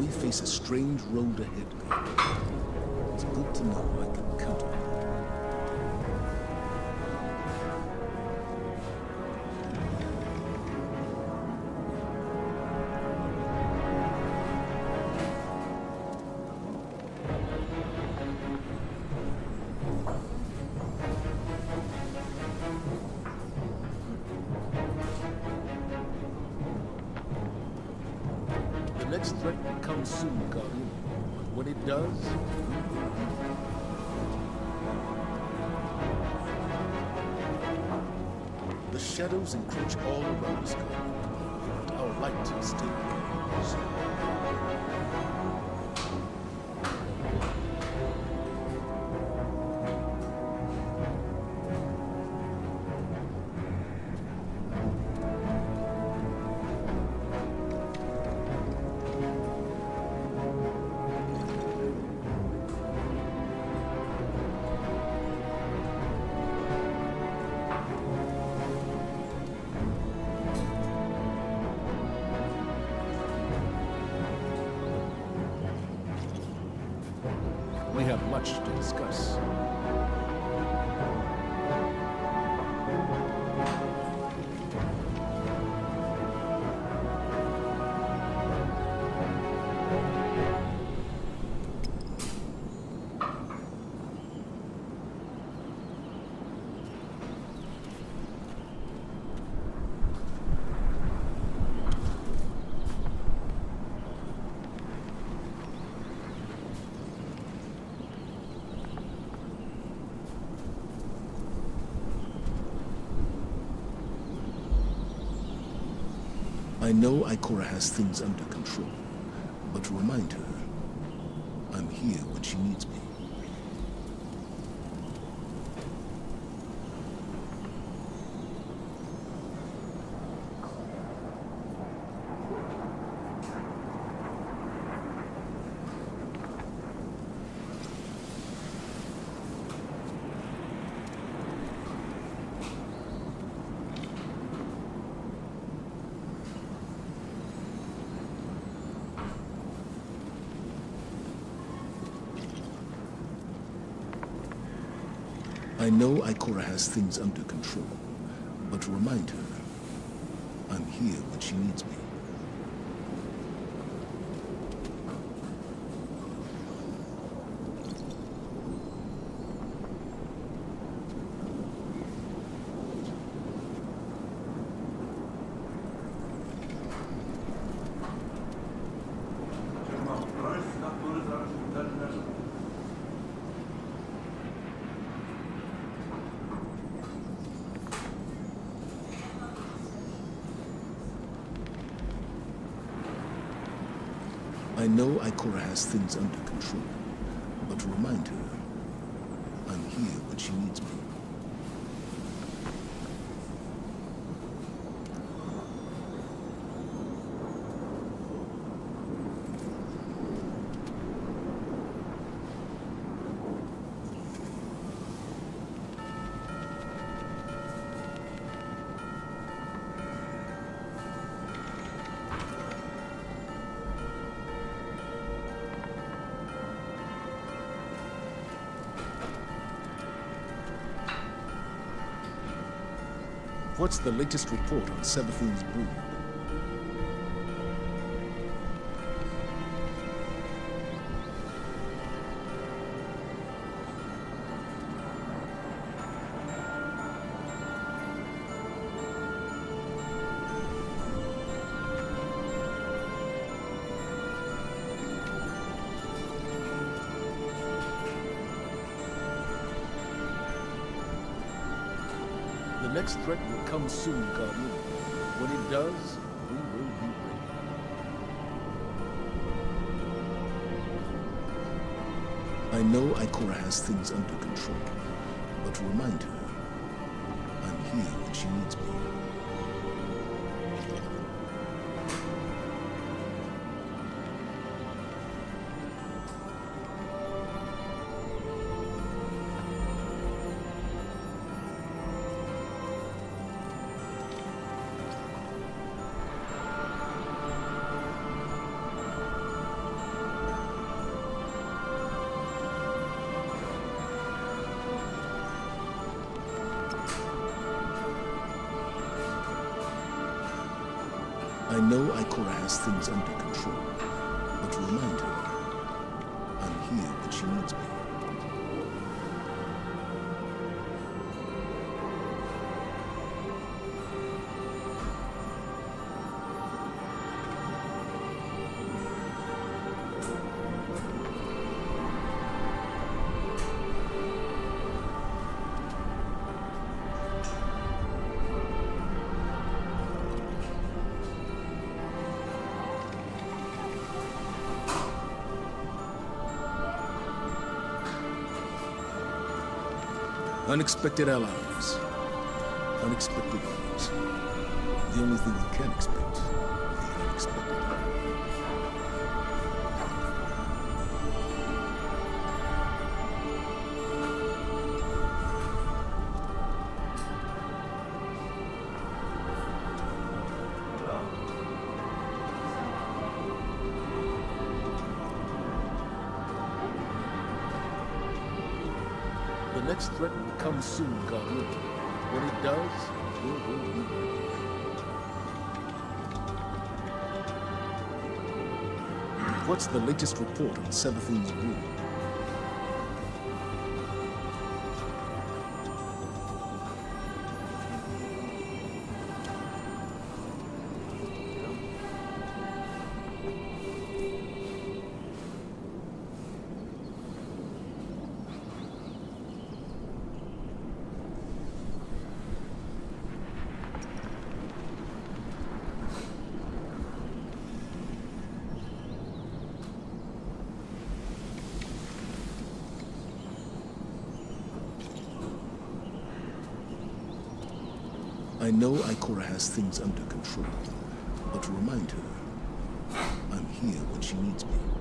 face a strange road ahead, It's good to know I can count on next threat will come soon, Guardian. But when it does, the shadows encroach all around us. But our light is still. I know Ikora has things under control, but remind her, I'm here when she needs me. I know Ikora has things under control, but remind her, I'm here when she needs me. I know Ikora has things under control, What's the latest report on Savathûn's brood? Next threat will come soon, Guardian. When it does, we will be ready. I know Ikora has things under control, but remind her, I'm here when she needs me. Unexpected allies. Unexpected enemies. The only thing you can expect is the unexpected. next threat come soon, Guardian. When it does, you will be ready. What's the latest report on Savathûn's brood? Know Ikora has things under control, but remind her, I'm here when she needs me.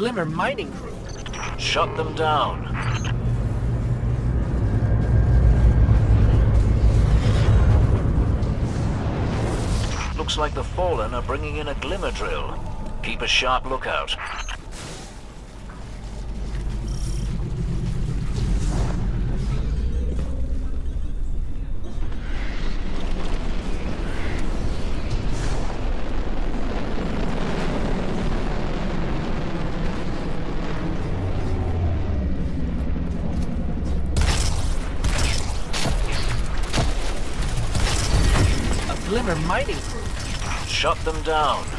Glimmer mining crew. Shut them down. Looks like the Fallen are bringing in a Glimmer drill. Keep a sharp lookout. Them down.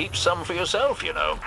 Keep some for yourself, you know.